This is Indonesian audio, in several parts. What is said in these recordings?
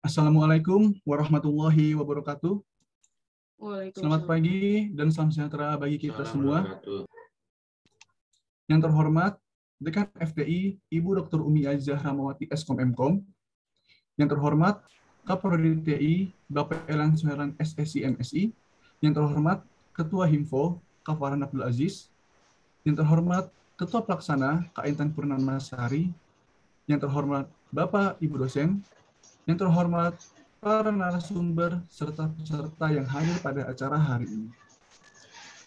Assalamualaikum warahmatullahi wabarakatuh. Waalaikumsalam. Selamat pagi dan salam sejahtera bagi kita semua. Yang terhormat, Dekan FTI, Ibu Dr. Umi Azizah Ramawati Eskom Mkom. Yang terhormat, Kapolri TI, Bapak Elan Suheran SSI MSI. Yang terhormat, Ketua Himfo, Kafaran Abdul Aziz. Yang terhormat, Ketua Pelaksana, Kak Intan Purnamasari. Yang terhormat, Bapak Ibu dosen, yang terhormat, para narasumber serta peserta yang hadir pada acara hari ini.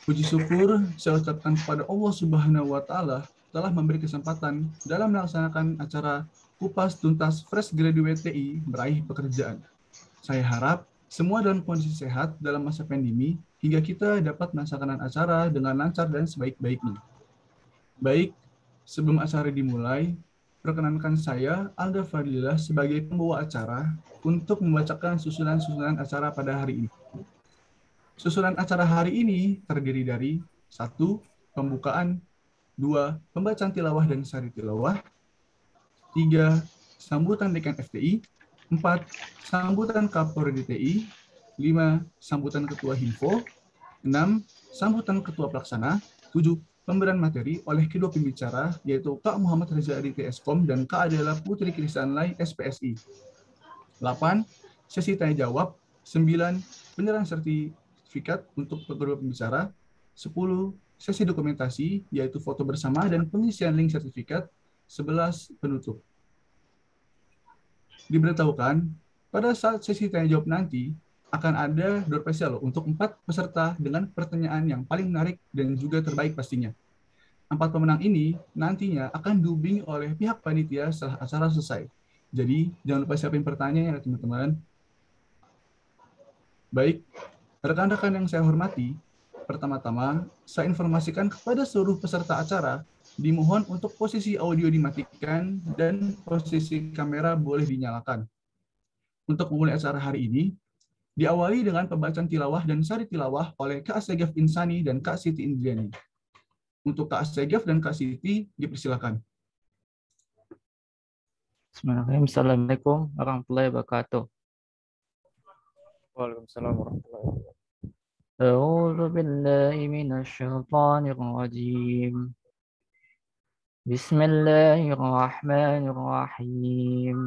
Puji syukur saya ucapkan kepada Allah Subhanahu wa taala telah memberi kesempatan dalam melaksanakan acara Kupas Tuntas Fresh Graduate TI meraih pekerjaan. Saya harap semua dalam kondisi sehat dalam masa pandemi hingga kita dapat melaksanakan acara dengan lancar dan sebaik-baiknya. Baik, sebelum acara dimulai, perkenankan saya, Alda Fadilah, sebagai pembawa acara untuk membacakan susunan-susunan acara pada hari ini. Susunan acara hari ini terdiri dari satu Pembukaan dua Pembacaan tilawah dan sari tilawah tiga Sambutan Dekan FTI empat Sambutan Kapolri DTI lima Sambutan Ketua Himfo enam Sambutan Ketua Pelaksana tujuh pemberian materi oleh kedua pembicara, yaitu Kak Muhammad Reza Adi TSKOM dan Kak Adela Putri Kristanlai SPSI. 8. Sesi tanya jawab. 9. Penyerahan sertifikat untuk kedua pembicara. 10. Sesi dokumentasi, yaitu foto bersama dan pengisian link sertifikat. 11. Penutup. Diberitahukan, pada saat sesi tanya jawab nanti, akan ada door spesial untuk empat peserta dengan pertanyaan yang paling menarik dan juga terbaik pastinya. Empat pemenang ini nantinya akan dubing oleh pihak panitia setelah acara selesai. Jadi, jangan lupa siapin pertanyaan ya teman-teman. Baik, rekan-rekan yang saya hormati, pertama-tama saya informasikan kepada seluruh peserta acara dimohon untuk posisi audio dimatikan dan posisi kamera boleh dinyalakan. Untuk memulai acara hari ini, diawali dengan pembacaan tilawah dan sari tilawah oleh Kak Asegaf Insani dan Kak Siti Indriani. Untuk Kak Asegaf dan Kak Siti, dipersilakan. Bismillahirrahmanirrahim. Assalamualaikum warahmatullahi wabarakatuh. Waalaikumsalam warahmatullahi wabarakatuh. أعوذ بالله من الشيطان الرجيم بسم الله الرحمن الرحيم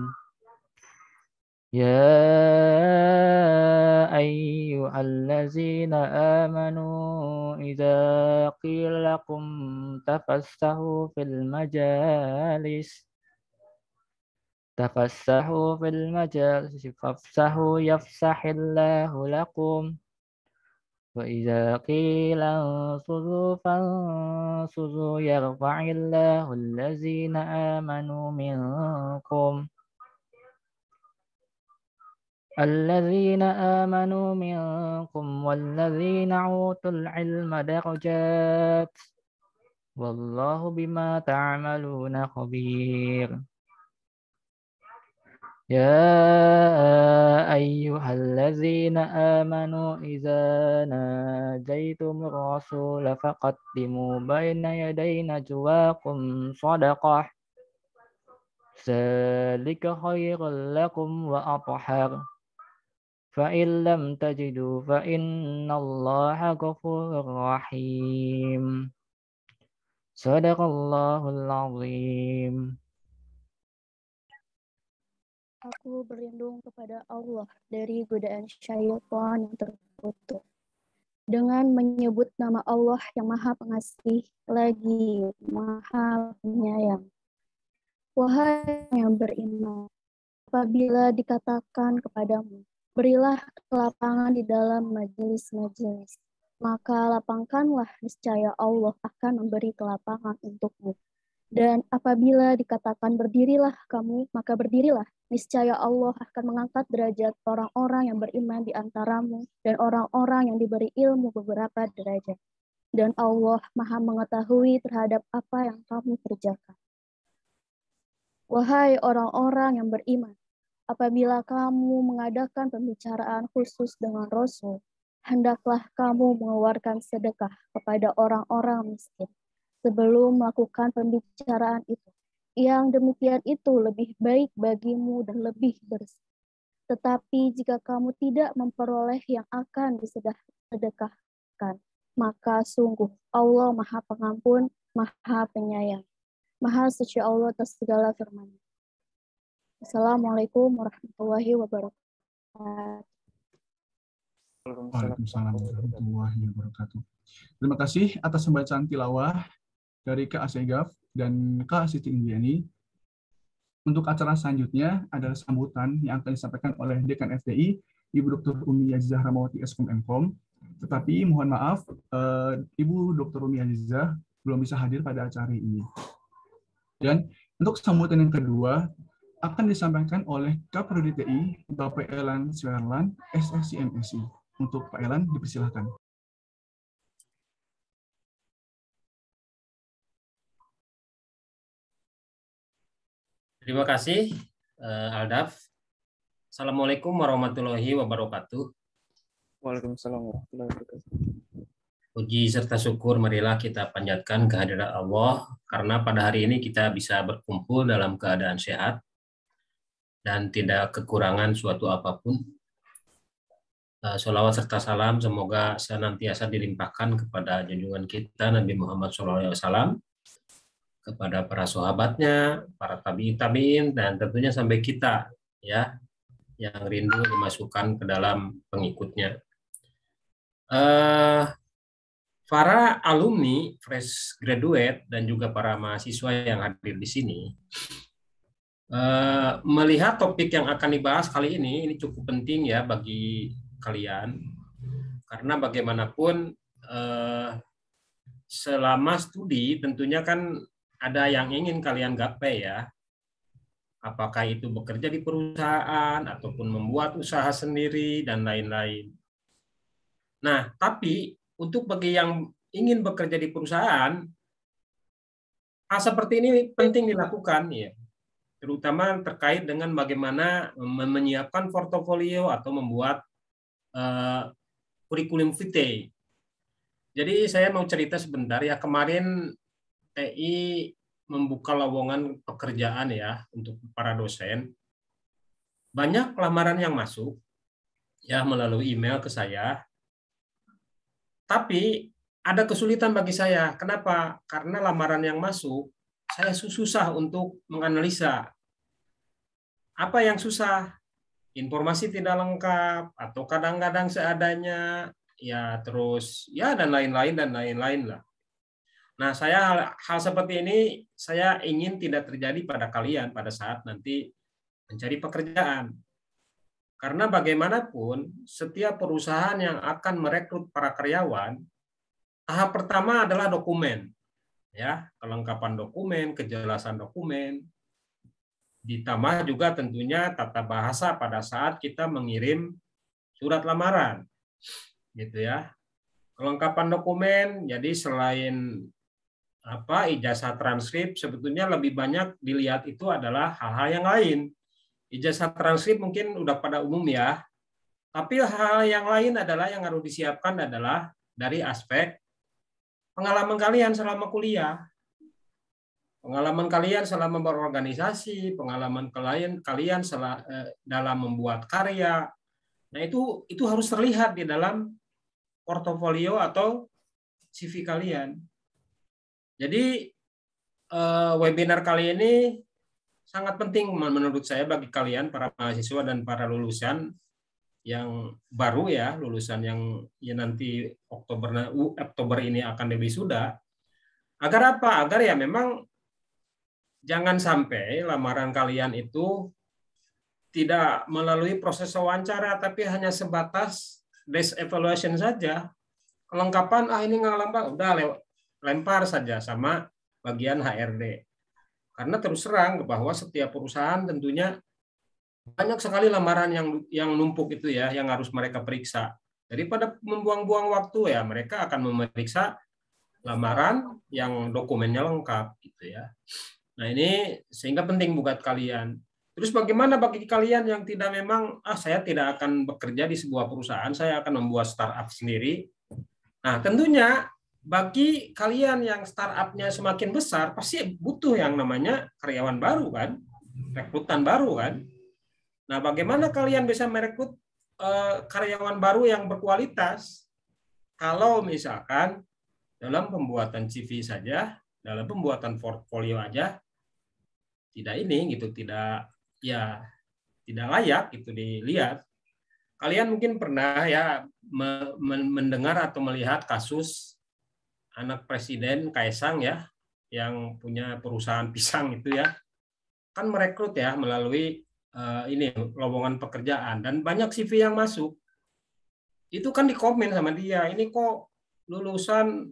يا أيها الذين آمنوا إذا قيل لكم تفسحوا في المجالس تفسحوا في المجالس فافسحوا يفسح الله لكم. وإذا قيل انصروا فانصروا يرفع الله الذين آمنوا منكم. الذين آمنوا منكم والذين أوتوا العلم درجات والله بما تعملون خبير. يا أيها الذين آمنوا إذا ناجيتم الرسول فقدموا بين يدي نجواكم صدقة. ذلك خير لكم وأطهر. فإن لم تجدوا فإن الله غفور رحيم صدق الله العظيم Aku berlindung kepada Allah dari godaan syaitan yang terkutuk. Dengan menyebut nama Allah yang maha pengasih, lagi maha penyayang. Wahai yang beriman, apabila dikatakan kepadamu, berilah kelapangan di dalam majelis-majelis, maka lapangkanlah niscaya Allah akan memberi kelapangan untukmu. Dan apabila dikatakan berdirilah kamu, maka berdirilah. Niscaya Allah akan mengangkat derajat orang-orang yang beriman di antaramu dan orang-orang yang diberi ilmu beberapa derajat. Dan Allah maha mengetahui terhadap apa yang kamu kerjakan. Wahai orang-orang yang beriman, apabila kamu mengadakan pembicaraan khusus dengan Rasul, hendaklah kamu mengeluarkan sedekah kepada orang-orang miskin sebelum melakukan pembicaraan itu. Yang demikian itu lebih baik bagimu dan lebih bersih. Tetapi jika kamu tidak memperoleh yang akan disedekahkan, maka sungguh Allah Maha Pengampun, Maha Penyayang. Maha suci Allah atas segala firman. Assalamualaikum warahmatullahi wabarakatuh. Waalaikumsalam warahmatullahi wabarakatuh. Terima kasih atas pembacaan tilawah dari Kak Asegaf dan Kak Siti Indiani. Untuk acara selanjutnya adalah sambutan yang akan disampaikan oleh Dekan FDI, Ibu Dr. Umi Azizah Ramawati Eskom. Tetapi mohon maaf, eh, Ibu Dr. Umi Azizah belum bisa hadir pada acara ini. Dan untuk sambutan yang kedua akan disampaikan oleh Kapolri DTI, Bapak Elan Suerlan, SSC MSI. Untuk Pak Elan, dipersilahkan. Terima kasih, uh, Aldaf. Assalamualaikum warahmatullahi wabarakatuh. Waalaikumsalam warahmatullahi wabarakatuh. Puji serta syukur marilah kita panjatkan kehadiran Allah karena pada hari ini kita bisa berkumpul dalam keadaan sehat dan tidak kekurangan suatu apa pun. Uh, Salawat serta salam semoga senantiasa dilimpahkan kepada junjungan kita Nabi Muhammad SAW kepada para sahabatnya, para tabiin tabiin dan tentunya sampai kita ya yang rindu dimasukkan ke dalam pengikutnya. Uh, para alumni, fresh graduate dan juga para mahasiswa yang hadir di sini uh, melihat topik yang akan dibahas kali ini ini cukup penting ya bagi kalian karena bagaimanapun uh, selama studi tentunya kan ada yang ingin kalian gapai ya. Apakah itu bekerja di perusahaan ataupun membuat usaha sendiri dan lain-lain. Nah, tapi untuk bagi yang ingin bekerja di perusahaan, seperti ini penting dilakukan ya. Terutama terkait dengan bagaimana menyiapkan portofolio atau membuat uh, kurikulum vitae. Jadi saya mau cerita sebentar ya kemarin TI membuka lowongan pekerjaan ya untuk para dosen. Banyak lamaran yang masuk ya melalui email ke saya. Tapi ada kesulitan bagi saya. Kenapa? Karena lamaran yang masuk saya susah untuk menganalisa. Apa yang susah? Informasi tidak lengkap atau kadang-kadang seadanya ya terus ya dan lain-lain dan lain-lain lah. Nah, saya hal, hal seperti ini saya ingin tidak terjadi pada kalian pada saat nanti mencari pekerjaan. Karena bagaimanapun setiap perusahaan yang akan merekrut para karyawan, tahap pertama adalah dokumen. Ya, kelengkapan dokumen, kejelasan dokumen. Ditambah juga tentunya tata bahasa pada saat kita mengirim surat lamaran. Gitu ya. Kelengkapan dokumen, jadi selain apa ijazah transkrip sebetulnya lebih banyak dilihat itu adalah hal-hal yang lain. Ijazah transkrip mungkin udah pada umum ya. Tapi hal yang lain adalah yang harus disiapkan adalah dari aspek pengalaman kalian selama kuliah. Pengalaman kalian selama berorganisasi, pengalaman kalian kalian eh, dalam membuat karya. Nah, itu itu harus terlihat di dalam portofolio atau CV kalian. Jadi eh, webinar kali ini sangat penting menurut saya bagi kalian para mahasiswa dan para lulusan yang baru ya, lulusan yang ya nanti Oktober Oktober ini akan lebih sudah. Agar apa? Agar ya memang jangan sampai lamaran kalian itu tidak melalui proses wawancara tapi hanya sebatas desk evaluation saja. Kelengkapan ah ini nggak lengkap udah lempar saja sama bagian HRD. Karena terus terang bahwa setiap perusahaan tentunya banyak sekali lamaran yang yang numpuk itu ya yang harus mereka periksa. Daripada membuang-buang waktu ya mereka akan memeriksa lamaran yang dokumennya lengkap gitu ya. Nah, ini sehingga penting buat kalian. Terus bagaimana bagi kalian yang tidak memang ah saya tidak akan bekerja di sebuah perusahaan, saya akan membuat startup sendiri. Nah, tentunya bagi kalian yang startupnya semakin besar pasti butuh yang namanya karyawan baru kan rekrutan baru kan Nah, bagaimana kalian bisa merekrut uh, karyawan baru yang berkualitas kalau misalkan dalam pembuatan CV saja, dalam pembuatan portfolio aja tidak ini gitu, tidak ya tidak layak itu dilihat. Kalian mungkin pernah ya mendengar atau melihat kasus anak presiden Kaisang ya yang punya perusahaan pisang itu ya kan merekrut ya melalui uh, ini lowongan pekerjaan. Dan banyak CV yang masuk itu kan dikomen sama dia ini kok lulusan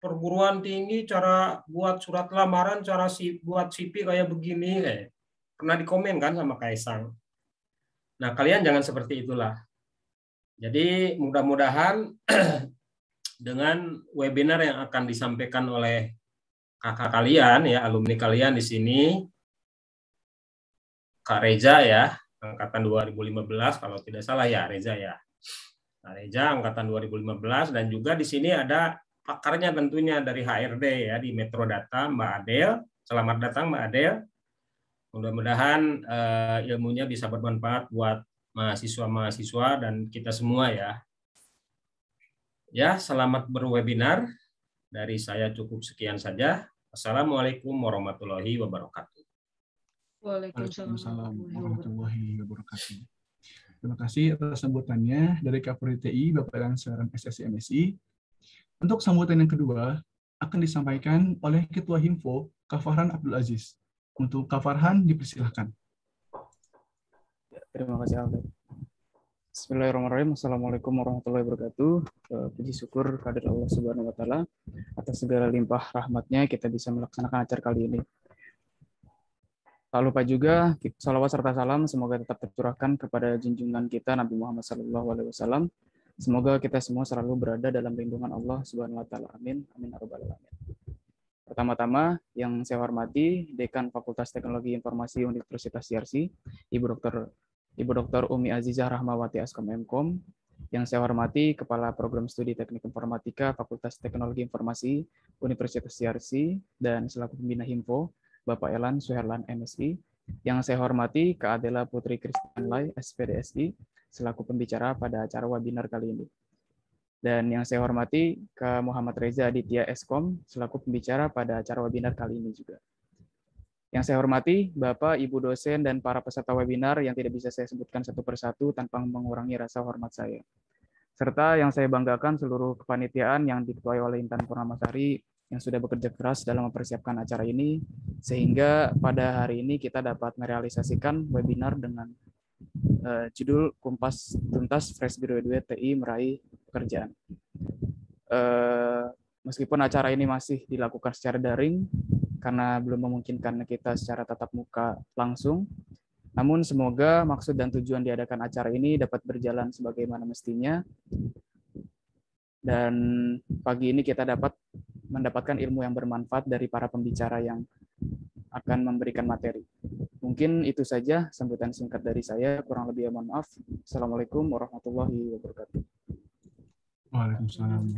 perguruan tinggi cara buat surat lamaran cara si buat CV kayak begini kayak. Pernah dikomen kan sama Kaisang? Nah kalian jangan seperti itulah. Jadi mudah-mudahan dengan webinar yang akan disampaikan oleh kakak kalian ya alumni kalian di sini Kak Reza ya angkatan 2015 kalau tidak salah ya Reza ya Kak Reza angkatan 2015 dan juga di sini ada pakarnya tentunya dari HRD ya di Metro Data Mbak Adel selamat datang Mbak Adel mudah-mudahan uh, ilmunya bisa bermanfaat buat mahasiswa-mahasiswa dan kita semua ya Ya, selamat berwebinar. Dari saya cukup sekian saja. Assalamualaikum warahmatullahi wabarakatuh. Waalaikumsalam warahmatullahi wabarakatuh. Terima kasih atas sambutannya dari Kapolri TI, Bapak dan Seorang SSI MSI. Untuk sambutan yang kedua, akan disampaikan oleh Ketua Himfo, Kafarhan Abdul Aziz. Untuk Kafarhan, dipersilahkan. Terima kasih, Albert. Bismillahirrahmanirrahim. Assalamualaikum warahmatullahi wabarakatuh. Eh, puji syukur kehadirat Allah Subhanahu wa taala atas segala limpah rahmatnya kita bisa melaksanakan acara kali ini. Tak lupa juga salawat serta salam semoga tetap tercurahkan kepada junjungan kita Nabi Muhammad SAW. Semoga kita semua selalu berada dalam lindungan Allah Subhanahu wa taala. Amin. Amin ya alamin. Pertama-tama yang saya hormati Dekan Fakultas Teknologi Informasi Universitas CRC, Ibu Dr. Ibu Dr. Umi Azizah Rahmawati Askom Mkom, yang saya hormati Kepala Program Studi Teknik Informatika Fakultas Teknologi Informasi Universitas CRC dan selaku pembina Himpo, Bapak Elan Suherlan MSI, yang saya hormati Kak Adela Putri Kristian Lai SPDSI selaku pembicara pada acara webinar kali ini. Dan yang saya hormati ke Muhammad Reza Aditya Eskom selaku pembicara pada acara webinar kali ini juga. Yang saya hormati, Bapak, Ibu dosen, dan para peserta webinar yang tidak bisa saya sebutkan satu persatu tanpa mengurangi rasa hormat saya. Serta yang saya banggakan seluruh kepanitiaan yang diketuai oleh Intan Purnamasari yang sudah bekerja keras dalam mempersiapkan acara ini, sehingga pada hari ini kita dapat merealisasikan webinar dengan uh, judul Kumpas Tuntas Fresh Graduate TI Meraih Pekerjaan. Uh, meskipun acara ini masih dilakukan secara daring, karena belum memungkinkan kita secara tatap muka langsung. Namun semoga maksud dan tujuan diadakan acara ini dapat berjalan sebagaimana mestinya. Dan pagi ini kita dapat mendapatkan ilmu yang bermanfaat dari para pembicara yang akan memberikan materi. Mungkin itu saja sambutan singkat dari saya. Kurang lebih mohon maaf. Assalamualaikum warahmatullahi wabarakatuh. Waalaikumsalam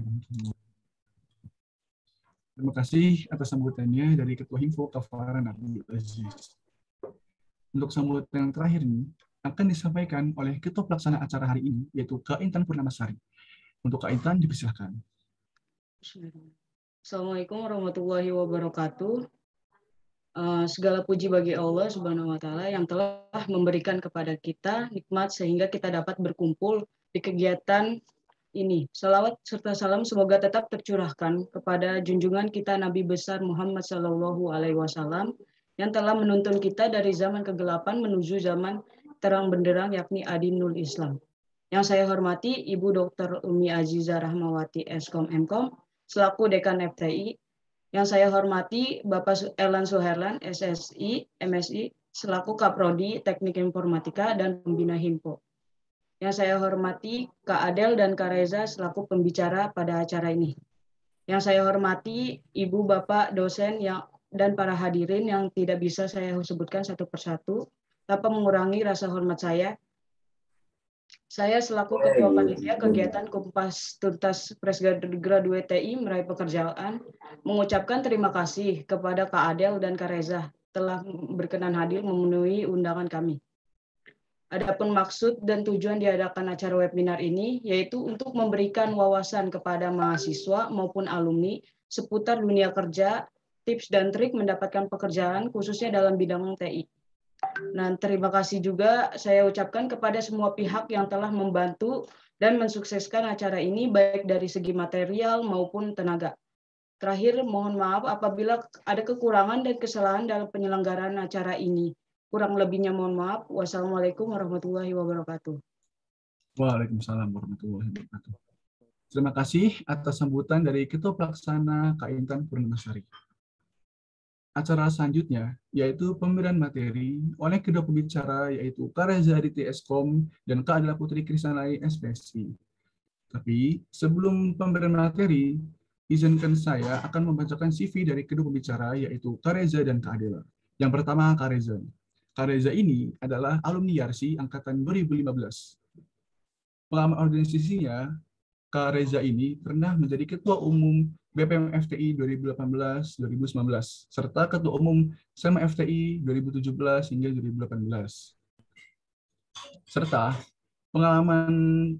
Terima kasih atas sambutannya dari Ketua Himfo Kafaran Abdul Aziz. Untuk sambutan yang terakhir ini akan disampaikan oleh Ketua Pelaksana acara hari ini, yaitu Kak Intan Purnamasari. Untuk Kak Intan, dipersilahkan. Assalamualaikum warahmatullahi wabarakatuh. Uh, segala puji bagi Allah Subhanahu wa taala yang telah memberikan kepada kita nikmat sehingga kita dapat berkumpul di kegiatan ini. Salawat serta salam semoga tetap tercurahkan kepada junjungan kita Nabi besar Muhammad Sallallahu Alaihi Wasallam yang telah menuntun kita dari zaman kegelapan menuju zaman terang benderang yakni adinul Islam. Yang saya hormati Ibu Dr. Umi Aziza Rahmawati Eskom Mkom selaku Dekan FTI. Yang saya hormati Bapak Elan Suherlan SSI MSI selaku Kaprodi Teknik Informatika dan Pembina Himpo. Yang saya hormati Kak Adel dan Kak Reza selaku pembicara pada acara ini. Yang saya hormati Ibu Bapak dosen yang dan para hadirin yang tidak bisa saya sebutkan satu persatu tanpa mengurangi rasa hormat saya. Saya selaku Ketua Panitia Kegiatan Kumpas Tuntas Pres Graduate TI meraih pekerjaan mengucapkan terima kasih kepada Kak Adel dan Kak Reza telah berkenan hadir memenuhi undangan kami. Adapun maksud dan tujuan diadakan acara webinar ini yaitu untuk memberikan wawasan kepada mahasiswa maupun alumni seputar dunia kerja, tips dan trik mendapatkan pekerjaan khususnya dalam bidang TI. Nah, terima kasih juga saya ucapkan kepada semua pihak yang telah membantu dan mensukseskan acara ini baik dari segi material maupun tenaga. Terakhir, mohon maaf apabila ada kekurangan dan kesalahan dalam penyelenggaraan acara ini. Kurang lebihnya mohon maaf. Wassalamualaikum warahmatullahi wabarakatuh. Waalaikumsalam warahmatullahi wabarakatuh. Terima kasih atas sambutan dari Ketua Pelaksana Kak Intan Purnamasari. Acara selanjutnya yaitu pemberian materi oleh kedua pembicara yaitu Kareza di TSCOM dan Kak Adela Putri Krisanai SPSI. Tapi sebelum pemberian materi, izinkan saya akan membacakan CV dari kedua pembicara yaitu Kareza dan Kak Adela. Yang pertama Kareza. Kak Reza ini adalah alumni Yarsi angkatan 2015. Pengalaman organisasinya, Kak Reza ini pernah menjadi Ketua Umum BPM FTI 2018-2019, serta Ketua Umum SEMA FTI 2017 hingga 2018. Serta pengalaman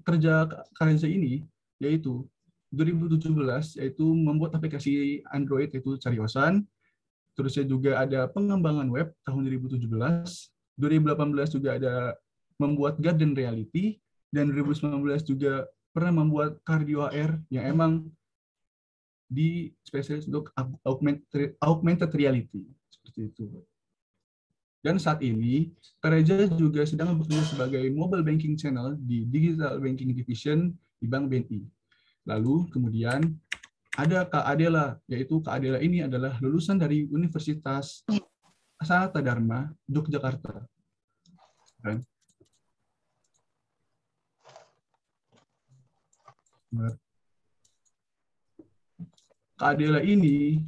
kerja Kak Reza ini yaitu 2017 yaitu membuat aplikasi Android yaitu Cariosan, Terusnya juga ada pengembangan web tahun 2017. 2018 juga ada membuat Garden Reality. Dan 2019 juga pernah membuat Cardio AR yang emang di spesialis untuk augmented, reality. Seperti itu. Dan saat ini, Kareja juga sedang bekerja sebagai mobile banking channel di Digital Banking Division di Bank BNI. Lalu kemudian ada Kak Adela, yaitu Kak Adela ini adalah lulusan dari Universitas Sanata Dharma, Yogyakarta. Kan? Adela ini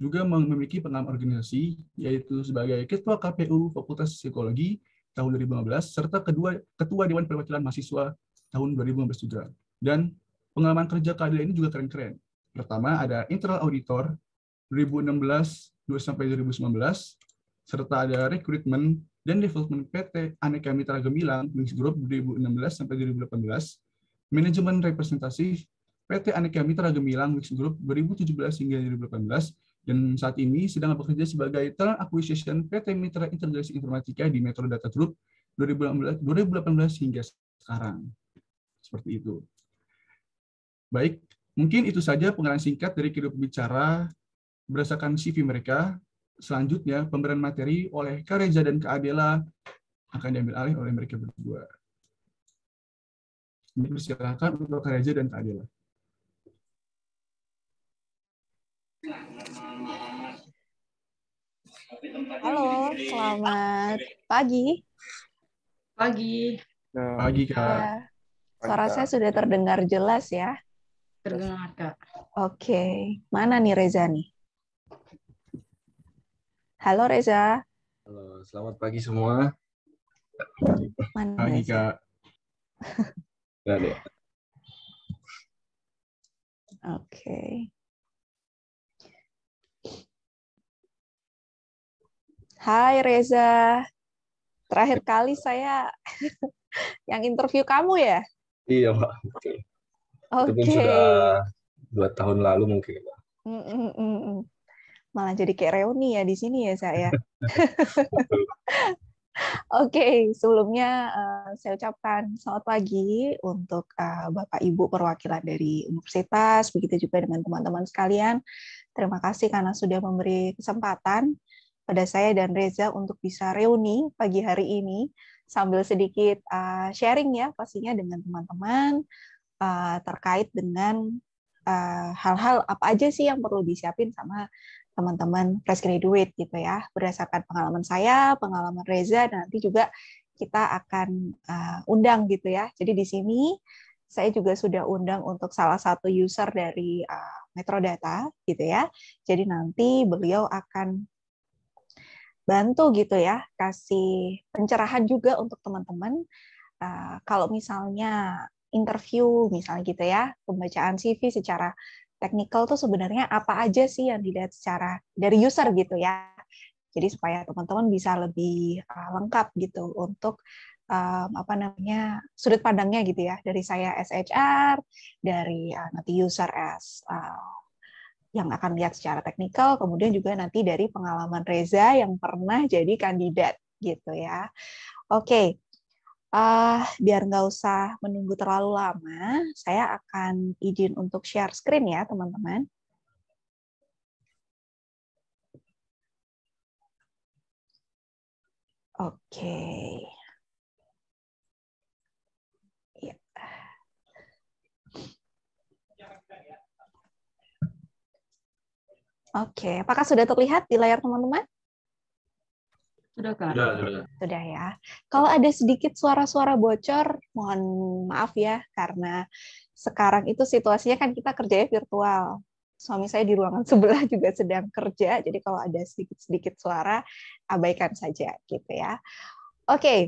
juga memiliki pengalaman organisasi, yaitu sebagai Ketua KPU Fakultas Psikologi tahun 2015, serta kedua Ketua Dewan Perwakilan Mahasiswa tahun 2015 juga. Dan pengalaman kerja Kak Adela ini juga keren-keren Pertama ada internal auditor 2016 sampai 2019 serta ada recruitment dan development PT Aneka Mitra Gemilang Wings Group 2016 sampai 2018, manajemen representasi PT Aneka Mitra Gemilang Wings Group 2017 hingga 2018 dan saat ini sedang bekerja sebagai talent acquisition PT Mitra Integrasi Informatika di Metro Data Group 2018, 2018 hingga sekarang. Seperti itu. Baik, Mungkin itu saja pengenalan singkat dari kedua pembicara berdasarkan CV mereka. Selanjutnya, pemberian materi oleh Kareja dan Kaadela akan diambil alih oleh mereka berdua. Persilakan untuk Kareja dan Kaadela. Halo, selamat pagi. Pagi. Pagi, Kak. Ya, suara saya sudah terdengar jelas ya. Terdengar, Kak. Oke. Mana nih Reza nih? Halo Reza. Halo, selamat pagi semua. Mana pagi, Reza? Kak. Ada. Oke. Hai Reza. Terakhir kali saya yang interview kamu ya? Iya, Pak. Oke. Okay. sudah dua tahun lalu mungkin. Mm -mm -mm. Malah jadi kayak reuni ya di sini ya saya. Oke, okay, sebelumnya uh, saya ucapkan selamat pagi untuk uh, Bapak Ibu perwakilan dari universitas, begitu juga dengan teman-teman sekalian. Terima kasih karena sudah memberi kesempatan pada saya dan Reza untuk bisa reuni pagi hari ini sambil sedikit uh, sharing ya pastinya dengan teman-teman uh, terkait dengan eh, hal-hal uh, apa aja sih yang perlu disiapin sama teman-teman fresh graduate gitu ya. Berdasarkan pengalaman saya pengalaman Reza dan nanti juga kita akan uh, undang gitu ya. Jadi di sini saya juga sudah undang untuk salah satu user dari uh, Metrodata gitu ya. Jadi nanti beliau akan bantu gitu ya kasih pencerahan juga untuk teman-teman uh, kalau misalnya interview misalnya gitu ya, pembacaan CV secara teknikal tuh sebenarnya apa aja sih yang dilihat secara dari user gitu ya. Jadi supaya teman-teman bisa lebih uh, lengkap gitu untuk um, apa namanya sudut pandangnya gitu ya dari saya as HR, dari uh, nanti user as uh, yang akan lihat secara teknikal, kemudian juga nanti dari pengalaman Reza yang pernah jadi kandidat gitu ya. Oke, uh, biar nggak usah menunggu terlalu lama, saya akan izin untuk share screen ya teman-teman. Oke. Ya. Oke, apakah sudah terlihat di layar teman-teman? Sudah, Kak. Sudah, sudah. Sudah ya. Kalau ada sedikit suara-suara bocor, mohon maaf ya, karena sekarang itu situasinya kan kita kerjanya virtual suami saya di ruangan sebelah juga sedang kerja, jadi kalau ada sedikit-sedikit suara, abaikan saja gitu ya. Oke, okay.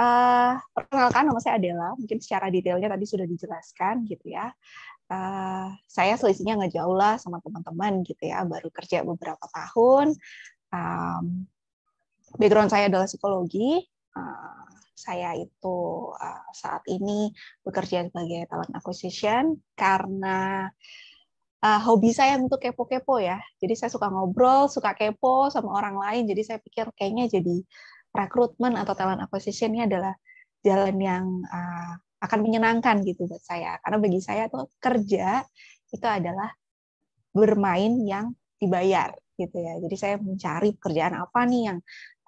uh, eh, perkenalkan nama saya Adela, mungkin secara detailnya tadi sudah dijelaskan gitu ya. Uh, saya selisihnya nggak jauh lah sama teman-teman gitu ya, baru kerja beberapa tahun. Um, background saya adalah psikologi. Uh, saya itu uh, saat ini bekerja sebagai talent acquisition karena uh, hobi saya untuk kepo-kepo ya. Jadi saya suka ngobrol, suka kepo sama orang lain. Jadi saya pikir kayaknya jadi rekrutmen atau talent acquisition ini adalah jalan yang uh, akan menyenangkan gitu buat saya. Karena bagi saya tuh kerja itu adalah bermain yang dibayar gitu ya. Jadi saya mencari pekerjaan apa nih yang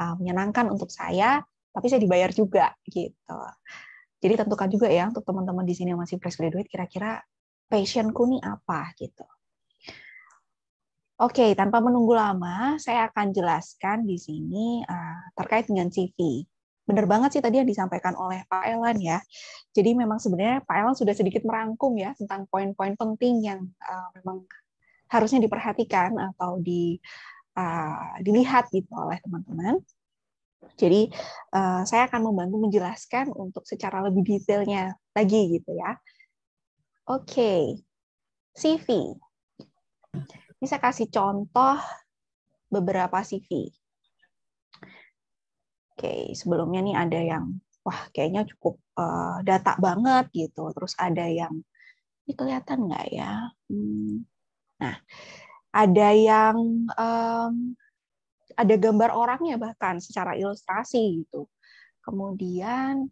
uh, menyenangkan untuk saya, tapi saya dibayar juga gitu. Jadi tentukan juga ya untuk teman-teman di sini yang masih fresh graduate kira-kira passionku nih apa gitu. Oke, tanpa menunggu lama, saya akan jelaskan di sini uh, terkait dengan CV. Benar banget sih tadi yang disampaikan oleh Pak Elan ya. Jadi memang sebenarnya Pak Elan sudah sedikit merangkum ya tentang poin-poin penting yang uh, memang harusnya diperhatikan atau di uh, dilihat gitu oleh teman-teman. Jadi uh, saya akan membantu menjelaskan untuk secara lebih detailnya lagi gitu ya. Oke, okay. CV. Ini kasih contoh beberapa CV. Okay. sebelumnya nih ada yang wah kayaknya cukup uh, data banget gitu. Terus ada yang ini kelihatan nggak ya? Hmm. Nah, ada yang um, ada gambar orangnya bahkan secara ilustrasi gitu. Kemudian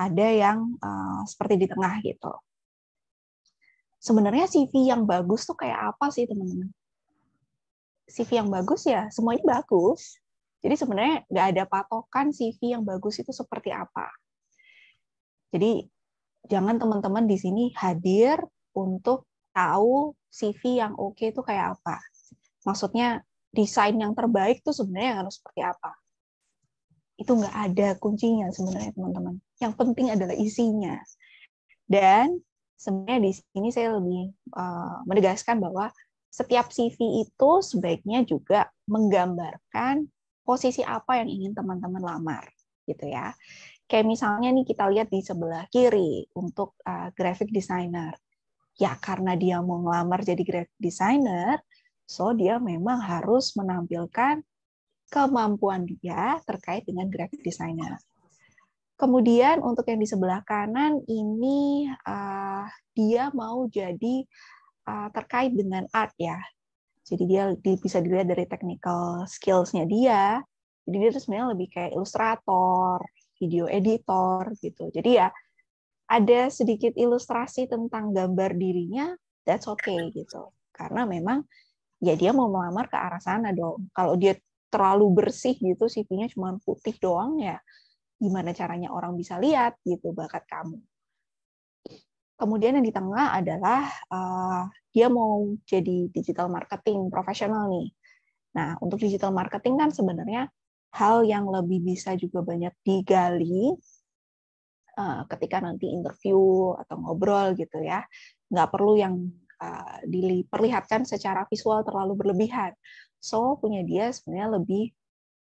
ada yang uh, seperti di tengah gitu sebenarnya CV yang bagus tuh kayak apa sih teman-teman? CV yang bagus ya semuanya bagus. Jadi sebenarnya nggak ada patokan CV yang bagus itu seperti apa. Jadi jangan teman-teman di sini hadir untuk tahu CV yang oke okay itu kayak apa. Maksudnya desain yang terbaik tuh sebenarnya harus seperti apa. Itu nggak ada kuncinya sebenarnya teman-teman. Yang penting adalah isinya. Dan sebenarnya di sini saya lebih uh, menegaskan bahwa setiap CV itu sebaiknya juga menggambarkan posisi apa yang ingin teman-teman lamar, gitu ya. Kayak misalnya nih kita lihat di sebelah kiri untuk uh, graphic designer. Ya karena dia mau ngelamar jadi graphic designer, so dia memang harus menampilkan kemampuan dia terkait dengan graphic designer. Kemudian untuk yang di sebelah kanan ini uh, dia mau jadi uh, terkait dengan art ya. Jadi dia bisa dilihat dari technical skills-nya dia. Jadi dia sebenarnya lebih kayak ilustrator, video editor gitu. Jadi ya ada sedikit ilustrasi tentang gambar dirinya, that's okay gitu. Karena memang ya dia mau melamar ke arah sana dong. Kalau dia terlalu bersih gitu, CV-nya cuma putih doang ya gimana caranya orang bisa lihat gitu bakat kamu. Kemudian yang di tengah adalah uh, dia mau jadi digital marketing profesional nih. Nah, untuk digital marketing kan sebenarnya hal yang lebih bisa juga banyak digali uh, ketika nanti interview atau ngobrol gitu ya. Nggak perlu yang uh, diperlihatkan secara visual terlalu berlebihan. So, punya dia sebenarnya lebih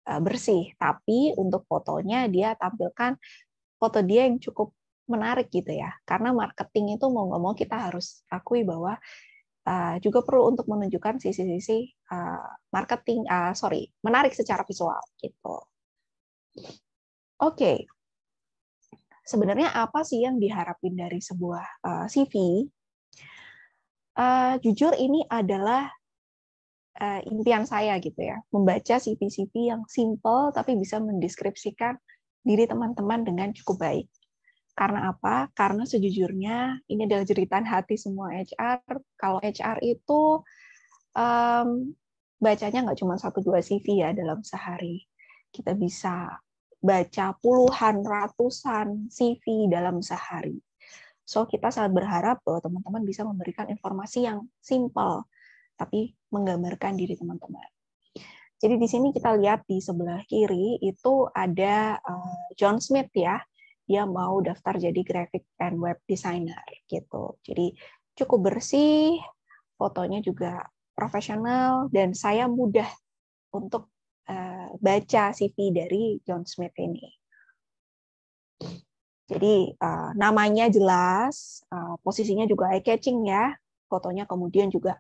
Eh, bersih, tapi untuk fotonya dia tampilkan foto dia yang cukup menarik gitu ya. Karena marketing itu mau nggak mau kita harus akui bahwa uh, juga perlu untuk menunjukkan sisi-sisi uh, marketing, uh, sorry, menarik secara visual gitu. Oke, okay. sebenarnya apa sih yang diharapin dari sebuah uh, CV? Uh, jujur ini adalah uh, impian saya gitu ya, membaca CV-CV yang simple tapi bisa mendeskripsikan diri teman-teman dengan cukup baik. Karena apa? Karena sejujurnya ini adalah jeritan hati semua HR. Kalau HR itu um, bacanya nggak cuma satu dua CV ya dalam sehari. Kita bisa baca puluhan, ratusan CV dalam sehari. So kita sangat berharap bahwa teman-teman bisa memberikan informasi yang simple, tapi menggambarkan diri teman-teman. Jadi di sini kita lihat di sebelah kiri itu ada uh, John Smith ya dia mau daftar jadi graphic and web designer gitu. Jadi cukup bersih, fotonya juga profesional dan saya mudah untuk uh, baca CV dari John Smith ini. Jadi uh, namanya jelas, uh, posisinya juga eye catching ya, fotonya kemudian juga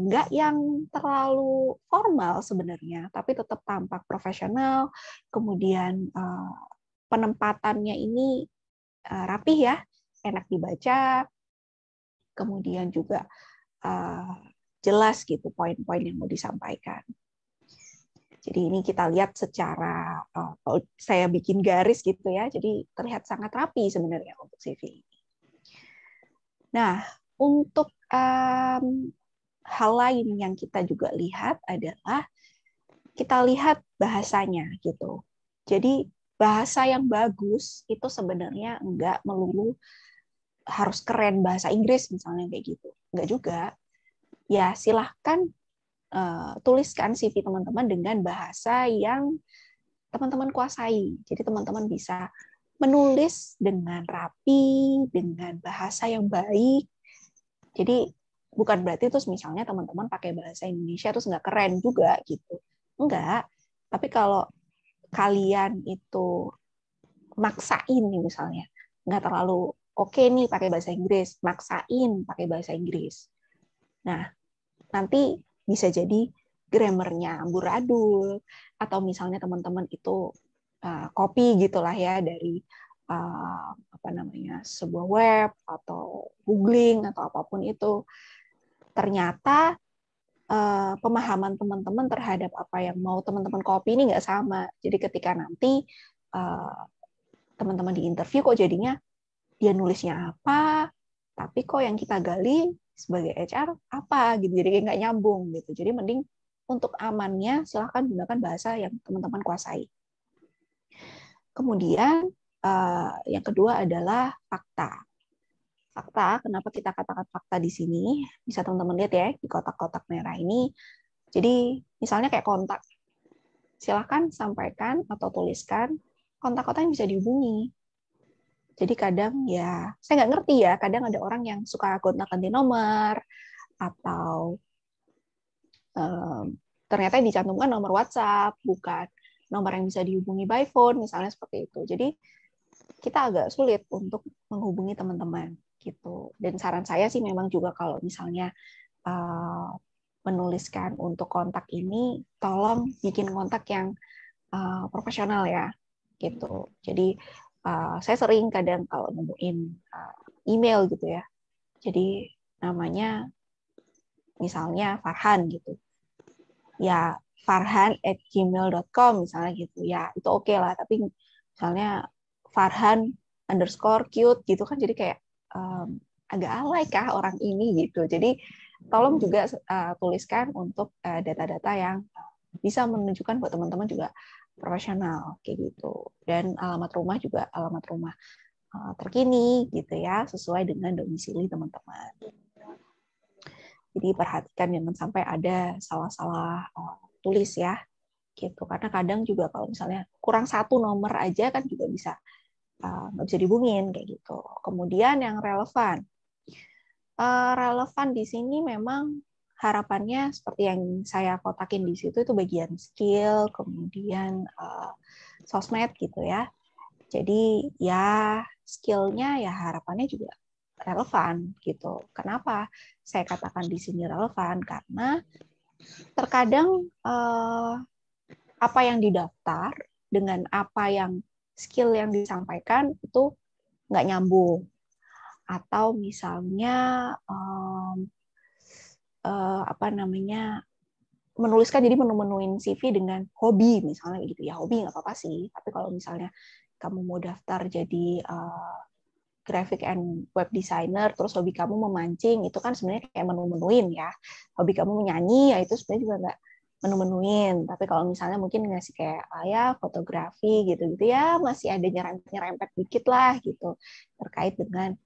nggak uh, yang terlalu formal sebenarnya, tapi tetap tampak profesional. Kemudian uh, penempatannya ini uh, rapih ya, enak dibaca, kemudian juga uh, jelas gitu poin-poin yang mau disampaikan. Jadi ini kita lihat secara uh, saya bikin garis gitu ya, jadi terlihat sangat rapi sebenarnya untuk CV ini. Nah, untuk um, hal lain yang kita juga lihat adalah kita lihat bahasanya gitu. Jadi bahasa yang bagus itu sebenarnya enggak melulu harus keren bahasa Inggris misalnya kayak gitu. Enggak juga. Ya, silahkan uh, tuliskan CV teman-teman dengan bahasa yang teman-teman kuasai. Jadi teman-teman bisa menulis dengan rapi, dengan bahasa yang baik. Jadi bukan berarti terus misalnya teman-teman pakai bahasa Indonesia terus nggak keren juga gitu. Enggak. Tapi kalau kalian itu maksain nih misalnya. Nggak terlalu oke okay nih pakai bahasa Inggris. Maksain pakai bahasa Inggris. Nah nanti bisa jadi grammarnya amburadul atau misalnya teman-teman itu uh, copy gitulah ya dari uh, apa namanya sebuah web atau googling atau apa pun itu. Ternyata uh, pemahaman teman-teman terhadap apa yang mau teman-teman copy ini nggak sama. Jadi ketika nanti uh, teman-teman di interview kok jadinya dia nulisnya apa, tapi kok yang kita gali sebagai HR apa gitu. Jadi nggak nyambung gitu. Jadi mending untuk amannya silahkan gunakan bahasa yang teman-teman kuasai. Kemudian uh, yang kedua adalah fakta fakta, kenapa kita katakan fakta di sini, bisa teman-teman lihat ya di kotak-kotak merah ini. Jadi misalnya kayak kontak, silahkan sampaikan atau tuliskan kontak-kontak yang bisa dihubungi. Jadi kadang ya, saya nggak ngerti ya, kadang ada orang yang suka gonta-ganti nomor, atau um, ternyata dicantumkan nomor WhatsApp, bukan nomor yang bisa dihubungi by phone, misalnya seperti itu. Jadi kita agak sulit untuk menghubungi teman-teman gitu. Dan saran saya sih memang juga kalau misalnya uh, menuliskan untuk kontak ini, tolong bikin kontak yang uh, profesional ya, gitu. Jadi uh, saya sering kadang kalau nemuin uh, email gitu ya, jadi namanya misalnya Farhan gitu, ya farhan at gmail.com misalnya gitu, ya itu oke okay lah. Tapi misalnya Farhan underscore cute gitu kan jadi kayak um, agak alay kah orang ini gitu. Jadi tolong juga uh, tuliskan untuk uh, data-data yang bisa menunjukkan buat teman-teman juga profesional kayak gitu. Dan alamat rumah juga alamat rumah uh, terkini gitu ya, sesuai dengan domisili teman-teman. Jadi perhatikan jangan sampai ada salah-salah uh, tulis ya gitu karena kadang juga kalau misalnya kurang satu nomor aja kan juga bisa Eh, nggak bisa dihubungin kayak gitu. Kemudian yang relevan, uh, relevan di sini memang harapannya seperti yang saya kotakin di situ itu bagian skill, kemudian uh, sosmed gitu ya. Jadi ya skillnya ya harapannya juga relevan gitu. Kenapa saya katakan di sini relevan? Karena terkadang eh, apa yang didaftar dengan apa yang skill yang disampaikan itu nggak nyambung. Atau misalnya um, uh, apa namanya menuliskan jadi menu-menuin CV dengan hobi misalnya gitu. Ya hobi nggak apa-apa sih. Tapi kalau misalnya kamu mau daftar jadi uh, graphic and web designer terus hobi kamu memancing itu kan sebenarnya kayak menu-menuin ya. Hobi kamu menyanyi ya itu sebenarnya juga nggak menu-menuin tapi kalau misalnya mungkin ngasih kayak ah, ya fotografi gitu-gitu ya masih ada nyerempet-nyerempet dikit lah gitu terkait dengan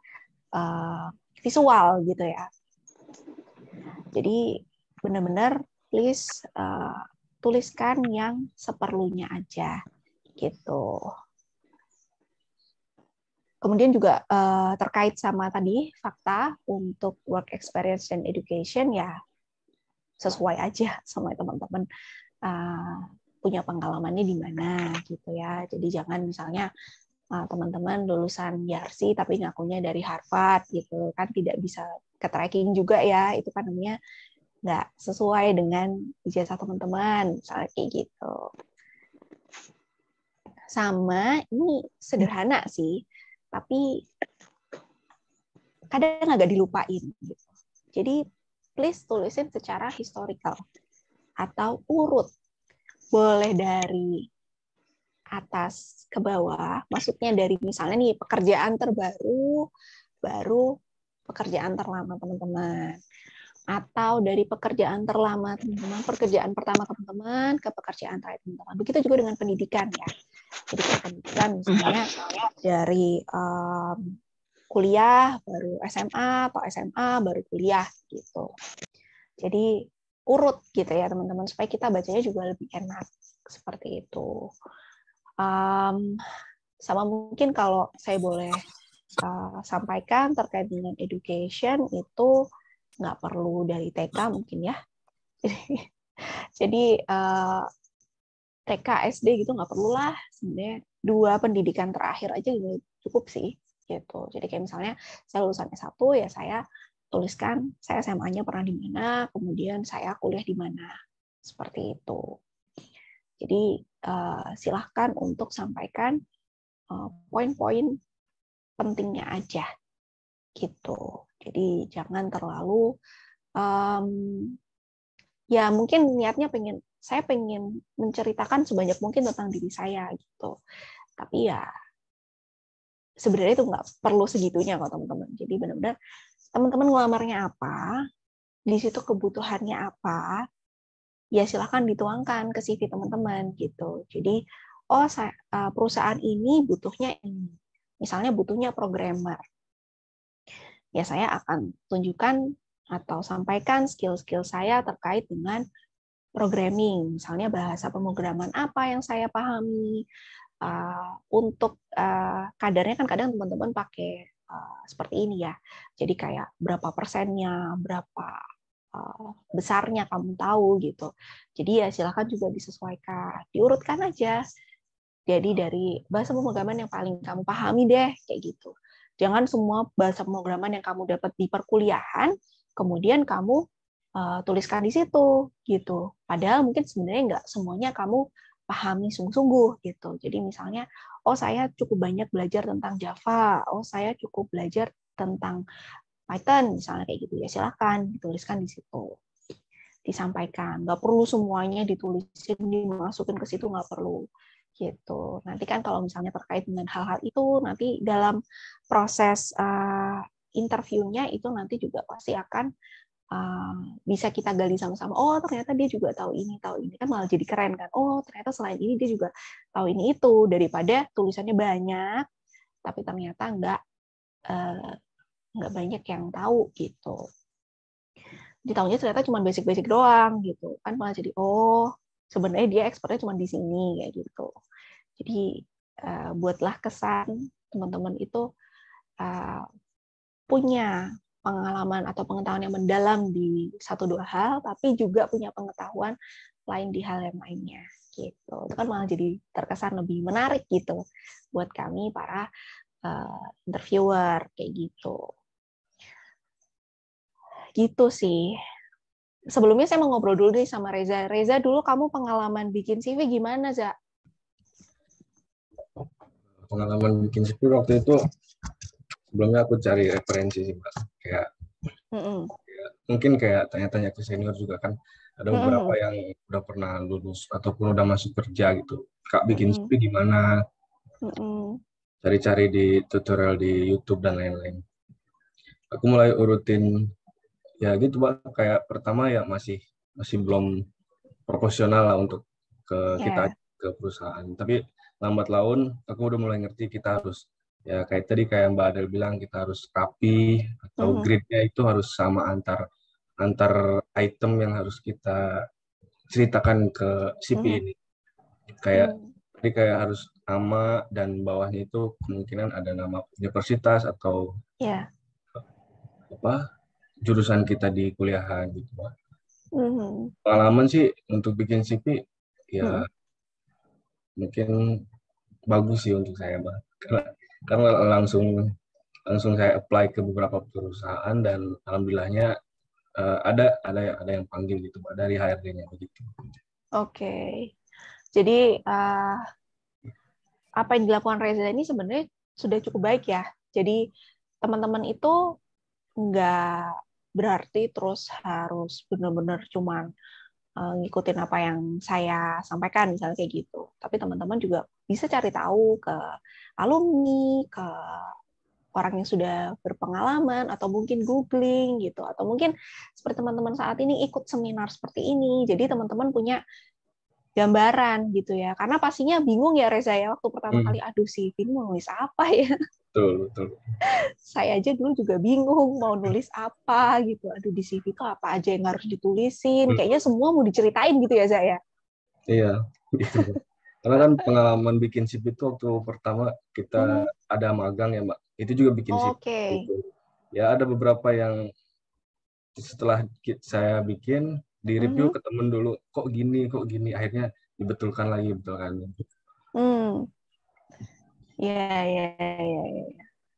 uh, visual gitu ya. Jadi benar-benar please uh, tuliskan yang seperlunya aja gitu. Kemudian juga uh, terkait sama tadi fakta untuk work experience dan education ya sesuai aja sama teman-teman uh, punya pengalamannya di mana gitu ya. Jadi jangan misalnya Eh, teman-teman lulusan YARSI tapi ngakunya dari Harvard gitu kan tidak bisa ke tracking juga ya itu kan namanya nggak sesuai dengan ijazah teman-teman misalnya kayak gitu sama ini sederhana sih tapi kadang agak dilupain gitu. jadi please tulisin secara historical atau urut boleh dari atas ke bawah, maksudnya dari misalnya nih pekerjaan terbaru, baru pekerjaan terlama teman-teman. Atau dari pekerjaan terlama teman-teman, pekerjaan pertama teman-teman ke pekerjaan terakhir teman-teman. Begitu juga dengan pendidikan ya. Jadi pendidikan misalnya dari um, kuliah baru SMA atau SMA baru kuliah gitu. Jadi urut gitu ya teman-teman supaya kita bacanya juga lebih enak seperti itu. Um, sama mungkin kalau saya boleh uh, sampaikan terkait dengan education itu nggak perlu dari TK mungkin ya. Jadi uh, TK SD gitu nggak perlu lah sebenarnya dua pendidikan terakhir aja cukup sih gitu. Jadi kayak misalnya saya lulusan S1 ya saya tuliskan saya SMA-nya pernah di mana, kemudian saya kuliah di mana. Seperti itu. Jadi uh, silahkan untuk sampaikan uh, poin-poin pentingnya aja gitu. Jadi jangan terlalu um, ya mungkin niatnya pengen saya pengen menceritakan sebanyak mungkin tentang diri saya gitu. Tapi ya sebenarnya itu nggak perlu segitunya kok teman-teman. Jadi benar-benar teman-teman ngelamarnya apa, di situ kebutuhannya apa, ya silahkan dituangkan ke CV teman-teman gitu. Jadi, oh saya, eh, perusahaan ini butuhnya ini. Misalnya butuhnya programmer. Ya saya akan tunjukkan atau sampaikan skill-skill saya terkait dengan programming. Misalnya bahasa pemrograman apa yang saya pahami. Uh, untuk uh, kadarnya kan kadang teman-teman pakai uh, seperti ini ya. Jadi kayak berapa persennya, berapa Eh, besarnya kamu tahu gitu. Jadi ya silahkan juga disesuaikan, diurutkan aja. Jadi dari bahasa pemrograman yang paling kamu pahami deh kayak gitu. Jangan semua bahasa pemrograman yang kamu dapat di perkuliahan kemudian kamu uh, tuliskan di situ gitu. Padahal mungkin sebenarnya nggak semuanya kamu pahami sungguh-sungguh gitu. Jadi misalnya, oh saya cukup banyak belajar tentang Java, oh saya cukup belajar tentang Python misalnya kayak gitu ya silahkan dituliskan di situ disampaikan nggak perlu semuanya ditulisin dimasukin ke situ nggak perlu gitu nanti kan kalau misalnya terkait dengan hal-hal itu nanti dalam proses uh, interviewnya itu nanti juga pasti akan uh, bisa kita gali sama-sama oh ternyata dia juga tahu ini tahu ini. Kan malah jadi keren kan oh ternyata selain ini dia juga tahu ini itu daripada tulisannya banyak tapi ternyata nggak uh, banyak yang tahu gitu. Di tahunnya ternyata cuma basic-basic doang gitu kan malah jadi oh sebenarnya dia expertnya cuma di sini kayak gitu. Jadi uh, buatlah kesan teman-teman itu uh, punya pengalaman atau pengetahuan yang mendalam di satu dua hal tapi juga punya pengetahuan lain di hal yang lainnya gitu itu kan malah jadi terkesan lebih menarik gitu buat kami para uh, interviewer kayak gitu gitu sih. Sebelumnya saya mau ngobrol dulu nih sama Reza. Reza dulu kamu pengalaman bikin CV gimana, Za? Pengalaman bikin CV waktu itu sebelumnya aku cari referensi sih, Mbak. Kayak Mm -mm. ya, mungkin kayak tanya-tanya ke senior juga kan ada beberapa yang udah pernah lulus ataupun udah masuk kerja gitu. Kak bikin Mm-mm. CV gimana? Cari-cari di tutorial di YouTube dan lain-lain. Aku mulai urutin ya gitu, Mbak. Kayak pertama ya masih masih belum proporsional lah untuk ke kita Ya. ke perusahaan. Tapi lambat laun aku udah mulai ngerti kita harus ya kayak tadi kayak Mbak Adel bilang kita harus rapi atau Mhm. grade-nya itu harus sama antar antar item yang harus kita ceritakan ke CV Mhm. ini. Kayak Mm. tadi kayak harus nama dan bawahnya itu kemungkinan ada nama universitas atau Ya. apa jurusan kita di kuliahan gitu, Mbak. Mhm. Pengalaman sih untuk bikin CV ya Mhm. mungkin bagus sih untuk saya, Mbak. Karena, karena langsung langsung saya apply ke beberapa perusahaan dan alhamdulillahnya eh, ada ada yang ada yang panggil gitu, Mbak, dari HRD-nya begitu. Oke. Jadi eh, apa yang dilakukan Reza ini sebenarnya sudah cukup baik ya. Jadi teman-teman itu nggak berarti terus harus benar-benar cuman eh, ngikutin apa yang saya sampaikan misalnya kayak gitu. Tapi teman-teman juga bisa cari tahu ke alumni, ke orang yang sudah berpengalaman atau mungkin googling gitu atau mungkin seperti teman-teman saat ini ikut seminar seperti ini. Jadi teman-teman punya gambaran gitu ya. Karena pastinya bingung ya Reza ya waktu pertama Hmm. kali aduh CV ini mau nulis apa ya. Betul, betul. Saya aja dulu juga bingung mau nulis apa gitu. Aduh di CV itu apa aja yang harus ditulisin. Hmm. Kayaknya semua mau diceritain gitu ya Zaya. Iya, gitu. Karena kan pengalaman bikin CV itu waktu pertama kita ada magang ya, Mbak. Itu juga bikin CV. Oke. gitu. Ya ada beberapa yang setelah saya bikin di review Mhm. ke temen dulu, kok gini, kok gini, akhirnya dibetulkan lagi, betulkan. Hmm. Ya, ya, ya, ya.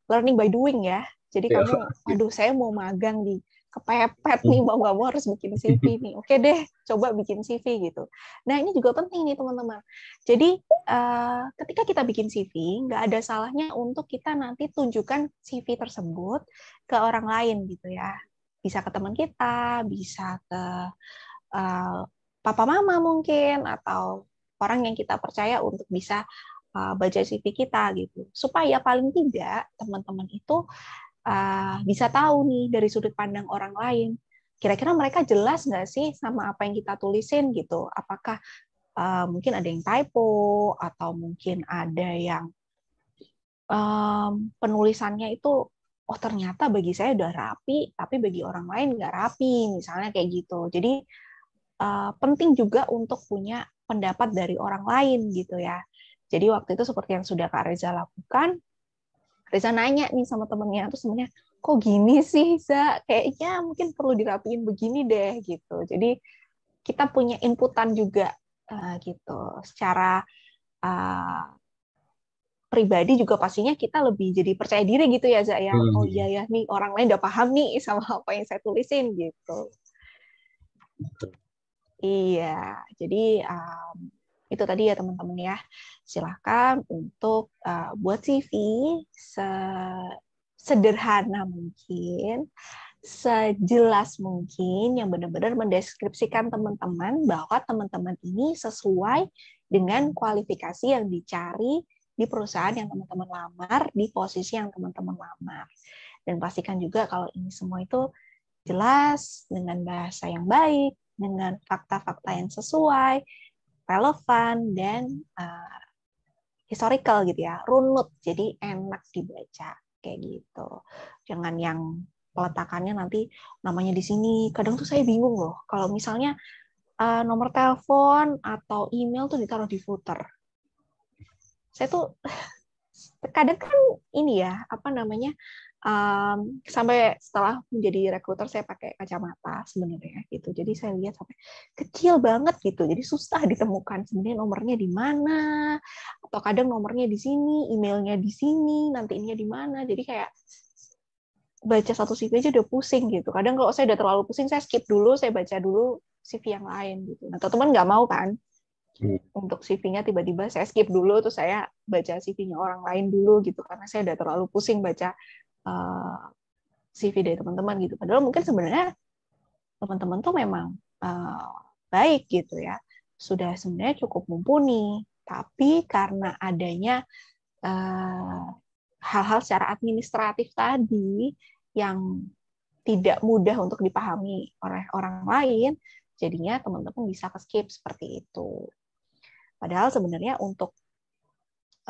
Learning by doing ya. Jadi Iya. kamu, aduh saya mau magang di kepepet nih, mau nggak mau harus bikin CV nih. Oke deh, coba bikin CV gitu. Nah ini juga penting nih teman-teman. Jadi eh, ketika kita bikin CV, nggak ada salahnya untuk kita nanti tunjukkan CV tersebut ke orang lain gitu ya. Bisa ke teman kita, bisa ke eh, papa mama mungkin, atau orang yang kita percaya untuk bisa uh, baca CV kita gitu supaya paling tidak teman-teman itu uh, bisa tahu nih dari sudut pandang orang lain. Kira-kira mereka jelas nggak sih sama apa yang kita tulisin gitu? Apakah uh, mungkin ada yang typo atau mungkin ada yang um, penulisannya itu oh ternyata bagi saya udah rapi tapi bagi orang lain nggak rapi misalnya kayak gitu. Jadi uh, penting juga untuk punya pendapat dari orang lain gitu ya. Jadi waktu itu seperti yang sudah Kak Reza lakukan, Reza nanya nih sama temennya, terus temennya, kok gini sih, Za? Kayaknya mungkin perlu dirapiin begini deh, gitu. Jadi kita punya inputan juga, uh, gitu. Secara uh, pribadi juga pastinya kita lebih jadi percaya diri gitu ya, Za ya. Hmm. Oh iya ya, nih orang lain udah paham nih sama apa yang saya tulisin gitu. Iya, jadi um, itu tadi ya teman-teman ya. Silahkan untuk uh, buat CV sederhana mungkin sejelas mungkin yang benar-benar mendeskripsikan teman-teman bahwa teman-teman ini sesuai dengan kualifikasi yang dicari di perusahaan yang teman-teman lamar di posisi yang teman-teman lamar. Dan pastikan juga kalau ini semua itu jelas dengan bahasa yang baik dengan fakta-fakta yang sesuai relevan dan uh, historical gitu ya, runut, jadi enak dibaca kayak gitu. Jangan yang peletakannya nanti namanya di sini. Kadang tuh saya bingung loh, kalau misalnya uh, nomor telepon atau email tuh ditaruh di footer. Saya tuh kadang kan ini ya, apa namanya, um, sampai setelah menjadi rekruter saya pakai kacamata sebenarnya gitu. Jadi saya lihat sampai kecil banget gitu. Jadi susah ditemukan sebenarnya nomornya di mana atau kadang nomornya di sini, emailnya di sini, nanti ini di mana. Jadi kayak baca satu CV aja udah pusing gitu. Kadang kalau saya udah terlalu pusing, saya skip dulu, saya baca dulu CV yang lain gitu. Nah, teman-teman nggak mau kan? Hmm. Untuk CV-nya tiba-tiba saya skip dulu, terus saya baca CV-nya orang lain dulu gitu, karena saya udah terlalu pusing baca uh, eh, CV dari teman-teman gitu. Padahal mungkin sebenarnya teman-teman tuh memang uh, baik gitu ya, sudah sebenarnya cukup mumpuni, tapi karena adanya uh, hal-hal secara administratif tadi yang tidak mudah untuk dipahami oleh orang lain, jadinya teman-teman bisa ke skip seperti itu. Padahal sebenarnya untuk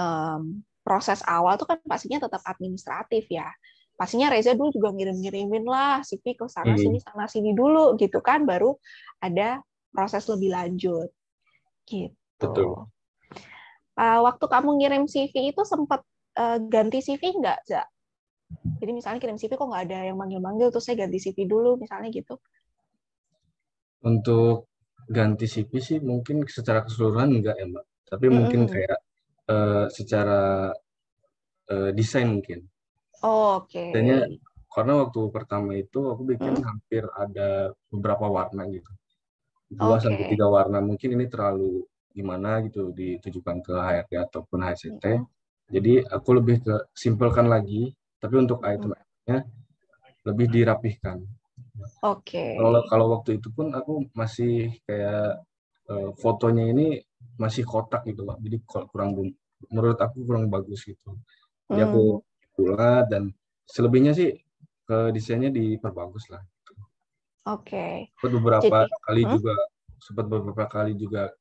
um, proses awal itu kan pastinya tetap administratif ya. Pastinya Reza dulu juga ngirim-ngirimin lah CV ke sana hmm. sini sana sini dulu gitu kan, baru ada proses lebih lanjut. Gitu. Betul. Uh, waktu kamu ngirim CV itu sempat uh, ganti CV nggak, Za? Jadi misalnya kirim CV kok nggak ada yang manggil-manggil, terus saya ganti CV dulu, misalnya gitu. Untuk ganti CV sih mungkin secara keseluruhan enggak ya, Mbak. Tapi mm -hmm. mungkin kayak uh, secara uh, desain mungkin. Oh, Oke. Okay. karena waktu pertama itu aku bikin mm. hampir ada beberapa warna gitu. Dua okay. sampai tiga warna. Mungkin ini terlalu gimana gitu ditujukan ke HRD ataupun HCT. Mm -hmm jadi aku lebih ke simpelkan lagi, tapi untuk hmm. item-nya lebih dirapihkan. Oke. Okay. Kalau kalau waktu itu pun aku masih kayak uh, fotonya ini masih kotak gitu, Pak. Jadi kurang menurut aku kurang bagus gitu. Jadi aku hmm. pula dan selebihnya sih ke desainnya diperbagus lah. Oke. Okay. Sempat beberapa Jadi, kali hmm? juga sempat beberapa kali juga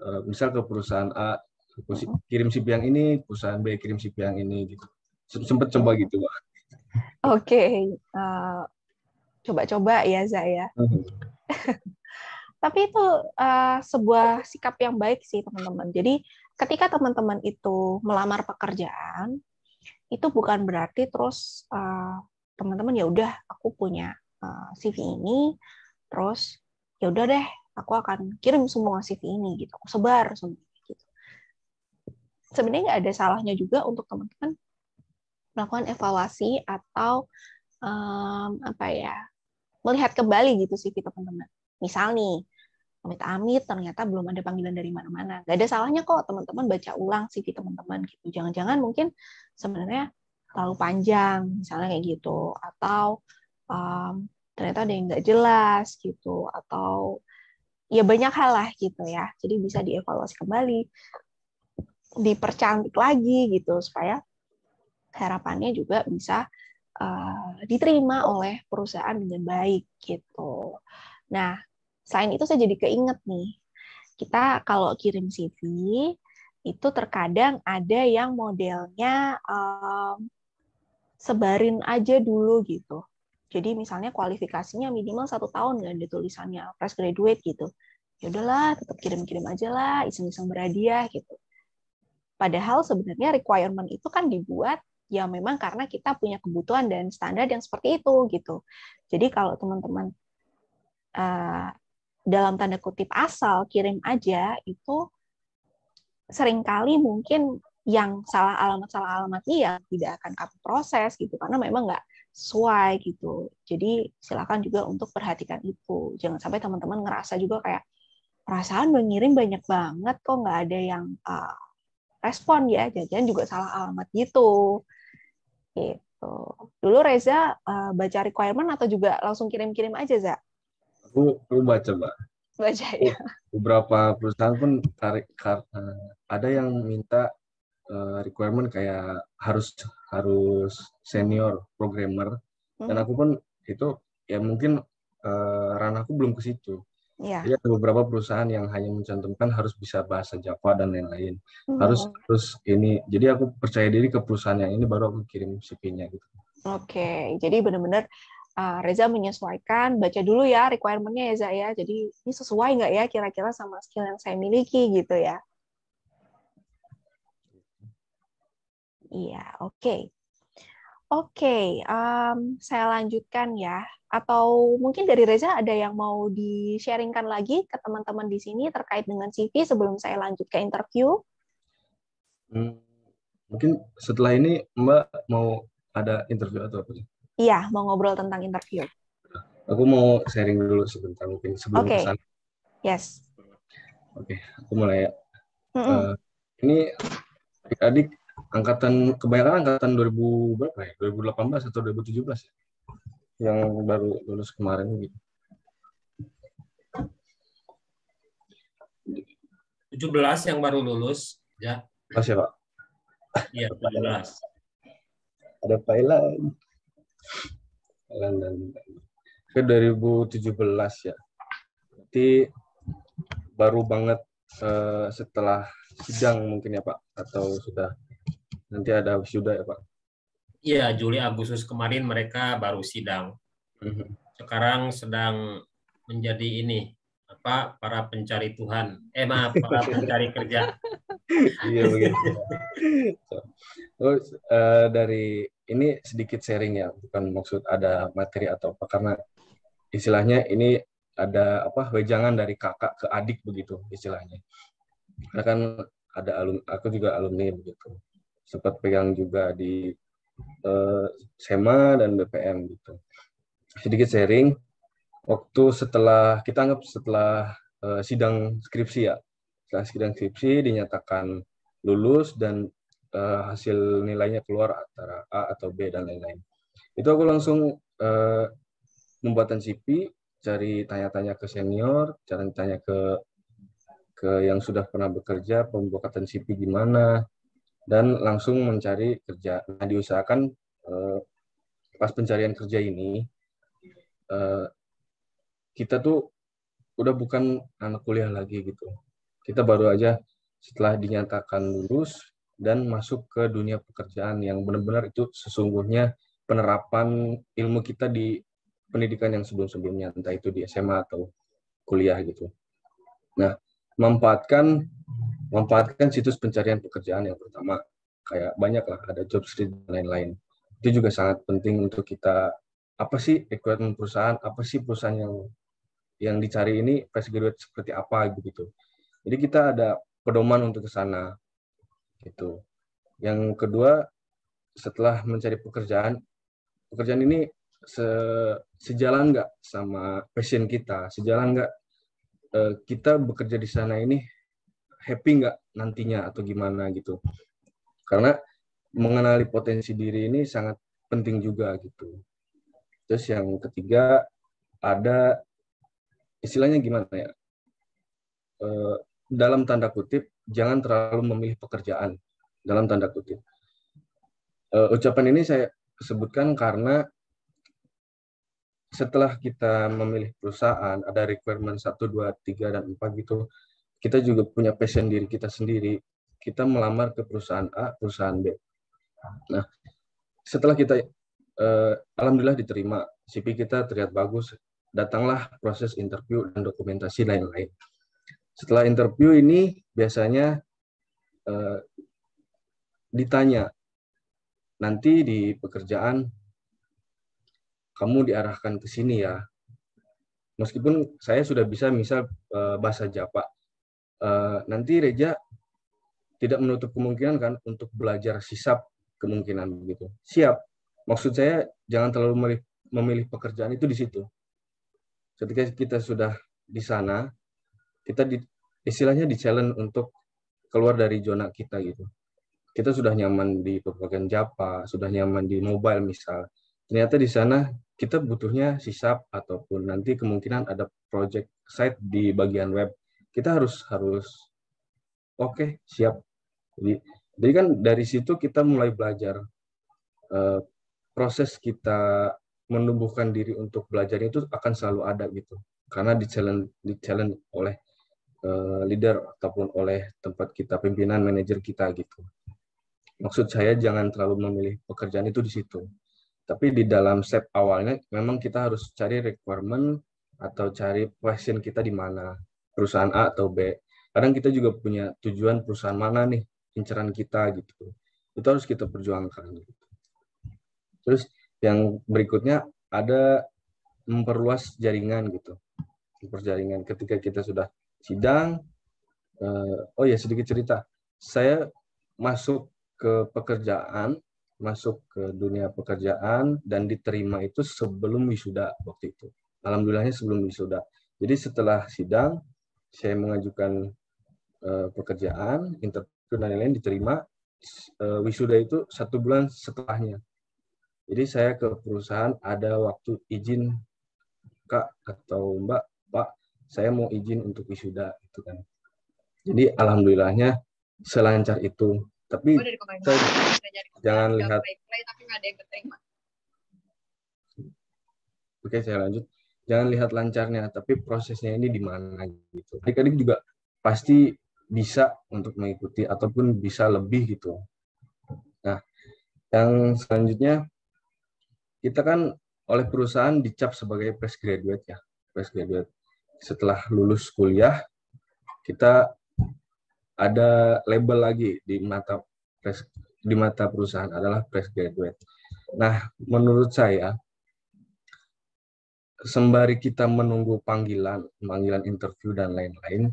uh, misal ke perusahaan A kirim CV yang ini, perusahaan B kirim CV yang ini gitu. Sempet coba gitu, Pak. Oke, okay. uh, coba-coba ya Zaya. Tapi itu uh, sebuah sikap yang baik sih teman-teman. Jadi ketika teman-teman itu melamar pekerjaan, itu bukan berarti terus uh, teman-teman ya udah aku punya uh, CV ini, terus ya udah deh aku akan kirim semua CV ini gitu, aku sebar semua sebenarnya nggak ada salahnya juga untuk teman-teman melakukan evaluasi atau um, apa ya melihat kembali gitu sih teman-teman. Misal nih, amit-amit ternyata belum ada panggilan dari mana-mana. Nggak ada salahnya kok teman-teman baca ulang CV teman-teman gitu. Jangan-jangan mungkin sebenarnya terlalu panjang, misalnya kayak gitu. Atau um, ternyata ada yang nggak jelas gitu. Atau ya banyak hal lah gitu ya. Jadi bisa dievaluasi kembali dipercantik lagi gitu supaya harapannya juga bisa uh, diterima oleh perusahaan dengan baik gitu. Nah, selain itu saya jadi keinget nih, kita kalau kirim CV itu terkadang ada yang modelnya um, sebarin aja dulu gitu. Jadi misalnya kualifikasinya minimal satu tahun nggak ada tulisannya fresh graduate gitu. Ya udahlah, tetap kirim-kirim aja lah, iseng-iseng berhadiah gitu. Padahal sebenarnya requirement itu kan dibuat ya memang karena kita punya kebutuhan dan standar yang seperti itu gitu. Jadi kalau teman-teman uh, dalam tanda kutip asal kirim aja itu sering kali mungkin yang salah alamat salah alamat ya tidak akan kami proses gitu karena memang nggak sesuai gitu. Jadi silakan juga untuk perhatikan itu. Jangan sampai teman-teman ngerasa juga kayak perasaan mengirim banyak banget kok nggak ada yang uh, respon ya jajan juga salah alamat gitu gitu dulu Reza uh, baca requirement atau juga langsung kirim-kirim aja za aku aku baca mbak baca ya beberapa perusahaan pun tarik uh, ada yang minta uh, requirement kayak harus harus senior programmer hmm. dan aku pun itu ya mungkin uh, ranahku belum ke situ Ya. Jadi ada beberapa perusahaan yang hanya mencantumkan harus bisa bahasa Java dan lain-lain. Hmm. Harus terus ini. Jadi aku percaya diri ke perusahaan yang ini baru aku kirim CV-nya gitu. Oke, jadi benar-benar uh, Reza menyesuaikan, baca dulu ya requirement-nya ya Za ya. Jadi ini sesuai nggak ya kira-kira sama skill yang saya miliki gitu ya. Iya, oke. Okay. Oke, okay, um, saya lanjutkan ya atau mungkin dari Reza ada yang mau di-sharingkan lagi ke teman-teman di sini terkait dengan CV sebelum saya lanjut ke interview? Hmm, mungkin setelah ini Mbak mau ada interview atau apa? Iya, mau ngobrol tentang interview. Aku mau sharing dulu sebentar mungkin sebelum Oke. ke sana. Yes. Oke, aku mulai ya. Eh, ini adik angkatan kebanyakan angkatan 2000 berapa ya? 2018 atau 2017 ya? Yang baru lulus kemarin gitu. 17 yang baru lulus, ya. Pas ya, Pak? Iya, 17. Ada Thailand. Thailand ke 2017 ya. Berarti baru banget eh, setelah sidang mungkin ya, Pak? Atau sudah nanti ada wisuda ya, Pak? Iya, Juli Agustus kemarin mereka baru sidang. Mhm. Sekarang sedang menjadi ini apa para pencari Tuhan. Eh maaf, para pencari kerja. Iya begitu. So, terus eh, dari ini sedikit sharing ya, bukan maksud ada materi atau apa karena istilahnya ini ada apa wejangan dari kakak ke adik begitu istilahnya. Karena kan ada alum, aku juga alumni begitu. Sempat pegang juga di eh, SEMA dan BPM gitu. Sedikit sharing waktu setelah kita anggap setelah eh, sidang skripsi ya setelah sidang skripsi dinyatakan lulus dan eh, hasil nilainya keluar antara A atau B dan lain-lain. Itu aku langsung eh, membuatan CV, cari tanya-tanya ke senior, cari tanya ke ke yang sudah pernah bekerja, pembuatan CV gimana, dan langsung mencari kerja. Nah, diusahakan eh, pas pencarian kerja ini eh, kita tuh udah bukan anak kuliah lagi gitu kita baru aja setelah dinyatakan lulus dan masuk ke dunia pekerjaan yang benar-benar itu sesungguhnya penerapan ilmu kita di pendidikan yang sebelum-sebelumnya entah itu di SMA atau kuliah gitu. Nah, memanfaatkan memanfaatkan situs pencarian pekerjaan yang pertama kayak banyak lah ada job street dan lain-lain. Itu juga sangat penting untuk kita apa sih requirement perusahaan, apa sih perusahaan yang yang dicari ini fresh graduate seperti apa gitu. Jadi kita ada pedoman untuk ke sana. Gitu. Yang kedua, setelah mencari pekerjaan, pekerjaan ini se sejalan nggak sama passion kita, sejalan nggak eh, kita bekerja di sana ini happy nggak nantinya atau gimana gitu. Karena mengenali potensi diri ini sangat penting juga gitu. Terus yang ketiga ada istilahnya gimana ya? Eh, dalam tanda kutip jangan terlalu memilih pekerjaan dalam tanda kutip. Uh, ucapan ini saya sebutkan karena setelah kita memilih perusahaan ada requirement 1 2 3 dan 4 gitu. Kita juga punya passion diri kita sendiri. Kita melamar ke perusahaan A, perusahaan B. Nah, setelah kita uh, alhamdulillah diterima, CV kita terlihat bagus, datanglah proses interview dan dokumentasi lain-lain setelah interview ini biasanya eh, ditanya nanti di pekerjaan kamu diarahkan ke sini ya. Meskipun saya sudah bisa misal eh, bahasa Jawa, eh, nanti Reja tidak menutup kemungkinan kan untuk belajar sisap kemungkinan begitu. Siap. Maksud saya jangan terlalu memilih, memilih pekerjaan itu di situ. Ketika kita sudah di sana, kita di, istilahnya di challenge untuk keluar dari zona kita gitu. Kita sudah nyaman di pekerjaan Java, sudah nyaman di mobile misal. Ternyata di sana kita butuhnya sisap ataupun nanti kemungkinan ada project site di bagian web. Kita harus harus oke okay, siap. Jadi, jadi kan dari situ kita mulai belajar uh, proses kita menumbuhkan diri untuk belajar itu akan selalu ada gitu karena di challenge di challenge oleh uh, leader ataupun oleh tempat kita pimpinan manajer kita gitu. Maksud saya jangan terlalu memilih pekerjaan itu di situ. Tapi di dalam step awalnya memang kita harus cari requirement atau cari passion kita di mana? Perusahaan A atau B. Kadang kita juga punya tujuan perusahaan mana nih? Inceran kita gitu. Itu harus kita perjuangkan gitu. terus yang berikutnya ada memperluas jaringan gitu. Perjaringan ketika kita sudah sidang uh, oh ya sedikit cerita saya masuk ke pekerjaan masuk ke dunia pekerjaan dan diterima itu sebelum wisuda waktu itu. Alhamdulillahnya sebelum wisuda. Jadi setelah sidang, saya mengajukan uh, pekerjaan, interview dan lain-lain diterima. Uh, wisuda itu satu bulan setelahnya. Jadi saya ke perusahaan ada waktu izin kak atau mbak, pak, saya mau izin untuk wisuda itu kan. Jadi alhamdulillahnya selancar itu. Tapi saya, jangan lihat. Oke, saya lanjut jangan lihat lancarnya, tapi prosesnya ini di mana gitu. Adik-adik juga pasti bisa untuk mengikuti ataupun bisa lebih gitu. Nah, yang selanjutnya kita kan oleh perusahaan dicap sebagai fresh graduate ya, fresh graduate. Setelah lulus kuliah, kita ada label lagi di mata fresh, di mata perusahaan adalah fresh graduate. Nah, menurut saya sembari kita menunggu panggilan, panggilan interview dan lain-lain,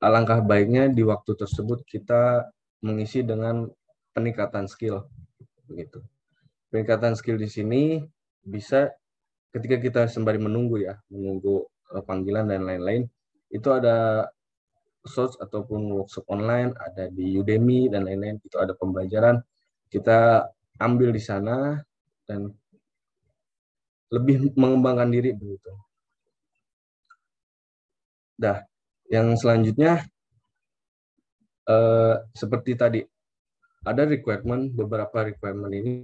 alangkah baiknya di waktu tersebut kita mengisi dengan peningkatan skill begitu. Peningkatan skill di sini bisa ketika kita sembari menunggu ya, menunggu panggilan dan lain-lain, itu ada search ataupun workshop online, ada di Udemy dan lain-lain, itu ada pembelajaran. Kita ambil di sana dan lebih mengembangkan diri begitu. Dah, yang selanjutnya eh, seperti tadi ada requirement beberapa requirement ini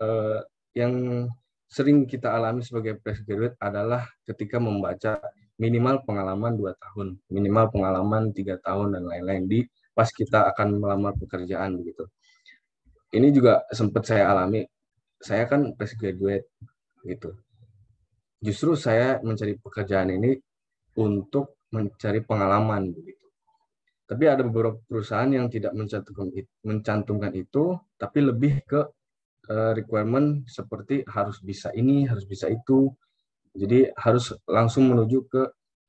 eh, yang sering kita alami sebagai fresh graduate adalah ketika membaca minimal pengalaman dua tahun, minimal pengalaman tiga tahun dan lain-lain di pas kita akan melamar pekerjaan begitu. Ini juga sempat saya alami saya kan fresh graduate gitu. Justru saya mencari pekerjaan ini untuk mencari pengalaman begitu. Tapi ada beberapa perusahaan yang tidak mencantumkan itu, tapi lebih ke requirement seperti harus bisa ini, harus bisa itu. Jadi harus langsung menuju ke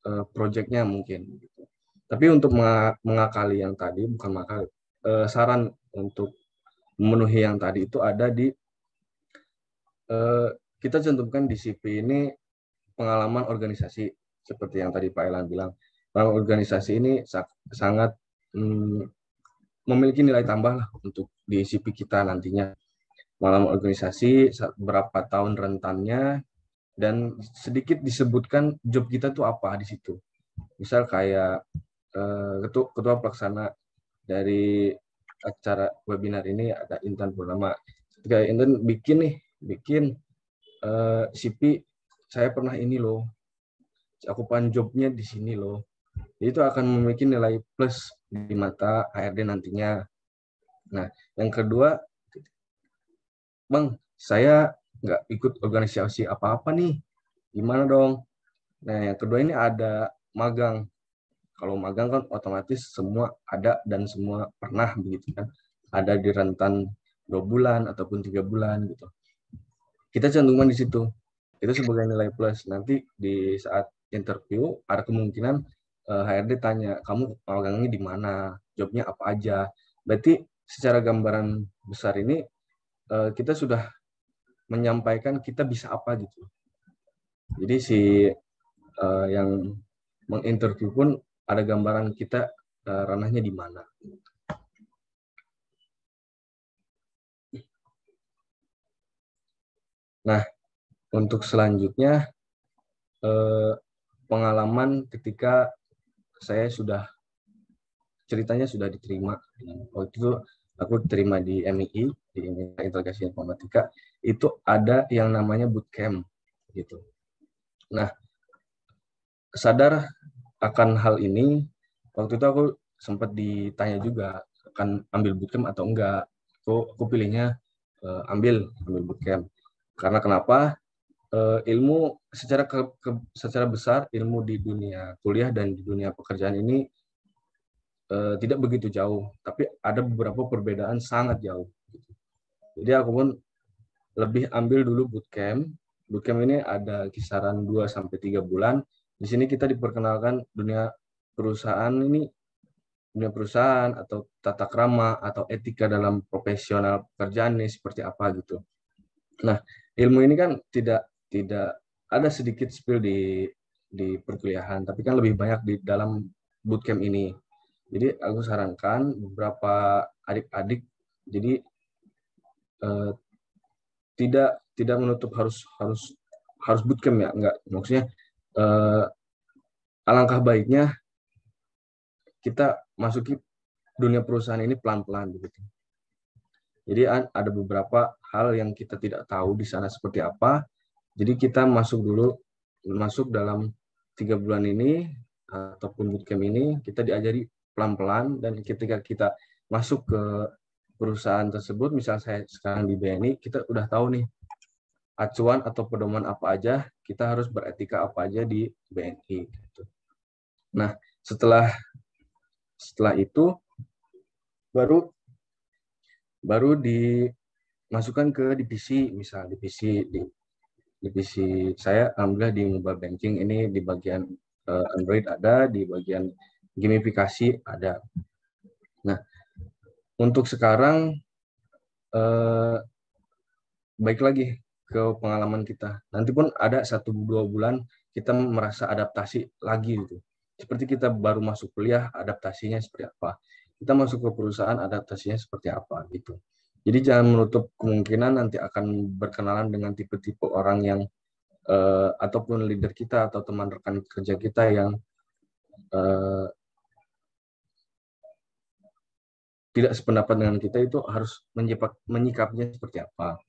uh, projectnya mungkin. Gitu. Tapi untuk mengakali yang tadi, bukan mengakali, uh, saran untuk memenuhi yang tadi itu ada di kita cantumkan di CV ini pengalaman organisasi seperti yang tadi Pak Elan bilang. Pengalaman organisasi ini sangat hmm, memiliki nilai tambah untuk di CV kita nantinya. Pengalaman organisasi berapa tahun rentannya dan sedikit disebutkan job kita tuh apa di situ. Misal kayak eh, ketua, ketua pelaksana dari acara webinar ini ada Intan Purnama. Ketika Intan bikin nih, bikin uh, CP saya pernah ini loh cakupan jobnya di sini loh itu akan memiliki nilai plus di mata HRD nantinya nah yang kedua bang saya nggak ikut organisasi apa-apa nih. Gimana dong? Nah yang kedua ini ada magang. Kalau magang kan otomatis semua ada dan semua pernah begitu kan. Ada di rentan dua bulan ataupun tiga bulan gitu. Kita cantumkan di situ. Itu sebagai nilai plus. Nanti di saat interview ada kemungkinan uh, eh, HRD tanya kamu magangnya di mana? Jobnya apa aja? Berarti secara gambaran besar ini uh, kita sudah menyampaikan kita bisa apa gitu. Jadi si uh, yang menginterview pun ada gambaran kita uh, ranahnya di mana. Nah, untuk selanjutnya eh, pengalaman ketika saya sudah ceritanya sudah diterima. Waktu itu aku diterima di MII di Integrasi Informatika itu ada yang namanya bootcamp gitu. Nah, sadar akan hal ini waktu itu aku sempat ditanya juga akan ambil bootcamp atau enggak. Aku, aku pilihnya uh, ambil ambil bootcamp. Karena kenapa? Uh, ilmu secara ke, ke, secara besar ilmu di dunia kuliah dan di dunia pekerjaan ini uh, tidak begitu jauh, tapi ada beberapa perbedaan sangat jauh. Jadi aku pun lebih ambil dulu bootcamp. Bootcamp ini ada kisaran 2 sampai 3 bulan. Di sini kita diperkenalkan dunia perusahaan ini dunia perusahaan atau tata krama atau etika dalam profesional pekerjaan ini seperti apa gitu. Nah, ilmu ini kan tidak tidak ada sedikit spill di di perkuliahan, tapi kan lebih banyak di dalam bootcamp ini. Jadi aku sarankan beberapa adik-adik jadi eh, tidak tidak menutup harus harus harus bootcamp ya, enggak. Maksudnya eh, alangkah baiknya kita masuki dunia perusahaan ini pelan-pelan begitu. Jadi ada beberapa hal yang kita tidak tahu di sana seperti apa. Jadi kita masuk dulu masuk dalam tiga bulan ini ataupun bootcamp ini kita diajari pelan-pelan dan ketika kita masuk ke perusahaan tersebut, misal saya sekarang di BNI, kita udah tahu nih acuan atau pedoman apa aja, kita harus beretika apa aja di BNI. Gitu. Nah, setelah setelah itu baru baru dimasukkan ke divisi, misal divisi di divisi saya alhamdulillah di mobile banking ini di bagian uh, Android ada, di bagian gamifikasi ada. Untuk sekarang uh, baik lagi ke pengalaman kita. Nanti pun ada satu dua bulan kita merasa adaptasi lagi gitu. Seperti kita baru masuk kuliah, adaptasinya seperti apa kita masuk ke perusahaan adaptasinya seperti apa gitu. Jadi jangan menutup kemungkinan nanti akan berkenalan dengan tipe-tipe orang yang uh, ataupun leader kita atau teman rekan kerja kita yang uh, tidak sependapat dengan kita itu harus menyikapnya seperti apa.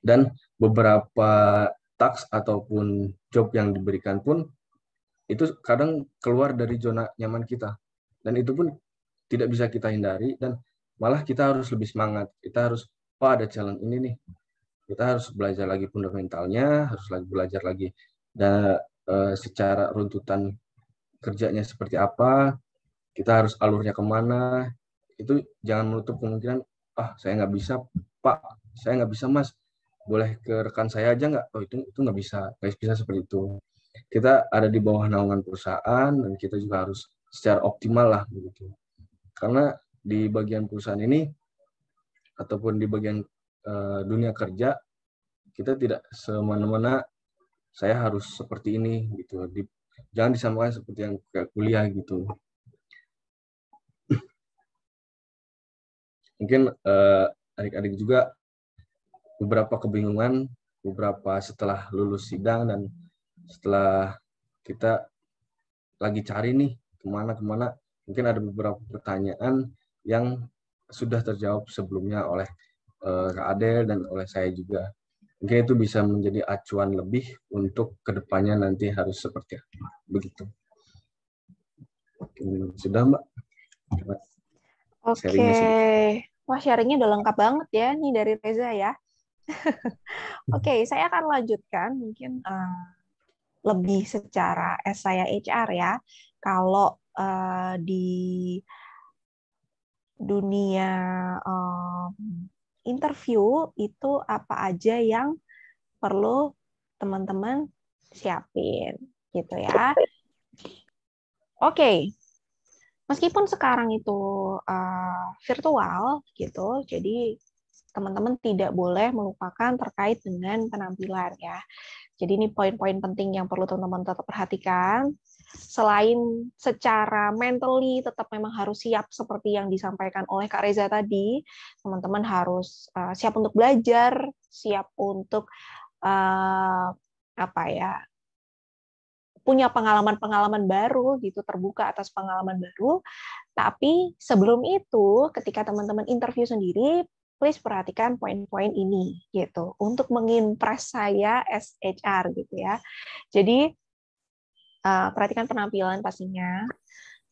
Dan beberapa tax ataupun job yang diberikan pun itu kadang keluar dari zona nyaman kita. Dan itu pun tidak bisa kita hindari dan malah kita harus lebih semangat. Kita harus oh ada challenge ini nih. Kita harus belajar lagi fundamentalnya, harus lagi belajar lagi dan e, secara runtutan kerjanya seperti apa, kita harus alurnya ke mana. Itu jangan menutup kemungkinan ah saya nggak bisa pak, saya nggak bisa mas, boleh ke rekan saya aja nggak? Oh itu itu nggak bisa, nggak bisa seperti itu. Kita ada di bawah naungan perusahaan dan kita juga harus secara optimal lah begitu. Karena di bagian perusahaan ini ataupun di bagian uh, dunia kerja kita tidak semena-mena saya harus seperti ini gitu. Di, jangan disamakan seperti yang kuliah gitu. Mungkin uh, adik-adik juga beberapa kebingungan beberapa setelah lulus sidang dan setelah kita lagi cari nih ke mana ke mana mungkin ada beberapa pertanyaan yang sudah terjawab sebelumnya oleh uh, Kak Adel dan oleh saya juga. Mungkin itu bisa menjadi acuan lebih untuk ke depannya nanti harus seperti apa. Begitu. Sudah Mbak? Oke. Okay. Wah sharingnya udah lengkap banget ya nih dari Reza ya. Oke, okay, saya akan lanjutkan mungkin uh, lebih secara S saya HR ya. Kalau uh, di dunia um, interview itu apa aja yang perlu teman-teman siapin gitu ya. Oke, okay. Meskipun sekarang itu uh, virtual gitu, jadi teman-teman tidak boleh melupakan terkait dengan penampilan ya. Jadi ini poin-poin penting yang perlu teman-teman tetap perhatikan. Selain secara mentally tetap memang harus siap seperti yang disampaikan oleh Kak Reza tadi, teman-teman harus uh, siap untuk belajar, siap untuk uh, apa ya punya pengalaman-pengalaman baru gitu terbuka atas pengalaman baru tapi sebelum itu ketika teman-teman interview sendiri please perhatikan poin-poin ini gitu untuk mengimpress saya as HR gitu ya. Jadi uh, perhatikan penampilan pastinya.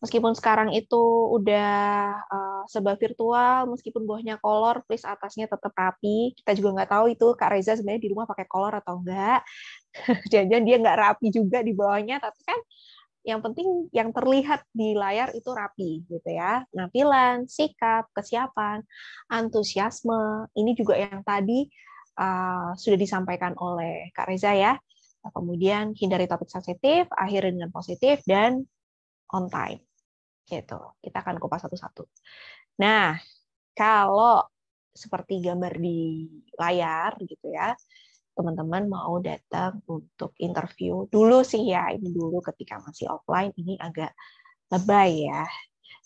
Meskipun sekarang itu udah uh, serba virtual, meskipun bawahnya kolor, please atasnya tetap rapi. Kita juga nggak tahu itu Kak Reza sebenarnya di rumah pakai kolor atau enggak. Jangan-jangan dia nggak rapi juga di bawahnya, tapi kan yang penting yang terlihat di layar itu rapi gitu ya. Penampilan, sikap, kesiapan, antusiasme, ini juga yang tadi uh, sudah disampaikan oleh Kak Reza ya. Kemudian hindari topik sensitif, akhiri dengan positif dan on time. Gitu. Kita akan kupas satu-satu. Nah, kalau seperti gambar di layar gitu ya, teman-teman mau datang untuk interview dulu sih ya. Ini dulu ketika masih offline ini agak lebay ya.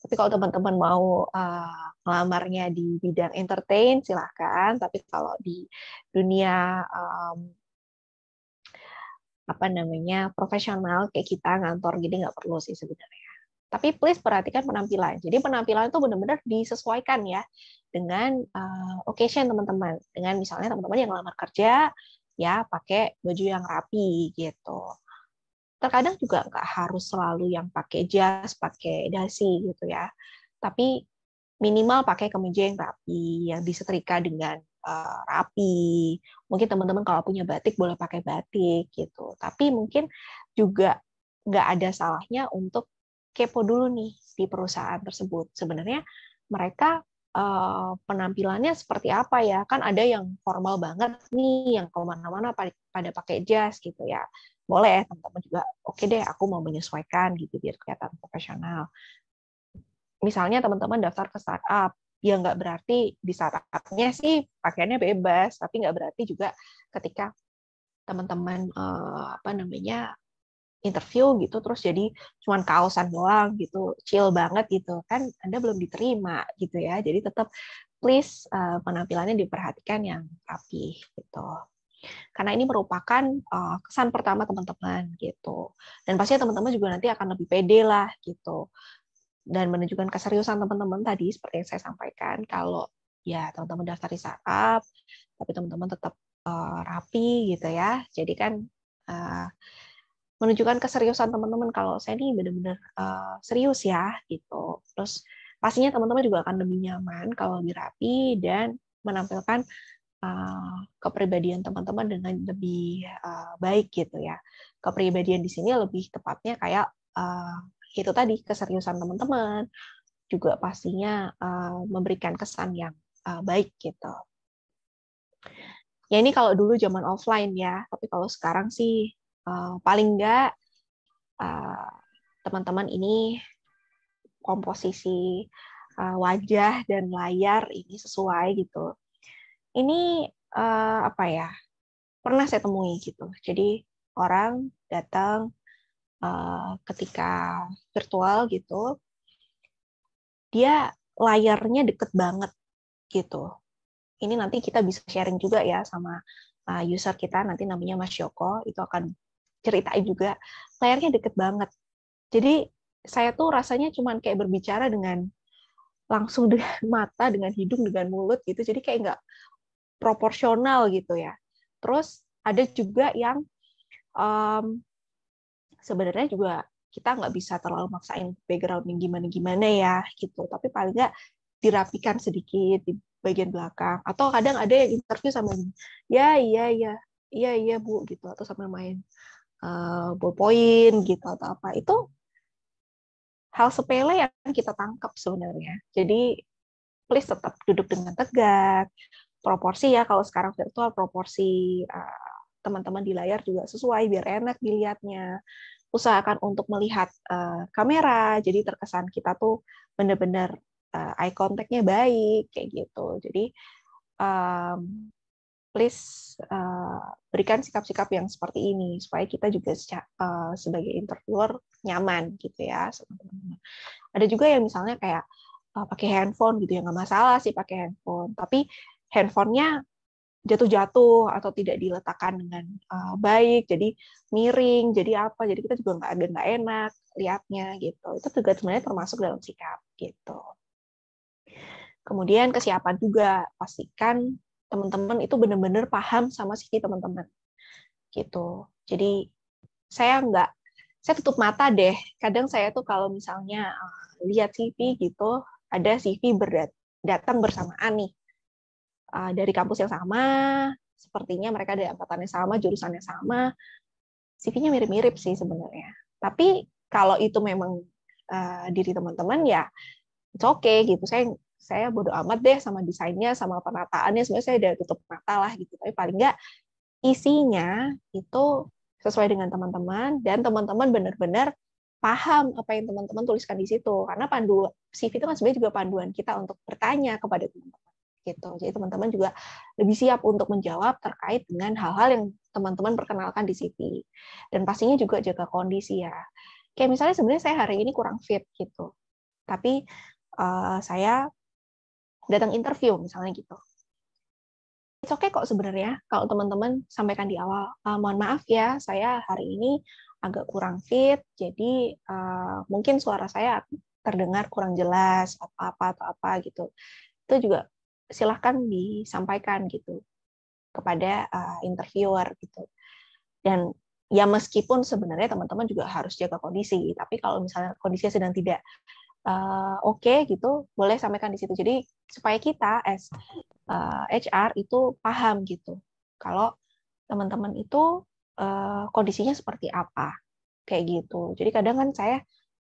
Tapi kalau teman-teman mau uh, ngelamarnya di bidang entertain silahkan tapi kalau di dunia um, apa namanya profesional kayak kita ngantor gini nggak perlu sih sebenarnya. Tapi please perhatikan penampilan. Jadi penampilan itu benar-benar disesuaikan ya dengan uh, occasion teman-teman. Dengan misalnya teman-teman yang ngelamar kerja ya pakai baju yang rapi gitu. Terkadang juga nggak harus selalu yang pakai jas pakai dasi gitu ya. Tapi minimal pakai kemeja yang rapi yang disetrika dengan uh, rapi. Mungkin teman-teman kalau punya batik boleh pakai batik gitu. Tapi mungkin juga nggak ada salahnya untuk kepo dulu nih di perusahaan tersebut. Sebenarnya mereka uh, penampilannya seperti apa ya? Kan ada yang formal banget nih yang ke mana-mana pada, pada pakai jas gitu ya. Boleh teman-teman juga oke okay deh aku mau menyesuaikan gitu biar kelihatan profesional. Misalnya teman-teman daftar ke startup ya nggak berarti di startupnya sih pakaiannya bebas tapi nggak berarti juga ketika teman-teman uh, apa namanya interview gitu terus jadi cuman kaosan doang gitu chill banget gitu. Kan anda belum diterima gitu ya. Jadi tetap please uh, penampilannya diperhatikan yang rapi gitu. Karena ini merupakan uh, kesan pertama teman-teman gitu. Dan pastinya teman-teman juga nanti akan lebih pede lah gitu. Dan menunjukkan keseriusan teman-teman tadi seperti yang saya sampaikan kalau ya teman-teman daftar di startup tapi teman-teman tetap uh, rapi gitu ya. Jadi kan uh, menunjukkan keseriusan teman-teman kalau saya ini benar-benar uh, serius ya gitu. Terus pastinya teman-teman juga akan lebih nyaman kalau lebih rapi dan menampilkan uh, kepribadian teman-teman dengan lebih uh, baik gitu ya. Kepribadian di sini lebih tepatnya kayak uh, itu tadi keseriusan teman-teman juga pastinya uh, memberikan kesan yang uh, baik gitu. Ya ini kalau dulu zaman offline ya, tapi kalau sekarang sih uh, paling enggak uh, teman-teman ini komposisi uh, wajah dan layar ini sesuai gitu. Ini uh, apa ya? Pernah saya temui gitu. Jadi orang datang uh, ketika virtual gitu, dia layarnya deket banget gitu. Ini nanti kita bisa sharing juga ya sama user kita nanti namanya Mas Yoko itu akan ceritain juga layarnya deket banget. Jadi saya tuh rasanya cuman kayak berbicara dengan langsung dengan mata dengan hidung dengan mulut gitu. Jadi kayak nggak proporsional gitu ya. Terus ada juga yang um, sebenarnya juga kita nggak bisa terlalu maksain background yang gimana gimana ya gitu. Tapi paling nggak dirapikan sedikit di bagian belakang. Atau kadang ada yang interview sama ya iya iya iya iya bu gitu. Atau sambil main uh, ballpoint gitu atau apa itu hal sepele yang kita tangkap sebenarnya. Jadi please tetap duduk dengan tegak. Proporsi ya kalau sekarang virtual proporsi uh, teman-teman di layar juga sesuai biar enak dilihatnya. Usahakan untuk melihat uh, kamera jadi terkesan kita tuh benar-benar uh, eye contact-nya baik kayak gitu. Jadi um, please uh, berikan sikap-sikap yang seperti ini supaya kita juga uh, sebagai interviewer nyaman gitu ya Ada juga yang misalnya kayak uh, pakai handphone gitu ya nggak masalah sih pakai handphone, tapi handphonenya jatuh-jatuh atau tidak diletakkan dengan uh, baik, jadi miring, jadi apa, jadi kita juga nggak ada nggak enak lihatnya gitu. Itu juga sebenarnya termasuk dalam sikap gitu. Kemudian kesiapan juga pastikan teman-teman itu benar-benar paham sama CV teman-teman. Gitu. Jadi saya nggak saya tutup mata deh. Kadang saya tuh kalau misalnya uh, lihat CV gitu ada CV berdat datang bersamaan nih. Uh, dari kampus yang sama sepertinya mereka dari angkatannya sama jurusannya sama. CV-nya mirip-mirip sih sebenarnya. Tapi kalau itu memang uh, diri teman-teman ya oke okay gitu. Saya saya bodo amat deh sama desainnya sama penataannya sebenarnya saya udah tutup mata lah gitu. Tapi paling nggak isinya itu sesuai dengan teman-teman dan teman-teman benar-benar paham apa yang teman-teman tuliskan di situ. Karena pandu CV itu kan sebenarnya juga panduan kita untuk bertanya kepada teman-teman gitu. Jadi teman-teman juga lebih siap untuk menjawab terkait dengan hal-hal yang teman-teman perkenalkan di CV dan pastinya juga jaga kondisi ya. Kayak misalnya sebenarnya saya hari ini kurang fit gitu. Tapi uh, saya datang interview misalnya gitu It's okay kok sebenarnya kalau teman-teman sampaikan di awal, uh, mohon maaf ya, saya hari ini agak kurang fit, jadi uh, mungkin suara saya terdengar kurang jelas atau apa atau apa gitu. Itu juga silahkan disampaikan gitu kepada uh, interviewer gitu. Dan ya meskipun sebenarnya teman-teman juga harus jaga kondisi, tapi kalau misalnya kondisinya sedang tidak uh, oke okay, gitu, boleh sampaikan di situ. Jadi supaya kita as uh, eh, HR itu paham gitu kalau teman-teman itu uh, kondisinya seperti apa kayak gitu. Jadi kadang kan saya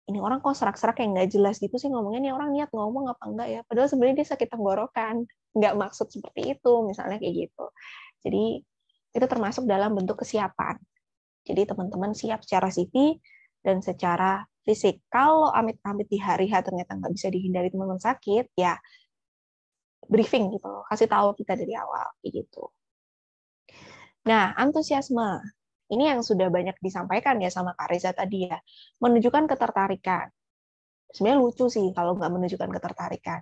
ini orang kok serak-serak kayak nggak jelas gitu sih ngomongnya ini orang niat ngomong apa enggak ya? Padahal sebenarnya dia sakit tenggorokan nggak maksud seperti itu misalnya kayak gitu. Jadi itu termasuk dalam bentuk kesiapan. Jadi teman-teman siap secara CV dan secara fisik kalau amit-amit di hari H ternyata nggak bisa dihindari teman-teman sakit ya briefing gitu kasih tahu kita dari awal gitu. Nah, antusiasme ini yang sudah banyak disampaikan ya sama Kak Reza tadi ya, menunjukkan ketertarikan. Sebenarnya lucu sih kalau nggak menunjukkan ketertarikan.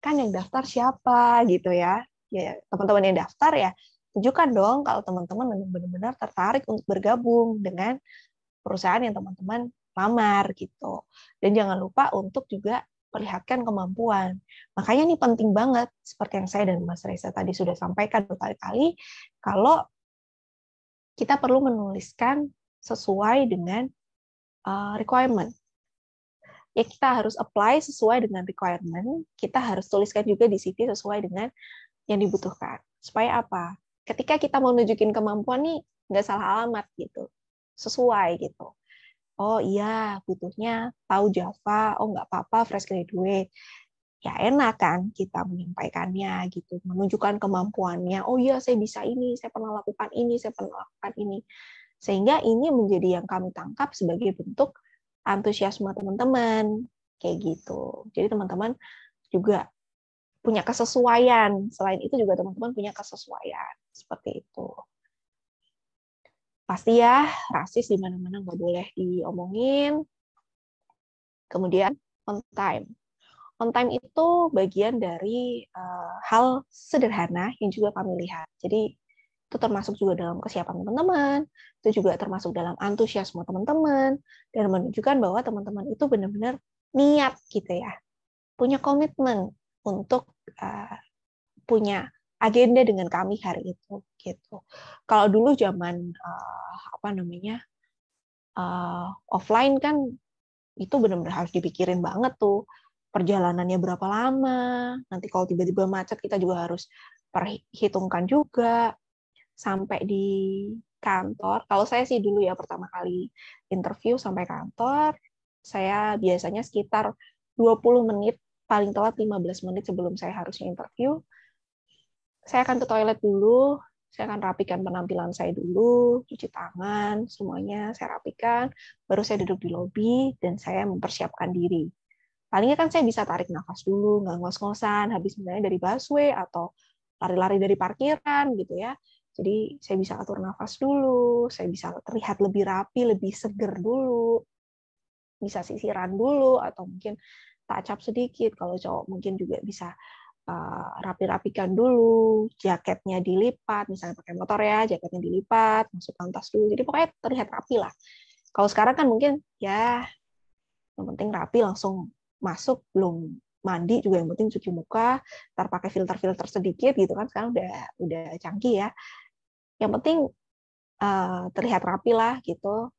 Kan yang daftar siapa gitu ya. Ya, teman-teman yang daftar ya, tunjukkan dong kalau teman-teman benar-benar tertarik untuk bergabung dengan perusahaan yang teman-teman lamar gitu. Dan jangan lupa untuk juga perlihatkan kemampuan. Makanya ini penting banget, seperti yang saya dan Mas Reza tadi sudah sampaikan berkali-kali, kalau kita perlu menuliskan sesuai dengan uh, requirement. Ya kita harus apply sesuai dengan requirement, kita harus tuliskan juga di CV sesuai dengan yang dibutuhkan. Supaya apa? Ketika kita mau nunjukin kemampuan nih, nggak salah alamat gitu, sesuai gitu oh iya butuhnya tahu Java, oh nggak apa-apa fresh graduate. Ya enak kan kita menyampaikannya gitu, menunjukkan kemampuannya. Oh iya saya bisa ini, saya pernah lakukan ini, saya pernah lakukan ini. Sehingga ini menjadi yang kami tangkap sebagai bentuk antusiasme teman-teman kayak gitu. Jadi teman-teman juga punya kesesuaian. Selain itu juga teman-teman punya kesesuaian seperti itu pasti ya rasis di mana-mana nggak boleh diomongin. Kemudian on time. On time itu bagian dari uh, hal sederhana yang juga kami lihat. Jadi itu termasuk juga dalam kesiapan teman-teman, itu juga termasuk dalam antusiasme teman-teman, dan menunjukkan bahwa teman-teman itu benar-benar niat gitu ya, punya komitmen untuk uh, punya agenda dengan kami hari itu gitu. Kalau dulu zaman uh, apa namanya uh, offline kan itu benar-benar harus dipikirin banget tuh perjalanannya berapa lama. Nanti kalau tiba-tiba macet kita juga harus perhitungkan juga sampai di kantor. Kalau saya sih dulu ya pertama kali interview sampai kantor, saya biasanya sekitar 20 menit paling telat 15 menit sebelum saya harusnya interview saya akan ke toilet dulu, saya akan rapikan penampilan saya dulu, cuci tangan, semuanya saya rapikan, baru saya duduk di lobi dan saya mempersiapkan diri. Palingnya kan saya bisa tarik nafas dulu, nggak ngos-ngosan, habis misalnya dari busway atau lari-lari dari parkiran gitu ya. Jadi saya bisa atur nafas dulu, saya bisa terlihat lebih rapi, lebih seger dulu, bisa sisiran dulu, atau mungkin up sedikit. Kalau cowok mungkin juga bisa rapi-rapikan dulu, jaketnya dilipat, misalnya pakai motor ya, jaketnya dilipat, masukkan tas dulu. Jadi pokoknya terlihat rapi lah. Kalau sekarang kan mungkin ya yang penting rapi langsung masuk, belum mandi juga yang penting cuci muka, ntar pakai filter-filter sedikit gitu kan sekarang udah udah canggih ya. Yang penting uh, terlihat rapi lah gitu.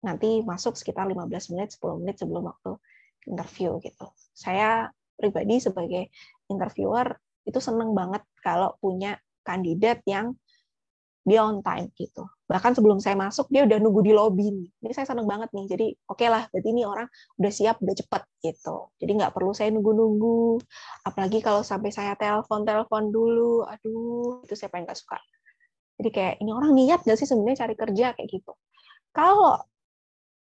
Nanti masuk sekitar 15 menit, 10 menit sebelum waktu interview gitu. Saya pribadi sebagai interviewer itu seneng banget kalau punya kandidat yang dia on time gitu. Bahkan sebelum saya masuk dia udah nunggu di lobby nih. Ini saya seneng banget nih. Jadi oke okay lah, berarti ini orang udah siap, udah cepet gitu. Jadi nggak perlu saya nunggu-nunggu. Apalagi kalau sampai saya telepon-telepon dulu, aduh itu saya pengen nggak suka. Jadi kayak ini orang niat nggak sih sebenarnya cari kerja kayak gitu. Kalau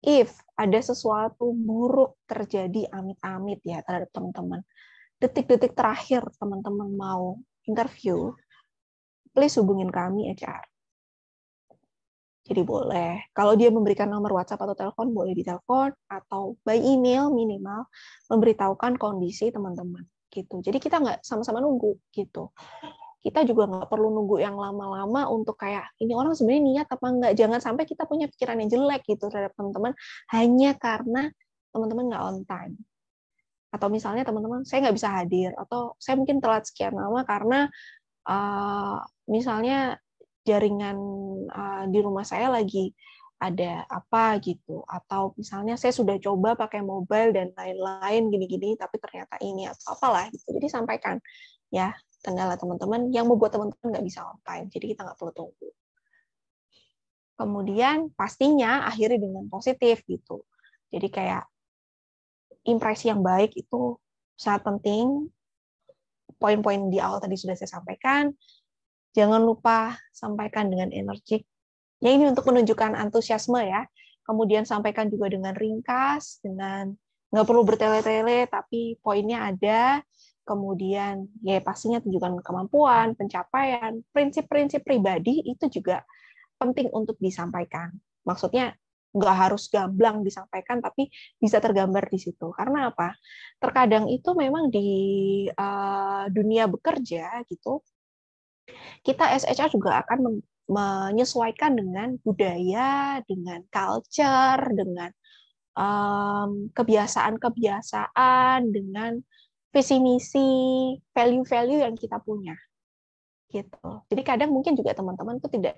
if ada sesuatu buruk terjadi amit-amit ya terhadap teman-teman, detik-detik terakhir teman-teman mau interview, please hubungin kami HR. Jadi boleh. Kalau dia memberikan nomor WhatsApp atau telepon, boleh ditelepon atau by email minimal memberitahukan kondisi teman-teman gitu. Jadi kita nggak sama-sama nunggu gitu. Kita juga nggak perlu nunggu yang lama-lama untuk kayak ini orang sebenarnya niat apa enggak. Jangan sampai kita punya pikiran yang jelek gitu terhadap teman-teman hanya karena teman-teman nggak on time. Atau misalnya teman-teman saya nggak bisa hadir atau saya mungkin telat sekian lama karena uh, misalnya jaringan uh, di rumah saya lagi ada apa gitu. Atau misalnya saya sudah coba pakai mobile dan lain-lain gini-gini tapi ternyata ini atau apalah gitu. Jadi sampaikan ya kendala teman-teman yang membuat teman-teman nggak bisa on jadi kita nggak perlu tunggu. Kemudian pastinya akhiri dengan positif gitu. Jadi kayak impresi yang baik itu sangat penting poin-poin di awal tadi sudah saya sampaikan Jangan lupa sampaikan dengan energi. Ya ini untuk menunjukkan antusiasme ya. Kemudian sampaikan juga dengan ringkas, dengan nggak perlu bertele-tele, tapi poinnya ada. Kemudian ya pastinya tunjukkan kemampuan, pencapaian, prinsip-prinsip pribadi itu juga penting untuk disampaikan. Maksudnya nggak harus gamblang disampaikan, tapi bisa tergambar di situ. Karena apa? Terkadang itu memang di uh, dunia bekerja gitu, kita SHR juga akan menyesuaikan dengan budaya, dengan culture, dengan kebiasaan-kebiasaan, dengan visi misi, value-value yang kita punya. Gitu. Jadi kadang mungkin juga teman-teman itu tidak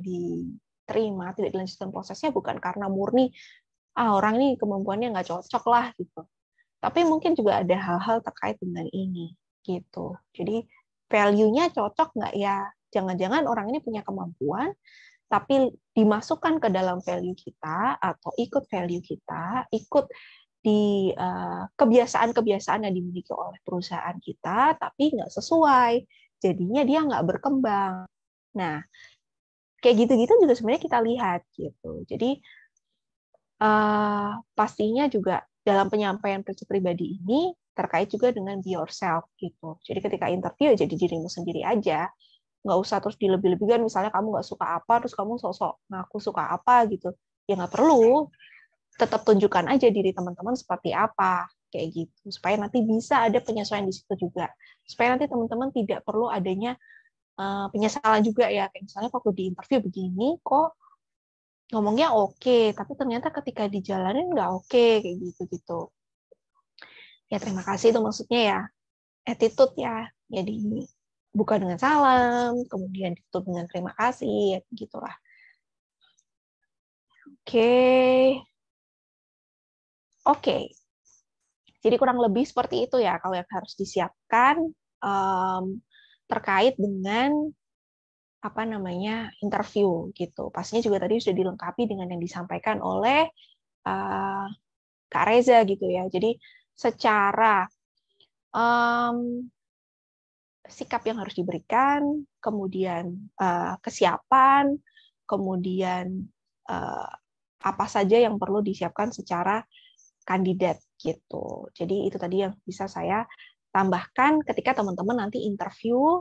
diterima, tidak dilanjutkan prosesnya bukan karena murni ah orang ini kemampuannya nggak cocok lah gitu. Tapi mungkin juga ada hal-hal terkait dengan ini gitu. Jadi value-nya cocok nggak ya Jangan-jangan orang ini punya kemampuan, tapi dimasukkan ke dalam value kita atau ikut value kita, ikut di eh, kebiasaan-kebiasaan yang dimiliki oleh perusahaan kita, tapi nggak sesuai. Jadinya dia nggak berkembang. Nah, kayak gitu-gitu juga sebenarnya kita lihat gitu. Jadi uh, pastinya juga dalam penyampaian pribadi ini terkait juga dengan be yourself gitu. Jadi ketika interview ya jadi dirimu sendiri aja. Nggak usah terus dilebih-lebihkan misalnya kamu nggak suka apa terus kamu sosok ngaku suka apa gitu. Ya nggak perlu. Tetap tunjukkan aja diri teman-teman seperti apa kayak gitu. Supaya nanti bisa ada penyesuaian di situ juga. Supaya nanti teman-teman tidak perlu adanya uh, penyesalan juga ya kayak misalnya waktu di interview begini kok ngomongnya oke okay, tapi ternyata ketika dijalanin nggak oke okay, kayak gitu gitu ya terima kasih itu maksudnya ya attitude ya jadi buka dengan salam, kemudian ditutup dengan terima kasih, ya, gitulah. Oke. Oke. Jadi kurang lebih seperti itu ya kalau yang harus disiapkan um, terkait dengan apa namanya interview gitu. Pastinya juga tadi sudah dilengkapi dengan yang disampaikan oleh uh, Kak Reza gitu ya. Jadi secara um, sikap yang harus diberikan, kemudian uh, kesiapan, kemudian uh, apa saja yang perlu disiapkan secara kandidat gitu. Jadi itu tadi yang bisa saya tambahkan ketika teman-teman nanti interview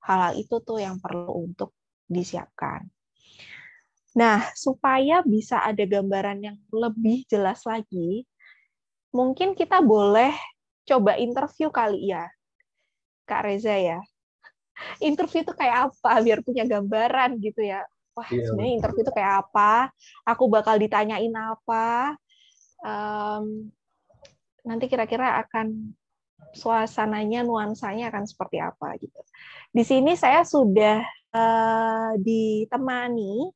hal-hal itu tuh yang perlu untuk disiapkan. Nah, supaya bisa ada gambaran yang lebih jelas lagi, mungkin kita boleh coba interview kali ya Kak Reza ya. Interview itu kayak apa biar punya gambaran gitu ya. Wah, iya, sebenarnya interview itu kayak apa? Aku bakal ditanyain apa? Um, nanti kira-kira akan suasananya, nuansanya akan seperti apa gitu. Di sini saya sudah uh, ditemani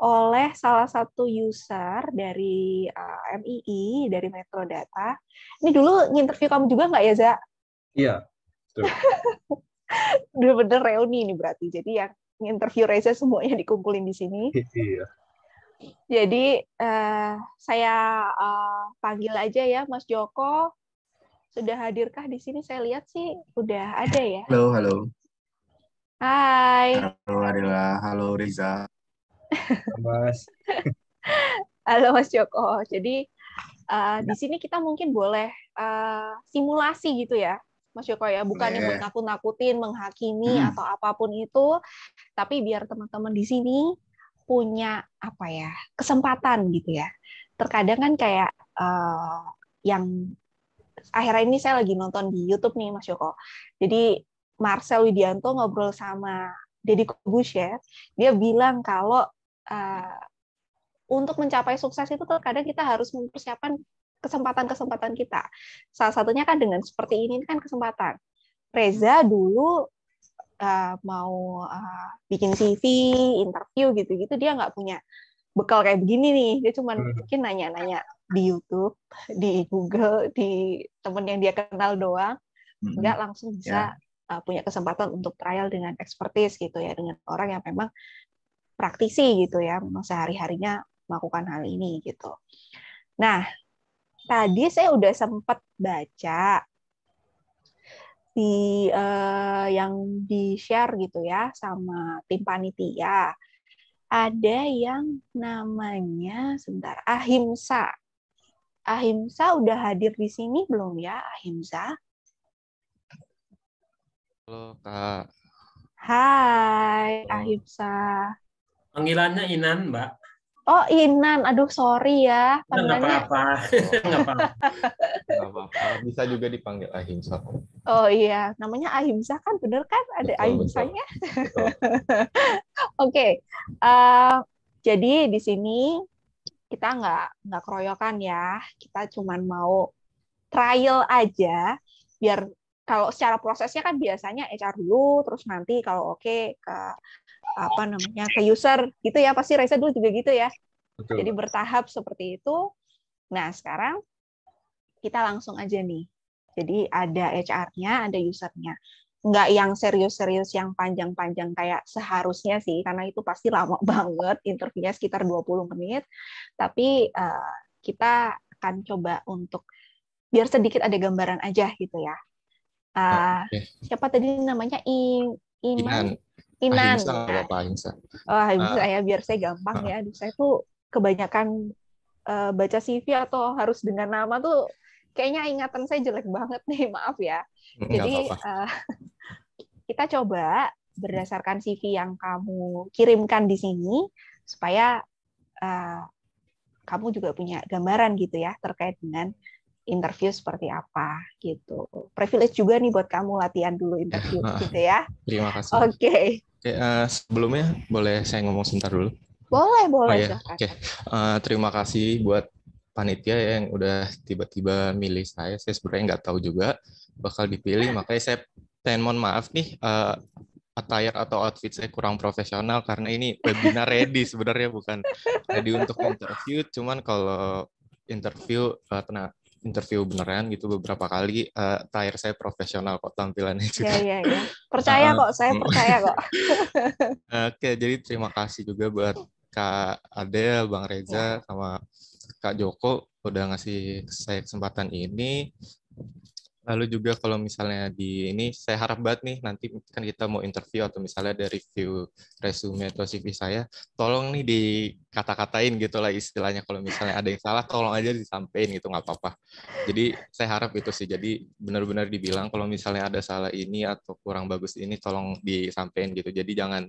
oleh salah satu user dari uh, eh, MII dari Metro Data. Ini dulu nginterview kamu juga nggak ya, Za? Iya, Bener-bener reuni ini berarti. Jadi yang interview Reza semuanya dikumpulin di sini. Iya. Jadi uh, saya uh, panggil aja ya Mas Joko. Sudah hadirkah di sini? Saya lihat sih udah ada ya. Halo, halo. Hai. Halo Adela, halo Riza. Mas. Halo Mas Joko. Jadi uh, di sini kita mungkin boleh uh, simulasi gitu ya, Mas Joko ya, bukannya buat nakut-nakutin, menghakimi hmm. atau apa pun itu, tapi biar teman-teman di sini punya apa ya kesempatan gitu ya. Terkadang kan kayak uh, yang akhirnya ini saya lagi nonton di YouTube nih Mas Joko. Jadi Marcel Widianto ngobrol sama Deddy Kobush ya, dia bilang kalau uh, untuk mencapai sukses itu terkadang kita harus mempersiapkan kesempatan-kesempatan kita. Salah satunya kan dengan seperti ini kan kesempatan. Reza dulu uh, mau uh, bikin CV, interview gitu-gitu, dia nggak punya bekal kayak begini nih. Dia cuma hmm. mungkin nanya-nanya di YouTube, di Google, di temen yang dia kenal doang, hmm. nggak langsung bisa yeah. uh, punya kesempatan untuk trial dengan expertise gitu ya, dengan orang yang memang praktisi gitu ya, memang sehari-harinya melakukan hal ini gitu. Nah, tadi saya udah sempat baca di uh, yang di share gitu ya sama tim panitia ada yang namanya sebentar ahimsa ahimsa udah hadir di sini belum ya ahimsa halo kak hai ahimsa panggilannya inan mbak Oh Inan, aduh sorry ya. Nggak apa-apa. Nggak apa-apa. Bisa juga dipanggil Ahimsa. Oh iya, namanya Ahimsa kan bener kan? Ada betul, Ahimsanya. Oke, okay. uh, eh, jadi di sini kita nggak nggak keroyokan ya. Kita cuma mau trial aja, biar kalau secara prosesnya kan biasanya HR dulu, terus nanti kalau oke okay, ke apa namanya ke user gitu ya. Pasti Reza dulu juga gitu ya. Betul. jadi bertahap seperti itu. Nah sekarang kita langsung aja nih. Jadi ada HR-nya ada usernya nggak yang serius-serius yang panjang-panjang kayak seharusnya sih karena itu pasti lama banget interviewnya sekitar 20 menit tapi uh, kita akan coba untuk biar sedikit ada gambaran aja gitu ya uh, okay. siapa tadi namanya I, Iman, Iman. Inan. Ahimsa, ya. Bapak Ahimsa. Oh, Ahimsa uh, ya, biar saya gampang uh, ya. Aduh, saya tuh kebanyakan uh, baca CV atau harus dengan nama tuh kayaknya ingatan saya jelek banget nih, maaf ya. Jadi apa -apa. Uh, kita coba berdasarkan CV yang kamu kirimkan di sini supaya uh, kamu juga punya gambaran gitu ya terkait dengan interview seperti apa gitu. Privilege juga nih buat kamu latihan dulu interview gitu ya. Terima kasih. Oke. Okay. Oke, uh, sebelumnya boleh saya ngomong sebentar dulu? Boleh, boleh. Oh, ya. Oke, okay. uh, terima kasih buat panitia yang udah tiba-tiba milih saya. Saya sebenarnya nggak tahu juga bakal dipilih, makanya saya pengen mohon maaf nih uh, attire atau outfit saya kurang profesional karena ini webinar ready sebenarnya bukan ready untuk interview. Cuman kalau interview uh, tenang, interview beneran gitu beberapa kali uh, tayar saya profesional kok tampilannya iya, juga. Iya iya iya. Percaya uh, kok, saya percaya kok. Oke, okay, jadi terima kasih juga buat Kak Adel, Bang Reza, ya. sama Kak Joko udah ngasih saya kesempatan ini. Lalu juga kalau misalnya di ini saya harap banget nih nanti kan kita mau interview atau misalnya ada review resume atau CV saya, tolong nih dikata-katain gitu lah istilahnya kalau misalnya ada yang salah tolong aja disampaikan gitu nggak apa-apa. Jadi saya harap itu sih jadi benar-benar dibilang kalau misalnya ada salah ini atau kurang bagus ini tolong disampaikan gitu. Jadi jangan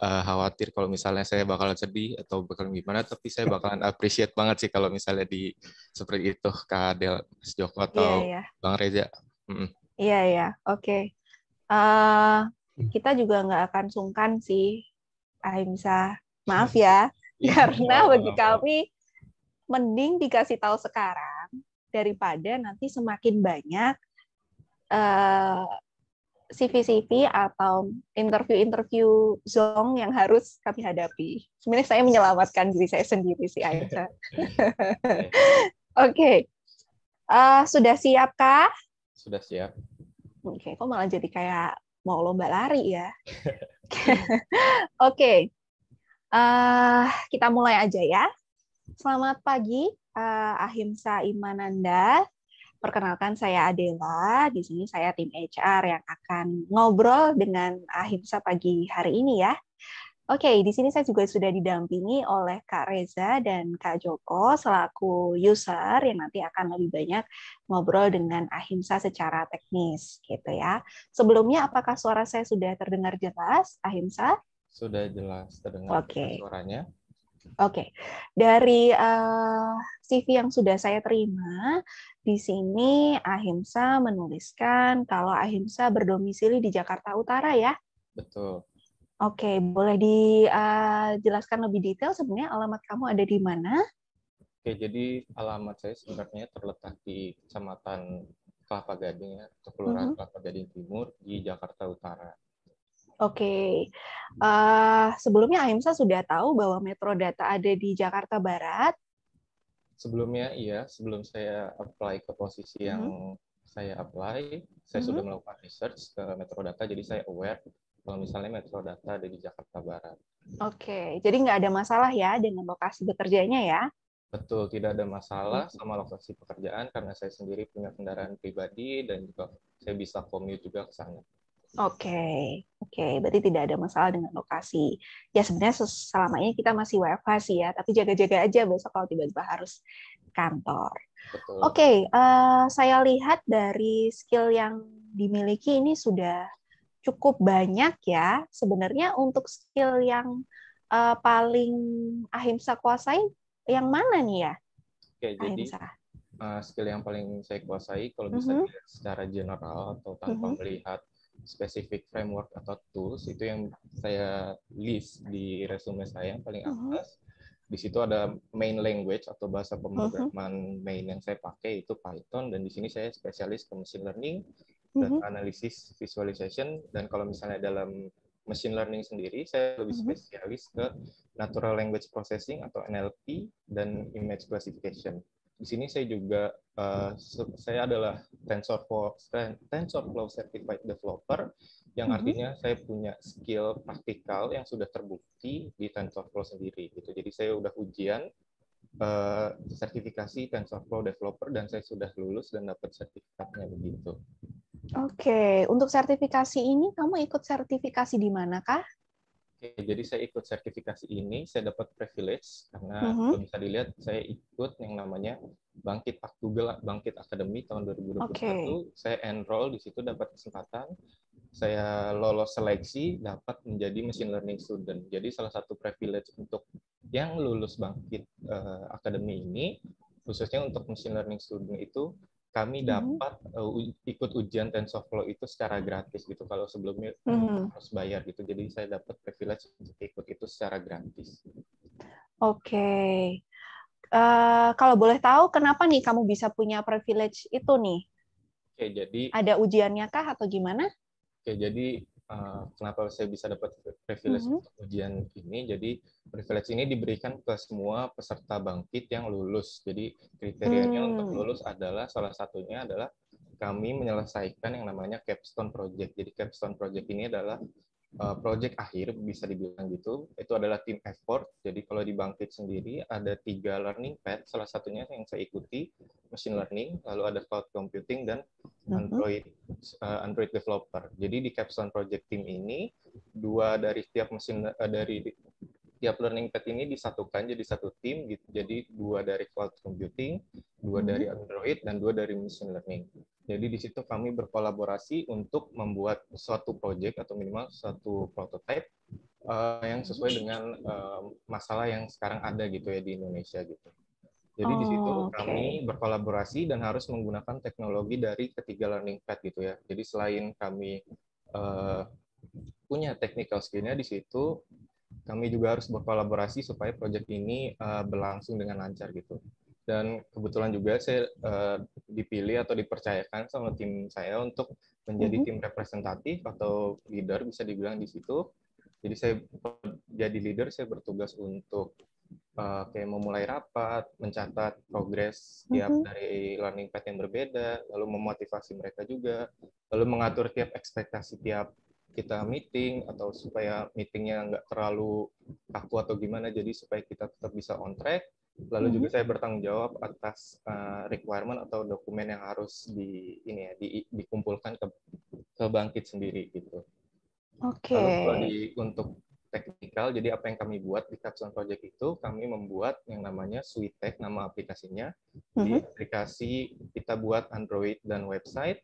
uh, khawatir kalau misalnya saya bakalan sedih atau bakalan gimana, tapi saya bakalan appreciate banget sih kalau misalnya di seperti itu Kak Adel, Mas Joko iya, atau yeah, yeah. Bang Reza. Iya mm. iya, yeah, oke. Okay. Uh, eh, kita juga nggak akan sungkan sih, Ahimsa. Maaf ya, iya, karena bagi kami mending dikasih tahu sekarang daripada nanti semakin banyak uh, CV-CV atau interview-interview zong yang harus kami hadapi. Sebenarnya saya menyelamatkan diri saya sendiri sih Aisyah. Oke, okay. uh, sudah siapkah? Sudah siap. Oke, okay. kok malah jadi kayak mau lomba lari ya? Oke, okay. uh, kita mulai aja ya. Selamat pagi, uh, Ahimsa Imananda. Perkenalkan saya Adela, di sini saya tim HR yang akan ngobrol dengan Ahimsa pagi hari ini ya. Oke, di sini saya juga sudah didampingi oleh Kak Reza dan Kak Joko selaku user yang nanti akan lebih banyak ngobrol dengan Ahimsa secara teknis, gitu ya. Sebelumnya, apakah suara saya sudah terdengar jelas, Ahimsa? Sudah jelas terdengar Oke. suaranya. Oke, dari uh, CV yang sudah saya terima, di sini Ahimsa menuliskan kalau Ahimsa berdomisili di Jakarta Utara ya. Betul. Oke, boleh dijelaskan uh, lebih detail sebenarnya alamat kamu ada di mana? Oke, jadi alamat saya sebenarnya terletak di Kecamatan Kelapa Gading ya, Kelurahan uh -huh. Kelapa Gading Timur di Jakarta Utara. Oke, uh, sebelumnya Ahimsa sudah tahu bahwa Metro Data ada di Jakarta Barat. Sebelumnya iya, sebelum saya apply ke posisi yang uh -huh. saya apply, saya -huh. sudah melakukan research ke Metro Data, jadi saya aware kalau misalnya Metro Data ada di Jakarta Barat. Oke, jadi nggak ada masalah ya dengan lokasi bekerjanya ya? Betul, tidak ada masalah sama lokasi pekerjaan karena saya sendiri punya kendaraan pribadi dan juga saya bisa commute juga ke sana. Oke, oke, berarti tidak ada masalah dengan lokasi. Ya sebenarnya selama ini kita masih WFH sih ya, tapi jaga-jaga aja besok kalau tiba-tiba harus kantor. Oke, uh, saya lihat dari skill yang dimiliki ini sudah cukup banyak ya. Sebenarnya untuk skill yang uh, paling Ahimsa kuasai yang mana nih ya? Oke, Ahimsa. jadi uh, skill yang paling saya kuasai kalau bisa mhm. -huh. secara general atau tanpa mhm. -huh. melihat spesifik framework atau tools itu yang saya list di resume saya yang paling mhm. atas. Uh -huh. Di situ ada main language atau bahasa pemrograman uh -huh. main yang saya pakai itu Python dan di sini saya spesialis ke machine learning, data mm-hmm. analysis visualization dan kalau misalnya dalam machine learning sendiri saya lebih spesialis ke natural language processing atau NLP dan image classification. Di sini saya juga uh, saya adalah TensorFlow TensorFlow certified developer yang mm-hmm. artinya saya punya skill praktikal yang sudah terbukti di TensorFlow sendiri gitu. Jadi saya udah ujian uh, sertifikasi TensorFlow developer dan saya sudah lulus dan dapat sertifikatnya begitu. Oke, untuk sertifikasi ini kamu ikut sertifikasi di mana kah? Oke, jadi saya ikut sertifikasi ini, saya dapat privilege karena uh -huh. kalau bisa dilihat saya ikut yang namanya Bangkit Google Bangkit Academy tahun 2021. Okay. Saya enroll di situ dapat kesempatan, saya lolos seleksi dapat menjadi machine learning student. Jadi salah satu privilege untuk yang lulus Bangkit uh, Academy ini khususnya untuk machine learning student itu kami mm-hmm. dapat uh, ikut ujian TensorFlow itu secara gratis gitu kalau sebelumnya mm-hmm. harus bayar gitu jadi saya dapat privilege untuk ikut itu secara gratis. Oke, okay. uh, eh, kalau boleh tahu kenapa nih kamu bisa punya privilege itu nih? Oke, okay, jadi ada ujiannya kah atau gimana? Oke, okay, jadi uh, kenapa saya bisa dapat privilege mm-hmm. untuk ujian ini? Jadi privilege ini diberikan ke semua peserta bangkit yang lulus. Jadi kriterianya mm. untuk lulus adalah salah satunya adalah kami menyelesaikan yang namanya capstone project. Jadi capstone project ini adalah uh, project akhir bisa dibilang gitu itu adalah team effort. Jadi kalau di Bangkit sendiri ada tiga learning path salah satunya yang saya ikuti machine learning lalu ada cloud computing dan mhm. Android uh, Android developer. Jadi di capstone project team ini dua dari tiap mesin uh, dari tiap learning path ini disatukan jadi satu tim gitu jadi dua dari cloud computing dua mhm. dari Android dan dua dari machine learning jadi di situ kami berkolaborasi untuk membuat suatu project atau minimal suatu prototype uh, yang sesuai dengan uh, masalah yang sekarang ada gitu ya di Indonesia gitu. Jadi oh, di situ oh, okay. kami berkolaborasi dan harus menggunakan teknologi dari ketiga learning path gitu ya. Jadi selain kami uh, punya technical skill-nya di situ, kami juga harus berkolaborasi supaya project ini uh, berlangsung dengan lancar gitu dan kebetulan juga saya uh, dipilih atau dipercayakan sama tim saya untuk menjadi mm-hmm. tim representatif atau leader bisa dibilang di situ. Jadi saya jadi leader saya bertugas untuk uh, kayak memulai rapat, mencatat progres tiap mm-hmm. dari learning path yang berbeda, lalu memotivasi mereka juga, lalu mengatur tiap ekspektasi tiap kita meeting atau supaya meetingnya nggak terlalu kaku atau gimana jadi supaya kita tetap bisa on track Lalu juga mhm. saya bertanggung jawab atas uh, requirement atau dokumen yang harus di ini ya di, dikumpulkan ke ke bangkit sendiri gitu. Oke. Okay. Lalu kalau di untuk teknikal. Jadi apa yang kami buat di Capstone Project itu, kami membuat yang namanya SweetTech, nama aplikasinya. Di Mhm. aplikasi kita buat Android dan website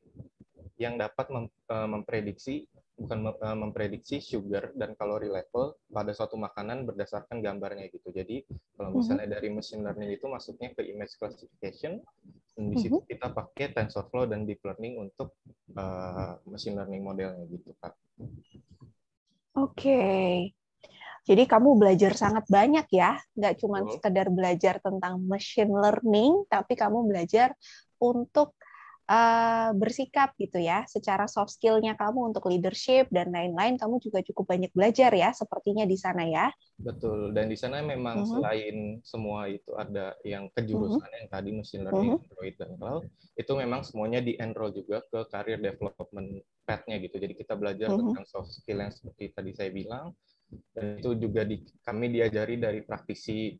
yang dapat mem- eh, memprediksi bukan eh, memprediksi sugar dan kalori level pada suatu makanan berdasarkan gambarnya gitu. Jadi kalau misalnya dari machine learning itu masuknya ke image classification, dan di situ kita pakai TensorFlow dan deep learning untuk eh, machine learning modelnya gitu, Kak. Oke. Jadi kamu belajar sangat banyak ya, nggak cuma sekedar belajar tentang machine learning, tapi kamu belajar untuk uh, bersikap gitu ya, secara soft skill-nya kamu untuk leadership dan lain-lain, kamu juga cukup banyak belajar ya, sepertinya di sana ya. Betul. Dan di sana memang Mhm. selain semua itu ada yang kejurusan yang tadi machine learning, Android dan cloud, itu memang semuanya di enroll juga ke career development path-nya gitu. Jadi kita belajar Mhm. tentang soft skill yang seperti tadi saya bilang. Dan itu juga di, kami diajari dari praktisi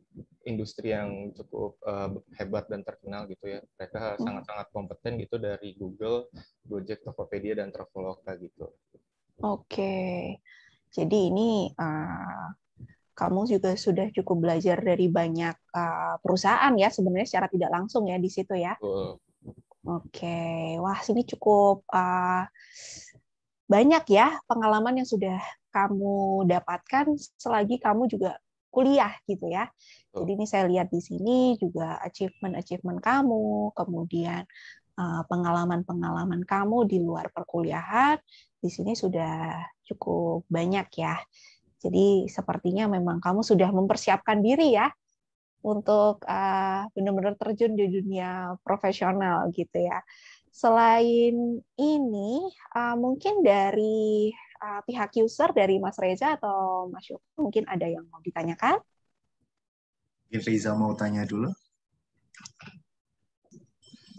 industri yang cukup eh, hebat dan terkenal gitu ya. Mereka Mhm. sangat-sangat kompeten gitu dari Google, Gojek, Tokopedia, dan Traveloka gitu. Oke. Jadi ini uh, kamu juga sudah cukup belajar dari banyak uh, perusahaan ya, sebenarnya secara tidak langsung ya di situ ya. Oke, wah sini cukup uh, banyak ya pengalaman yang sudah kamu dapatkan selagi kamu juga kuliah gitu ya. Jadi ini saya lihat di sini juga achievement-achievement kamu, kemudian uh, pengalaman-pengalaman kamu di luar perkuliahan di sini sudah cukup banyak ya. Jadi sepertinya memang kamu sudah mempersiapkan diri ya untuk uh, benar-benar terjun di dunia profesional gitu ya. Selain ini, uh, mungkin dari uh, pihak user, dari Mas Reza atau Mas Yoko, mungkin ada yang mau ditanyakan? Mungkin Riza mau tanya dulu.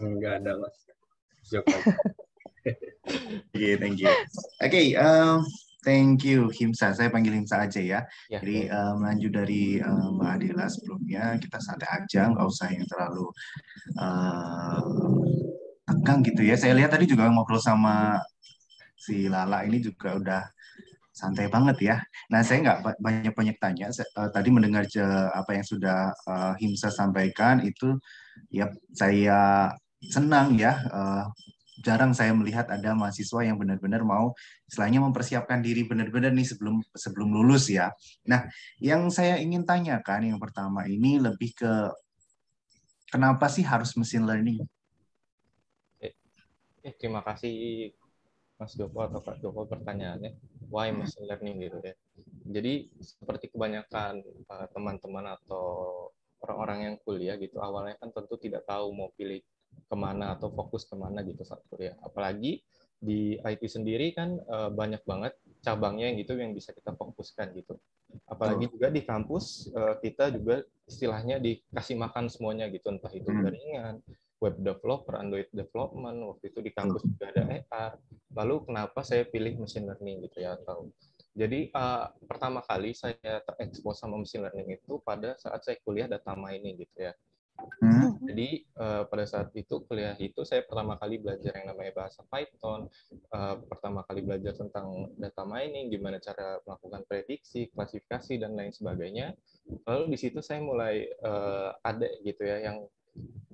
Enggak ada, Mas. Oke, thank you. Oke, um, thank you Himsa. Saya panggil Himsa aja ya. Ya, Jadi um, lanjut dari um, Mbak Adela sebelumnya, kita santai aja, nggak usah yang terlalu uh, tegang gitu ya. Saya lihat tadi juga ngobrol sama si Lala ini juga udah santai banget ya. Nah, saya nggak banyak-banyak tanya. Saya, uh, tadi mendengar je- apa yang sudah uh, Himsa sampaikan itu, ya saya senang ya. uh, jarang saya melihat ada mahasiswa yang benar-benar mau istilahnya mempersiapkan diri benar-benar nih sebelum sebelum lulus ya. Nah, yang saya ingin tanyakan yang pertama ini lebih ke kenapa sih harus machine learning? Eh, terima kasih Mas Joko atau Kak Joko pertanyaannya. Why machine learning gitu ya. Jadi seperti kebanyakan uh, teman-teman atau orang-orang yang kuliah gitu, awalnya kan tentu tidak tahu mau pilih ke mana atau fokus ke mana gitu saat kuliah. Apalagi di IT sendiri kan uh, banyak banget cabangnya yang gitu yang bisa kita fokuskan gitu. Apalagi juga di kampus uh, kita juga istilahnya dikasih makan semuanya gitu, entah itu Hmm. jaringan, web developer, Android development, waktu itu di kampus juga ada AR. Lalu kenapa saya pilih machine learning gitu ya atau jadi uh, pertama kali saya terekspos sama machine learning itu pada saat saya kuliah data mining gitu ya. Hmm? Jadi uh, pada saat itu kuliah itu saya pertama kali belajar yang namanya bahasa Python, uh, pertama kali belajar tentang data mining, gimana cara melakukan prediksi, klasifikasi dan lain sebagainya. Lalu di situ saya mulai uh, ada gitu ya yang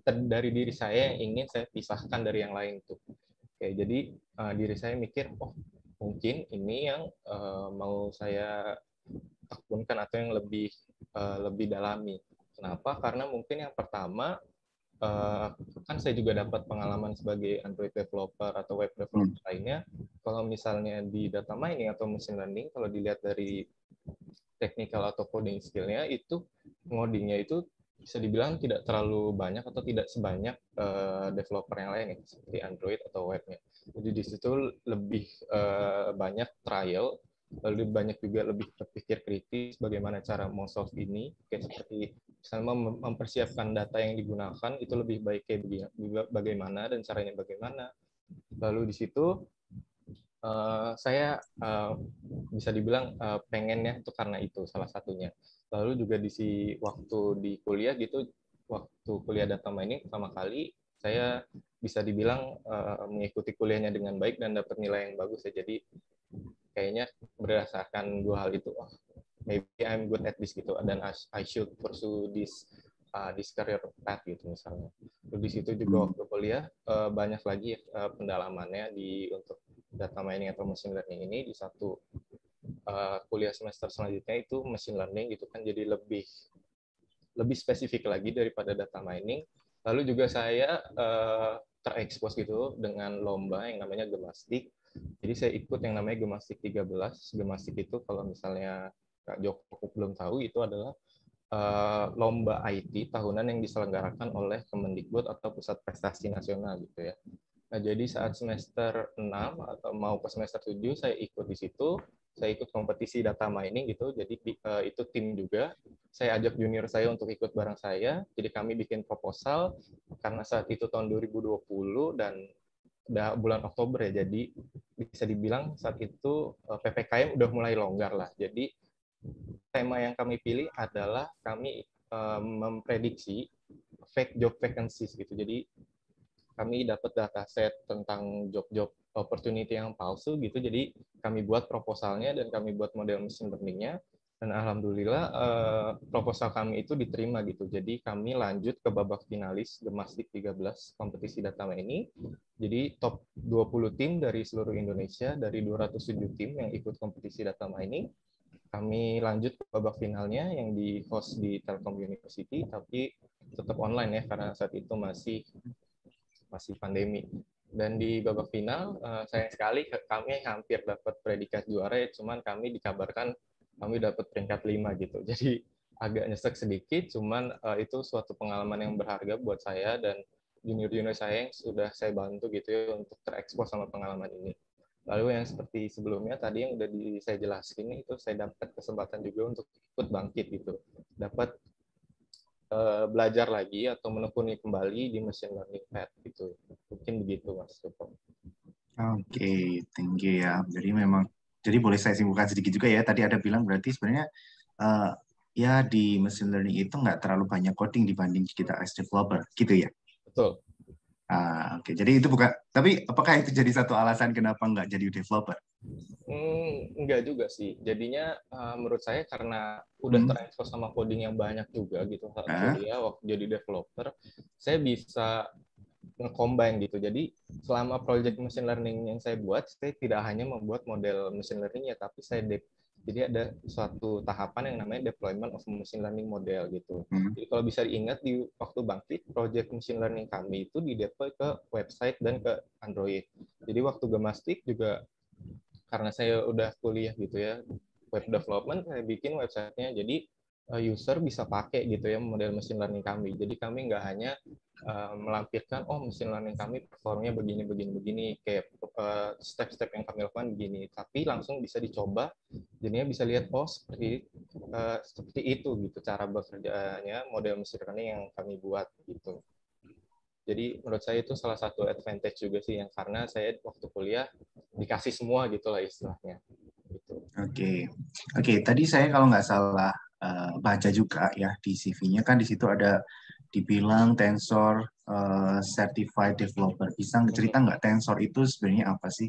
dari diri saya yang ingin saya pisahkan dari yang lain tuh. Oke, jadi uh, diri saya mikir, oh mungkin ini yang uh, mau saya tekunkan atau yang lebih uh, lebih dalami. Kenapa? Karena mungkin yang pertama uh, kan saya juga dapat pengalaman sebagai Android developer atau web developer lainnya. Kalau misalnya di data mining atau machine learning, kalau dilihat dari technical atau coding skill-nya itu ngodingnya itu bisa dibilang tidak terlalu banyak atau tidak sebanyak uh, developer yang lain ya, seperti Android atau webnya. Jadi di situ lebih uh, banyak trial, lalu banyak juga lebih berpikir kritis bagaimana cara mau solve ini, kayak seperti misalnya mem- mempersiapkan data yang digunakan itu lebih baik kayak bagaimana dan caranya bagaimana. Lalu di situ uh, saya uh, bisa dibilang uh, pengennya itu karena itu salah satunya. Lalu juga di si waktu di kuliah gitu, waktu kuliah data mining pertama kali saya bisa dibilang uh, mengikuti kuliahnya dengan baik dan dapat nilai yang bagus ya. Jadi kayaknya berdasarkan dua hal itu, oh, maybe I'm good at this gitu dan I, should pursue this uh, this career path gitu misalnya. Terus di situ juga waktu kuliah uh, banyak lagi uh, pendalamannya di untuk data mining atau machine learning ini di satu uh, kuliah semester selanjutnya itu machine learning gitu kan jadi lebih lebih spesifik lagi daripada data mining. Lalu juga saya uh, terekspos gitu dengan lomba yang namanya Gemastik. Jadi saya ikut yang namanya Gemastik 13. Gemastik itu kalau misalnya Kak Joko belum tahu itu adalah uh, lomba IT tahunan yang diselenggarakan oleh Kemendikbud atau Pusat Prestasi Nasional gitu ya. Nah, jadi saat semester 6 atau mau ke semester 7 saya ikut di situ, saya ikut kompetisi data mining gitu. Jadi uh, itu tim juga. Saya ajak junior saya untuk ikut bareng saya. Jadi kami bikin proposal karena saat itu tahun 2020 dan udah bulan Oktober ya. Jadi bisa dibilang saat itu uh, eh, PPKM udah mulai longgar lah. Jadi tema yang kami pilih adalah kami um, memprediksi fake job vacancies gitu. Jadi kami dapat data set tentang job-job opportunity yang palsu gitu. Jadi kami buat proposalnya dan kami buat model machine learning-nya. Dan alhamdulillah uh, proposal kami itu diterima gitu. Jadi kami lanjut ke babak finalis Gemastik 13 kompetisi data ini. Jadi top 20 tim dari seluruh Indonesia dari 207 tim yang ikut kompetisi data mining kami lanjut ke babak finalnya yang di host di Telkom University tapi tetap online ya karena saat itu masih masih pandemi. Dan di babak final uh, sayang sekali kami hampir dapat predikat juara ya cuman kami dikabarkan kami dapat peringkat lima gitu. Jadi agak nyesek sedikit cuman uh, itu suatu pengalaman yang berharga buat saya dan junior-junior saya yang sudah saya bantu gitu ya untuk terekspos sama pengalaman ini. Lalu yang seperti sebelumnya tadi yang udah saya jelaskan itu saya dapat kesempatan juga untuk ikut bangkit gitu. Dapat uh, belajar lagi atau menekuni kembali di machine learning path gitu. Mungkin begitu Mas Oke, okay, thank you ya. Jadi memang jadi boleh saya simpulkan sedikit juga ya. Tadi ada bilang berarti sebenarnya uh, ya di machine learning itu nggak terlalu banyak coding dibanding kita as developer, gitu ya? Betul. Ah, Oke, okay. jadi itu bukan. Tapi apakah itu jadi satu alasan kenapa nggak jadi developer? Hmm, enggak juga sih. Jadinya uh, menurut saya karena udah hmm. terekspos sama coding yang banyak juga gitu saat eh? kuliah waktu jadi developer, saya bisa nge-combine gitu. Jadi selama project machine learning yang saya buat, saya tidak hanya membuat model machine learning ya, tapi saya jadi ada suatu tahapan yang namanya deployment of machine learning model gitu. Hmm. Jadi kalau bisa diingat di waktu bangkit, project machine learning kami itu dideploy ke website dan ke Android. Jadi waktu gemastik juga karena saya udah kuliah gitu ya, web development saya bikin websitenya. Jadi user bisa pakai gitu ya model machine learning kami. Jadi kami nggak hanya uh, melampirkan oh mesin learning kami performnya begini begini begini kayak uh, step-step yang kami lakukan begini tapi langsung bisa dicoba jadinya bisa lihat oh seperti uh, seperti itu gitu cara bekerjanya model mesin learning yang kami buat gitu jadi menurut saya itu salah satu advantage juga sih yang karena saya waktu kuliah dikasih semua gitulah istilahnya gitu. Oke, okay. oke. Okay, tadi saya kalau nggak salah uh, baca juga ya di CV-nya kan di situ ada dibilang Tensor uh, Certified Developer. Bisa cerita nggak Tensor itu sebenarnya apa sih?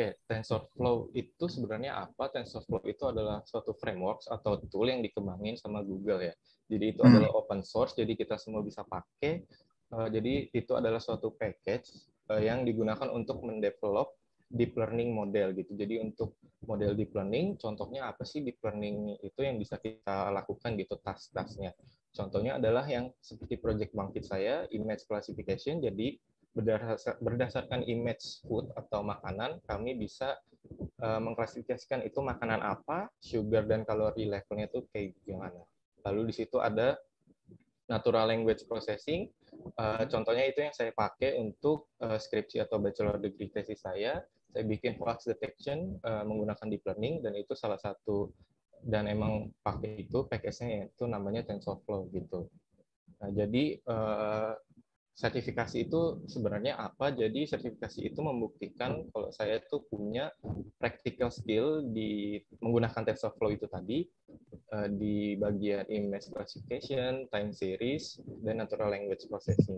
Oke, TensorFlow itu sebenarnya apa? TensorFlow itu adalah suatu framework atau tool yang dikembangin sama Google ya. Jadi itu hmm. adalah open source, jadi kita semua bisa pakai. Uh, jadi itu adalah suatu package uh, yang digunakan untuk mendevelop deep learning model gitu. Jadi untuk model deep learning, contohnya apa sih deep learning itu yang bisa kita lakukan gitu task-tasknya. Contohnya adalah yang seperti project bangkit saya, image classification. Jadi berdasarkan image food atau makanan, kami bisa uh, mengklasifikasikan itu makanan apa, sugar dan kalori levelnya itu kayak gimana. Lalu di situ ada natural language processing. Uh, contohnya itu yang saya pakai untuk uh, skripsi atau bachelor degree tesis saya saya bikin hoax detection uh, menggunakan deep learning dan itu salah satu dan emang pakai itu package-nya itu namanya TensorFlow gitu. Nah, jadi uh, sertifikasi itu sebenarnya apa? Jadi sertifikasi itu membuktikan kalau saya itu punya practical skill di menggunakan TensorFlow itu tadi uh, di bagian image classification, time series, dan natural language processing.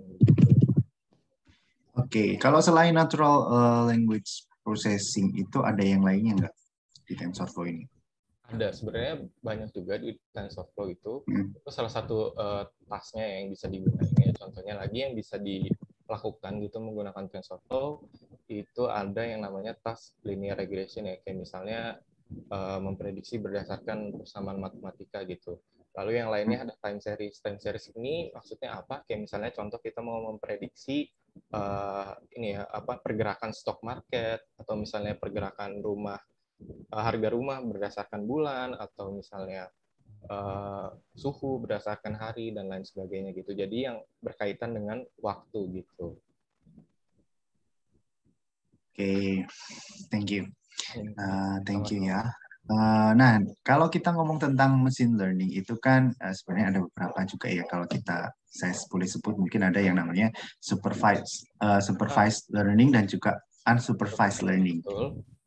Oke, okay. kalau selain natural uh, language processing itu ada yang lainnya nggak di TensorFlow ini? Ada sebenarnya banyak juga di TensorFlow itu. Hmm. Itu salah satu uh, tasnya yang bisa digunakan. Ya. Contohnya lagi yang bisa dilakukan gitu menggunakan TensorFlow itu ada yang namanya task linear regression ya kayak misalnya uh, memprediksi berdasarkan persamaan matematika gitu. Lalu yang lainnya ada time series. Time series ini maksudnya apa? Kayak misalnya contoh kita mau memprediksi uh, ini ya apa pergerakan stock market atau misalnya pergerakan rumah uh, harga rumah berdasarkan bulan atau misalnya uh, suhu berdasarkan hari dan lain sebagainya gitu. Jadi yang berkaitan dengan waktu gitu. Oke, okay. thank you. Uh, thank you ya. Uh, nah, kalau kita ngomong tentang machine learning itu kan uh, sebenarnya ada beberapa juga ya. Kalau kita saya boleh sebut mungkin ada yang namanya supervised uh, supervised learning dan juga unsupervised learning.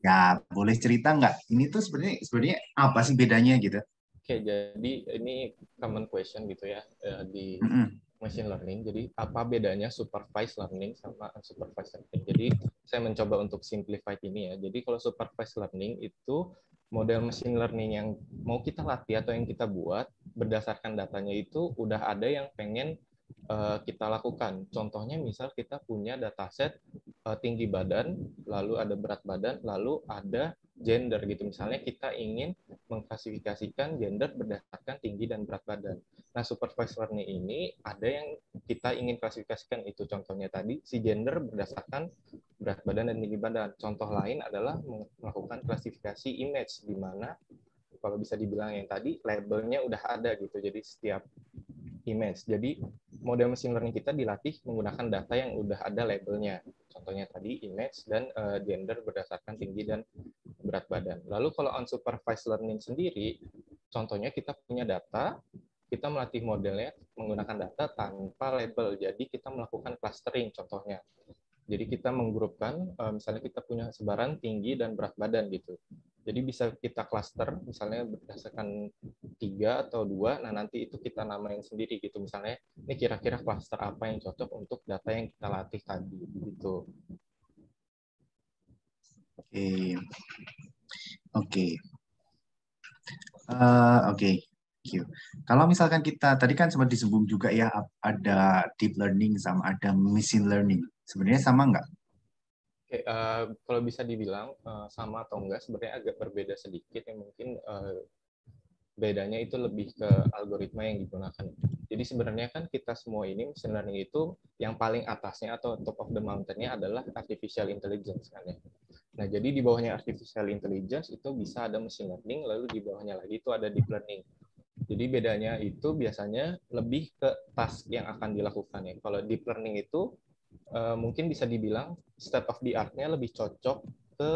Ya, boleh cerita nggak? Ini tuh sebenarnya sebenarnya apa sih bedanya gitu? Oke, jadi ini common question gitu ya di mm -hmm. machine learning. Jadi apa bedanya supervised learning sama unsupervised learning? Jadi saya mencoba untuk simplify ini ya. Jadi kalau supervised learning itu model machine learning yang mau kita latih atau yang kita buat berdasarkan datanya itu udah ada yang pengen uh, kita lakukan. Contohnya misal kita punya dataset uh, tinggi badan, lalu ada berat badan, lalu ada gender gitu. Misalnya kita ingin mengklasifikasikan gender berdasarkan tinggi dan berat badan. Nah, supervised learning ini ada yang kita ingin klasifikasikan itu contohnya tadi si gender berdasarkan berat badan dan tinggi badan. Contoh lain adalah melakukan klasifikasi image di mana kalau bisa dibilang yang tadi labelnya udah ada gitu. Jadi setiap image. Jadi model machine learning kita dilatih menggunakan data yang udah ada labelnya. Contohnya tadi image dan uh, gender berdasarkan tinggi dan berat badan. Lalu kalau unsupervised learning sendiri, contohnya kita punya data, kita melatih modelnya menggunakan data tanpa label. Jadi kita melakukan clustering contohnya. Jadi kita menggrupkan, uh, misalnya kita punya sebaran tinggi dan berat badan gitu. Jadi bisa kita cluster, misalnya berdasarkan tiga atau dua, nah nanti itu kita namain sendiri gitu. Misalnya, ini kira-kira cluster apa yang cocok untuk data yang kita latih tadi gitu. Oke, okay. oke, uh, oke. Kalau misalkan kita tadi kan sempat disebut juga ya ada deep learning sama ada machine learning. Sebenarnya sama nggak? Oke, uh, kalau bisa dibilang uh, sama atau enggak, sebenarnya agak berbeda sedikit. Yang mungkin uh, bedanya itu lebih ke algoritma yang digunakan. Jadi sebenarnya kan kita semua ini machine learning itu yang paling atasnya atau top of the mountain-nya adalah artificial intelligence kan ya. Nah, jadi di bawahnya artificial intelligence itu bisa ada machine learning, lalu di bawahnya lagi itu ada deep learning. Jadi bedanya itu biasanya lebih ke task yang akan dilakukan ya. Kalau deep learning itu uh, mungkin bisa dibilang state of the art-nya lebih cocok ke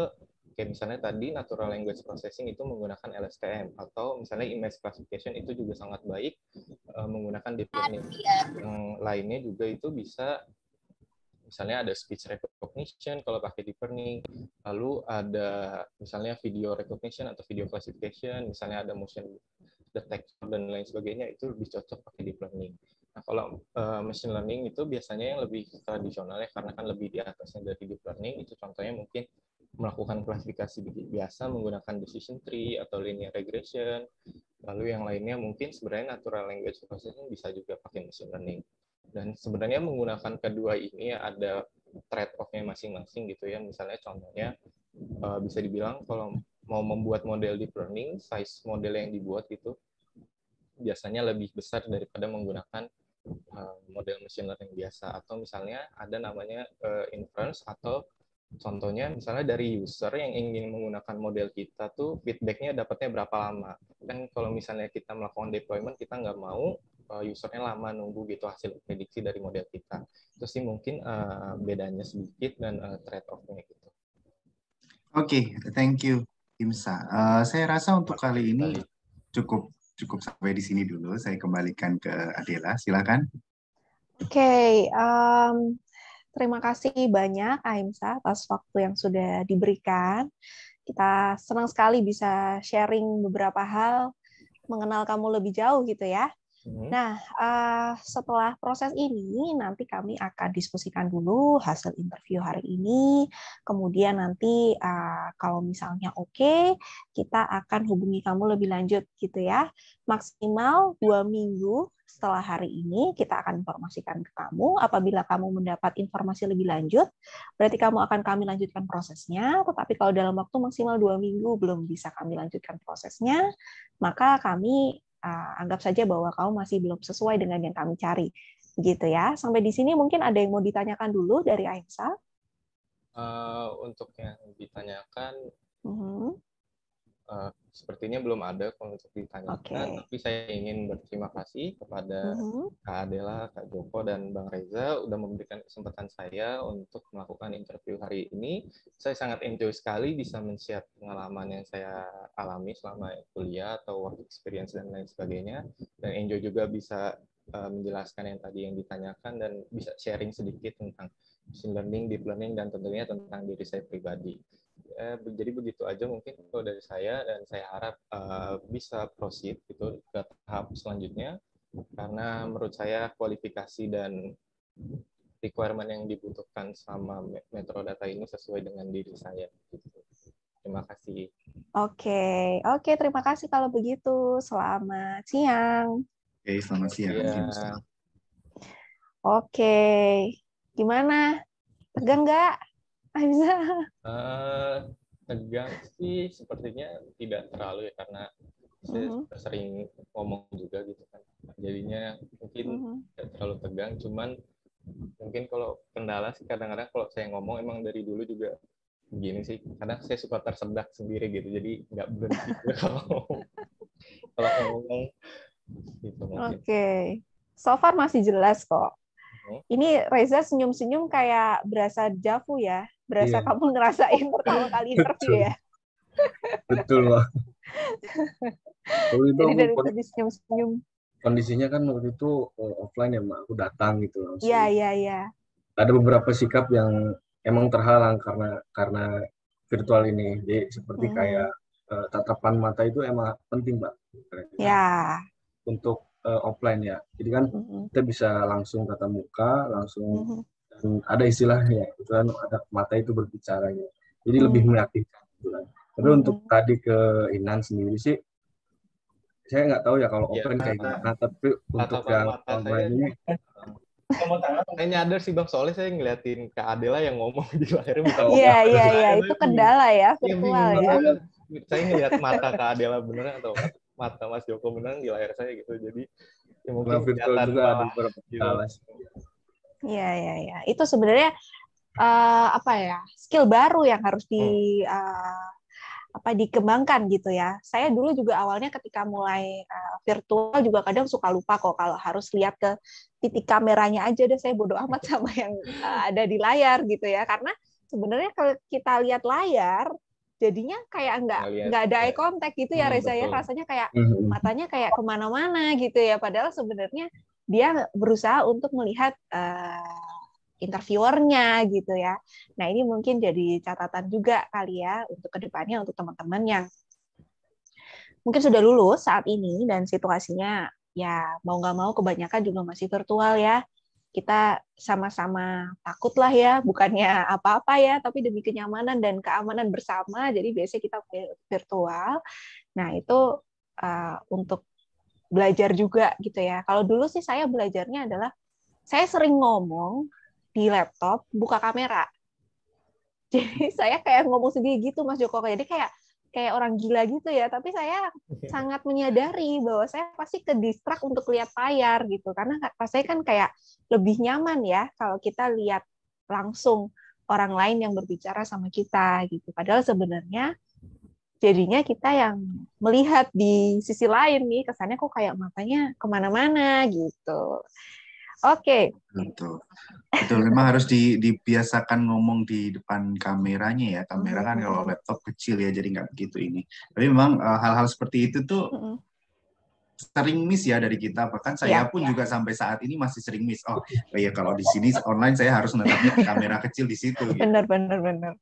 kayak misalnya tadi natural language processing itu menggunakan LSTM atau misalnya image classification itu juga sangat baik uh, menggunakan deep learning. Yang lainnya juga itu bisa misalnya ada speech recognition kalau pakai deep learning, lalu ada misalnya video recognition atau video classification, misalnya ada motion detector dan lain sebagainya itu lebih cocok pakai deep learning. Nah, kalau uh, machine learning itu biasanya yang lebih tradisional ya, karena kan lebih di atasnya dari deep learning, itu contohnya mungkin melakukan klasifikasi biasa menggunakan decision tree atau linear regression. Lalu yang lainnya mungkin sebenarnya natural language processing bisa juga pakai machine learning. Dan sebenarnya menggunakan kedua ini ada trade-off-nya masing-masing gitu ya. Misalnya contohnya uh, bisa dibilang kalau mau membuat model deep learning, size model yang dibuat itu biasanya lebih besar daripada menggunakan uh, model machine learning biasa. Atau misalnya ada namanya uh, inference atau contohnya misalnya dari user yang ingin menggunakan model kita tuh feedbacknya dapatnya berapa lama. Kan kalau misalnya kita melakukan deployment kita nggak mau uh, usernya lama nunggu gitu hasil prediksi dari model kita. Itu sih mungkin uh, bedanya sedikit dan uh, trade offnya gitu. Oke okay, thank you Imsa. Uh, saya rasa untuk kali ini cukup cukup sampai di sini dulu. Saya kembalikan ke Adela. Silakan. Oke, okay, um, terima kasih banyak Aimsa atas waktu yang sudah diberikan. Kita senang sekali bisa sharing beberapa hal, mengenal kamu lebih jauh gitu ya. Hmm. Nah, uh, setelah proses ini nanti kami akan diskusikan dulu hasil interview hari ini. Kemudian nanti uh, kalau misalnya oke, okay, kita akan hubungi kamu lebih lanjut gitu ya. Maksimal dua minggu setelah hari ini kita akan informasikan ke kamu. Apabila kamu mendapat informasi lebih lanjut, berarti kamu akan kami lanjutkan prosesnya. Tetapi kalau dalam waktu maksimal dua minggu belum bisa kami lanjutkan prosesnya, maka kami uh, anggap saja bahwa kamu masih belum sesuai dengan yang kami cari gitu ya sampai di sini mungkin ada yang mau ditanyakan dulu dari Aisa uh, untuk yang ditanyakan uh -huh. Uh, sepertinya belum ada kalau untuk ditanyakan, okay. tapi saya ingin berterima kasih kepada uh-huh. Kak Adela, Kak Joko, dan Bang Reza udah memberikan kesempatan saya untuk melakukan interview hari ini. Saya sangat enjoy sekali bisa men-share pengalaman yang saya alami selama kuliah atau work experience dan lain sebagainya, dan enjoy juga bisa uh, menjelaskan yang tadi yang ditanyakan dan bisa sharing sedikit tentang machine learning, deep learning, dan tentunya tentang diri saya pribadi eh, jadi begitu aja mungkin kalau dari saya dan saya harap uh, bisa proceed gitu ke tahap selanjutnya karena menurut saya kualifikasi dan requirement yang dibutuhkan sama metro data ini sesuai dengan diri saya gitu. Terima kasih. Oke, oke terima kasih kalau begitu. Selamat siang. Oke, selamat siang. Ya. Oke, gimana? Tegang nggak? Aiza? Uh, tegang sih sepertinya tidak terlalu ya karena saya uh -huh. sering ngomong juga gitu kan. Jadinya mungkin uh -huh. tidak terlalu tegang, cuman mungkin kalau kendala sih kadang-kadang kalau saya ngomong emang dari dulu juga begini sih. Kadang saya suka tersedak sendiri gitu, jadi nggak berhenti gitu kalau kalau ngomong gitu Oke, okay. so far masih jelas kok. Ini Reza senyum-senyum kayak berasa jafu ya berasa yeah. kamu ngerasain pertama kali interview ya. Betul, Pak. Jadi dari tadi senyum-senyum. Kondisinya kan waktu itu uh, offline ya, Mak. Aku datang gitu langsung. Iya, iya, iya. Ada beberapa sikap yang emang terhalang karena karena virtual ini. Jadi seperti hmm. kayak uh, tatapan mata itu emang penting, Mbak. Ya. Untuk uh, offline ya. Jadi kan hmm. kita bisa langsung tatap muka, langsung hmm ada istilahnya itu kan ada mata itu berbicara gitu. Jadi hmm. lebih meyakinkan gitu kan tapi hmm. untuk tadi ke Inan sendiri sih saya nggak tahu ya kalau ya, open kayak gimana tapi untuk yang online ini saya nyadar sih bang soalnya saya ngeliatin Kak Adela yang ngomong di layar bukan iya iya iya. Itu kendala ya virtual ya, ya. saya ngeliat mata Kak Adela beneran atau mata Mas Joko beneran di layar saya gitu. Jadi ya mungkin virtual juga ada beberapa kendala Iya, iya, iya. Itu sebenarnya uh, apa ya skill baru yang harus di uh, apa dikembangkan gitu ya. Saya dulu juga awalnya ketika mulai uh, virtual juga kadang suka lupa kok kalau harus lihat ke titik kameranya aja deh saya bodoh amat sama yang uh, ada di layar gitu ya. Karena sebenarnya kalau kita lihat layar jadinya kayak nggak nggak ada eye contact gitu ya hmm, Reza ya rasanya kayak hmm. matanya kayak ke mana-mana gitu ya padahal sebenarnya dia berusaha untuk melihat uh, interviewernya gitu ya. Nah ini mungkin jadi catatan juga kali ya untuk ke depannya untuk teman-teman yang mungkin sudah lulus saat ini dan situasinya ya mau nggak mau kebanyakan juga masih virtual ya. Kita sama-sama takut lah ya, bukannya apa-apa ya, tapi demi kenyamanan dan keamanan bersama. Jadi biasanya kita virtual. Nah itu uh, untuk belajar juga gitu ya. Kalau dulu sih saya belajarnya adalah saya sering ngomong di laptop buka kamera. Jadi saya kayak ngomong sendiri gitu Mas Joko. Jadi kayak kayak orang gila gitu ya. Tapi saya sangat menyadari bahwa saya pasti ke distrak untuk lihat layar gitu. Karena saya kan kayak lebih nyaman ya kalau kita lihat langsung orang lain yang berbicara sama kita gitu. Padahal sebenarnya jadinya kita yang melihat di sisi lain nih kesannya kok kayak matanya ke mana-mana gitu. Oke. Okay. Betul. Betul. Memang harus di, dibiasakan ngomong di depan kameranya ya. Kamera kan kalau laptop kecil ya, jadi nggak begitu ini. Tapi memang eh, hal-hal uh, seperti itu tuh mm -hmm. sering miss ya dari kita. Bahkan saya ya, pun ya. juga sampai saat ini masih sering miss. Oh, oh iya kalau di sini online saya harus menetapnya kamera kecil di situ. Gitu. Benar, benar, benar.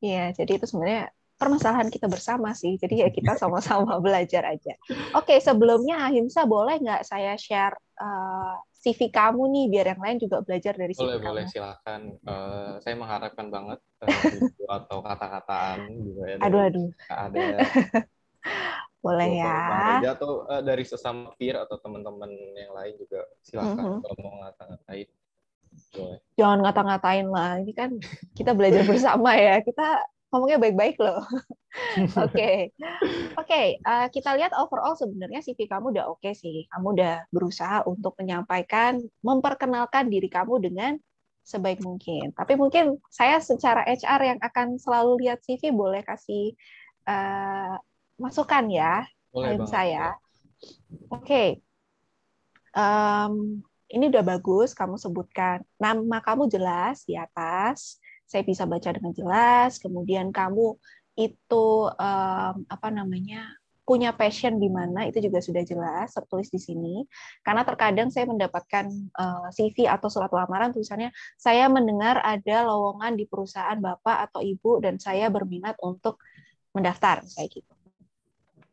Iya, jadi itu sebenarnya permasalahan kita bersama sih. Jadi ya kita sama-sama belajar aja. Oke, sebelumnya Ahimsa boleh nggak saya share uh, CV kamu nih biar yang lain juga belajar dari boleh, CV boleh, kamu. silakan. Uh, saya mengharapkan banget uh, atau kata-kataan juga ya. Aduh, aduh. Ada. boleh ya. Bang atau uh, dari sesama peer atau teman-teman yang lain juga silakan mm -hmm. kalau mau ngata-ngatain. Jangan ngata-ngatain lah. Ini kan kita belajar bersama ya. Kita ngomongnya baik-baik loh. Oke, oke. Okay. Uh, kita lihat overall sebenarnya CV kamu udah oke okay sih. Kamu udah berusaha untuk menyampaikan, memperkenalkan diri kamu dengan sebaik mungkin. Tapi mungkin saya secara HR yang akan selalu lihat CV boleh kasih uh, masukan ya, boleh saya. Oke. Okay. Um, ini udah bagus kamu sebutkan nama kamu jelas di atas saya bisa baca dengan jelas. Kemudian kamu itu um, apa namanya punya passion di mana itu juga sudah jelas tertulis di sini. Karena terkadang saya mendapatkan uh, CV atau surat lamaran tulisannya saya mendengar ada lowongan di perusahaan bapak atau ibu dan saya berminat untuk mendaftar kayak gitu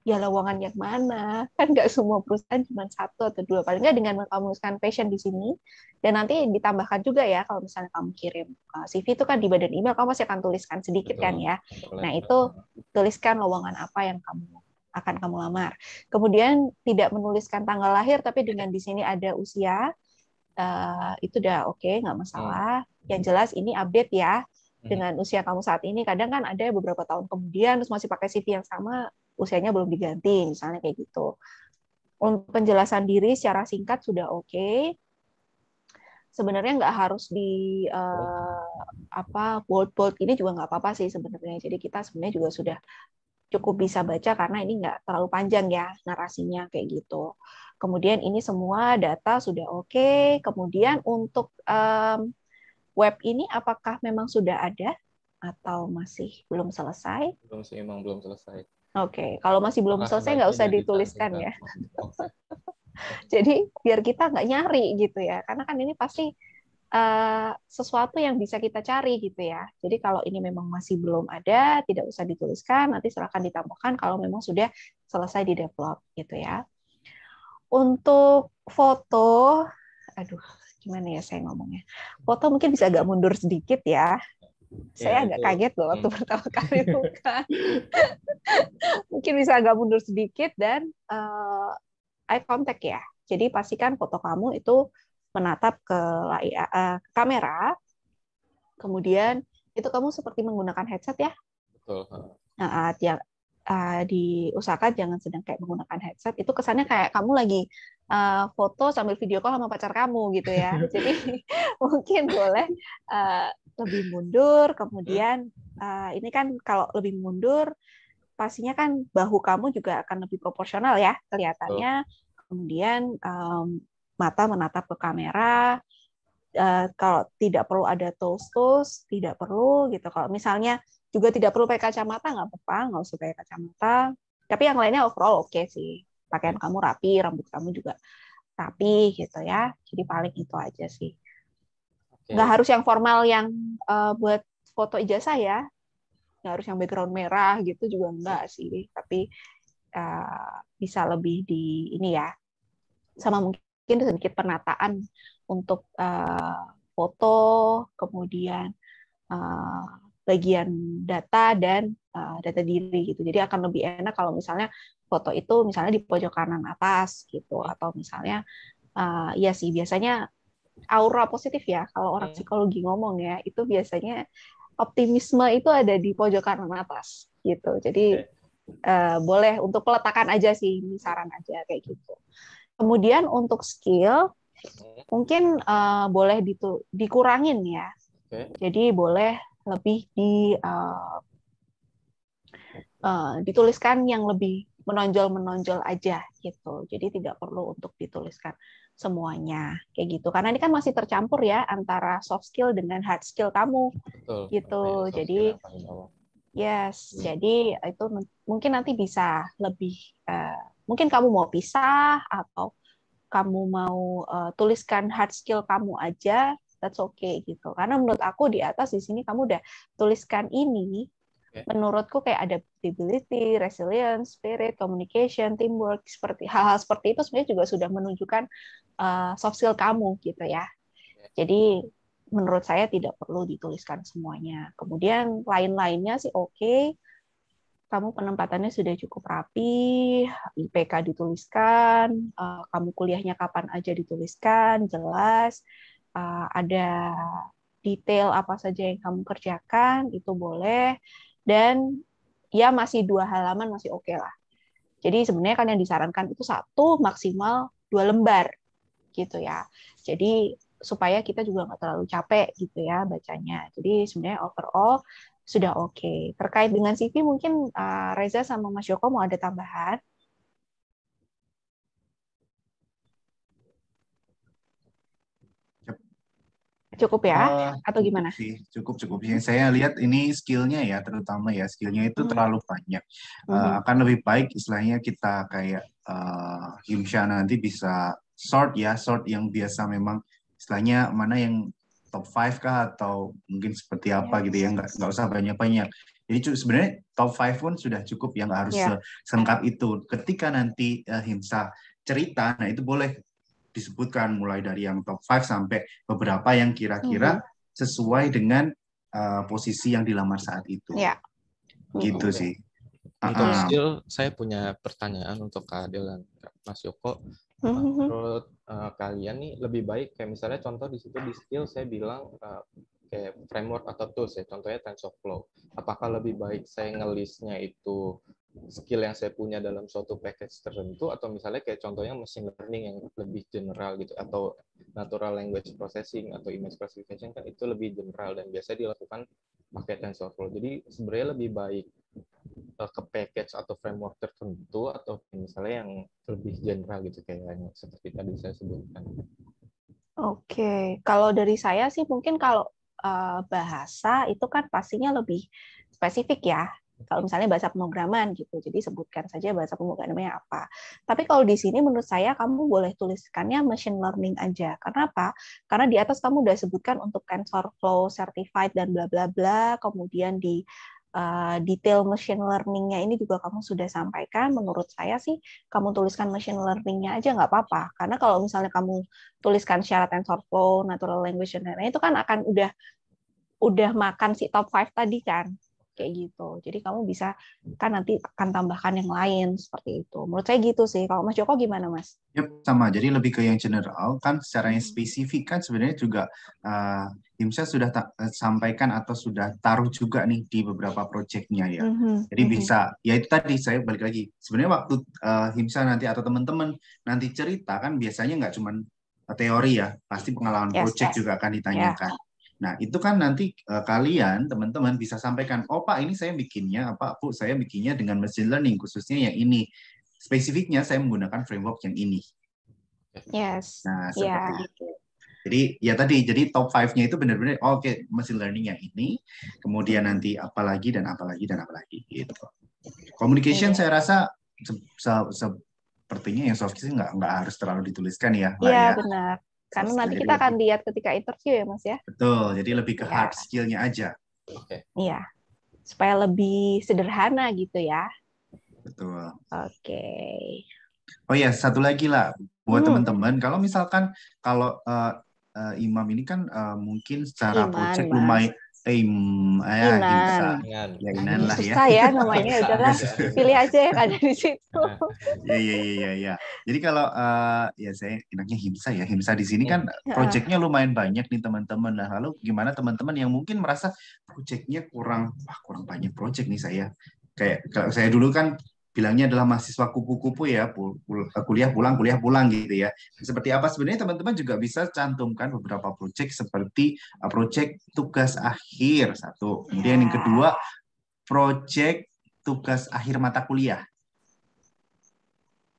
ya lowongan yang mana. Kan nggak semua perusahaan cuma satu atau dua paling nggak dengan mengkomunikasikan passion di sini. Dan nanti ditambahkan juga ya kalau misalnya kamu kirim uh, CV itu kan di badan email kamu pasti akan tuliskan sedikit kan ya. Nah itu tuliskan lowongan apa yang kamu akan kamu lamar. Kemudian tidak menuliskan tanggal lahir tapi dengan di sini ada usia uh, itu udah oke okay, nggak masalah. Yang jelas ini update ya hmm. dengan usia kamu saat ini. Kadang kan ada beberapa tahun kemudian terus masih pakai CV yang sama usianya belum diganti, misalnya kayak gitu. Untuk penjelasan diri secara singkat sudah oke. Okay. Sebenarnya nggak harus di uh, apa bold bold ini juga nggak apa-apa sih sebenarnya. Jadi kita sebenarnya juga sudah cukup bisa baca karena ini nggak terlalu panjang ya narasinya kayak gitu. Kemudian ini semua data sudah oke. Okay. Kemudian untuk um, web ini apakah memang sudah ada atau masih belum selesai? Belum sih, memang belum selesai. Oke, okay. kalau masih belum selesai nggak usah dituliskan ya. Jadi biar kita nggak nyari gitu ya, karena kan ini pasti uh, sesuatu yang bisa kita cari gitu ya. Jadi kalau ini memang masih belum ada, tidak usah dituliskan, nanti silahkan ditambahkan kalau memang sudah selesai di develop gitu ya. Untuk foto, aduh gimana ya saya ngomongnya. Foto mungkin bisa agak mundur sedikit ya saya ya, agak itu. kaget loh waktu hmm. pertama kali buka. Mungkin bisa agak mundur sedikit dan uh, eye contact ya. Jadi pastikan foto kamu itu menatap ke uh, kamera. Kemudian itu kamu seperti menggunakan headset ya. Betul. Nah, uh, uh, diusahakan jangan sedang kayak menggunakan headset. Itu kesannya kayak kamu lagi uh, foto sambil video call sama pacar kamu gitu ya. Jadi mungkin boleh uh, lebih mundur, kemudian uh, ini kan kalau lebih mundur pastinya kan bahu kamu juga akan lebih proporsional ya kelihatannya. Kemudian um, mata menatap ke kamera. Uh, kalau tidak perlu ada tools, tidak perlu gitu. Kalau misalnya juga tidak perlu pakai kacamata nggak apa-apa, nggak usah pakai kacamata. Tapi yang lainnya overall oke okay sih. Pakaian kamu rapi, rambut kamu juga rapi gitu ya. Jadi paling itu aja sih nggak harus yang formal yang uh, buat foto ijazah ya. Nggak harus yang background merah gitu juga enggak sih. Tapi uh, bisa lebih di ini ya. Sama mungkin sedikit penataan untuk uh, foto kemudian uh, bagian data dan uh, data diri gitu. Jadi akan lebih enak kalau misalnya foto itu misalnya di pojok kanan atas gitu. Atau misalnya uh, ya sih biasanya aura positif ya kalau orang hmm. psikologi ngomong ya itu biasanya optimisme itu ada di pojok kanan atas gitu jadi okay. uh, boleh untuk peletakan aja sih ini saran aja kayak gitu kemudian untuk skill hmm. mungkin uh, boleh ditu dikurangin ya okay. jadi boleh lebih di uh, uh, dituliskan yang lebih menonjol menonjol aja gitu jadi tidak perlu untuk dituliskan semuanya kayak gitu karena ini kan masih tercampur ya antara soft skill dengan hard skill kamu Betul. gitu jadi yes hmm. jadi itu mungkin nanti bisa lebih uh, mungkin kamu mau pisah atau kamu mau uh, tuliskan hard skill kamu aja that's okay gitu karena menurut aku di atas di sini kamu udah tuliskan ini menurutku kayak adaptability, resilience, spirit, communication, teamwork, seperti hal-hal seperti itu sebenarnya juga sudah menunjukkan uh, soft skill kamu gitu ya. Jadi menurut saya tidak perlu dituliskan semuanya. Kemudian lain-lainnya sih oke. Okay. Kamu penempatannya sudah cukup rapi, IPK dituliskan, uh, kamu kuliahnya kapan aja dituliskan, jelas, uh, ada detail apa saja yang kamu kerjakan, itu boleh dan ya masih dua halaman masih oke okay lah. Jadi sebenarnya kan yang disarankan itu satu maksimal dua lembar gitu ya. Jadi supaya kita juga nggak terlalu capek gitu ya bacanya. Jadi sebenarnya overall sudah oke. Okay. Terkait dengan CV mungkin uh, Reza sama Mas Joko mau ada tambahan? Cukup ya? Uh, Atau gimana? Sih, cukup cukup sih. Saya lihat ini skillnya ya, terutama ya skillnya itu hmm. terlalu banyak. Uh, hmm. Akan lebih baik istilahnya kita kayak uh, Himsha nanti bisa sort ya, sort yang biasa memang istilahnya mana yang top 5 kah atau mungkin seperti apa yes. gitu ya, nggak nggak usah banyak-banyak. Jadi sebenarnya top 5 pun sudah cukup yang harus yeah. sengkap itu. Ketika nanti uh, Himsa cerita, nah itu boleh disebutkan mulai dari yang top 5 sampai beberapa yang kira-kira mm-hmm. sesuai dengan uh, posisi yang dilamar saat itu. Ya. Gitu mm-hmm. sih. Untuk uh, skill, saya punya pertanyaan untuk Kak Adil dan Mas Yoko. Mm-hmm. Menurut uh, kalian nih lebih baik kayak misalnya contoh di situ di skill saya bilang uh, kayak framework atau tools ya, contohnya TensorFlow. Apakah lebih baik saya ngelistnya itu skill yang saya punya dalam suatu package tertentu atau misalnya kayak contohnya machine learning yang lebih general gitu atau natural language processing atau image classification kan itu lebih general dan biasa dilakukan pakai TensorFlow. Jadi sebenarnya lebih baik uh, ke package atau framework tertentu atau misalnya yang lebih general gitu kayak yang seperti tadi saya sebutkan. Oke, okay. kalau dari saya sih mungkin kalau uh, bahasa itu kan pastinya lebih spesifik ya kalau misalnya bahasa pemrograman gitu, jadi sebutkan saja bahasa pemrogramannya apa. Tapi kalau di sini menurut saya kamu boleh tuliskannya machine learning aja. Karena apa? Karena di atas kamu udah sebutkan untuk TensorFlow certified dan bla bla bla, kemudian di uh, detail machine learning-nya ini juga kamu sudah sampaikan. Menurut saya sih kamu tuliskan machine learning-nya aja nggak apa-apa. Karena kalau misalnya kamu tuliskan syarat TensorFlow, natural language dan lain-lain itu kan akan udah udah makan si top 5 tadi kan kayak gitu. Jadi kamu bisa kan nanti akan tambahkan yang lain seperti itu. Menurut saya gitu sih. Kalau Mas Joko gimana Mas? Yep, sama. Jadi lebih ke yang general kan secara yang spesifik kan sebenarnya juga uh, Himsa sudah uh, sampaikan atau sudah taruh juga nih di beberapa proyeknya ya. Mm-hmm. Jadi mm-hmm. bisa ya itu tadi saya balik lagi. Sebenarnya waktu uh, Himsa nanti atau teman-teman nanti cerita kan biasanya nggak cuma teori ya, pasti pengalaman yes, proyek yes. juga akan ditanyakan. Yeah Nah, itu kan nanti uh, kalian teman-teman bisa sampaikan, "Oh, Pak, ini saya bikinnya apa, Bu? Saya bikinnya dengan machine learning khususnya yang ini. Spesifiknya saya menggunakan framework yang ini." Yes. Nah, seperti yeah. itu. Jadi ya tadi, jadi top 5-nya itu benar-benar oh, oke okay, machine learning yang ini, kemudian nanti apa lagi dan apa lagi dan apa lagi gitu. Communication yeah. saya rasa se se sepertinya yang soft skill nggak nggak harus terlalu dituliskan ya. Iya yeah, ya. benar. Karena nanti kita akan lihat ketika interview ya Mas ya. Betul, jadi lebih ke ya. hard skill-nya aja. Oke. Iya. Supaya lebih sederhana gitu ya. Betul. Oke. Okay. Oh ya, satu lagi lah buat hmm. teman-teman, kalau misalkan kalau uh, uh, imam ini kan uh, mungkin secara Iman, project lumayan Im, ya, Inan. Ya, Inan lah ya. Susah ya namanya, udahlah pilih aja yang ada di situ. ya, ya, ya, ya, ya. Jadi kalau uh, ya saya enaknya Himsa ya. Himsa di sini kan proyeknya lumayan banyak nih teman-teman. Nah, lalu gimana teman-teman yang mungkin merasa proyeknya kurang, wah kurang banyak proyek nih saya. Kayak kalau saya dulu kan bilangnya adalah mahasiswa kupu-kupu ya, pul pul kuliah pulang, kuliah pulang gitu ya. Seperti apa sebenarnya teman-teman juga bisa cantumkan beberapa proyek seperti uh, proyek tugas akhir satu. Kemudian yang kedua proyek tugas akhir mata kuliah.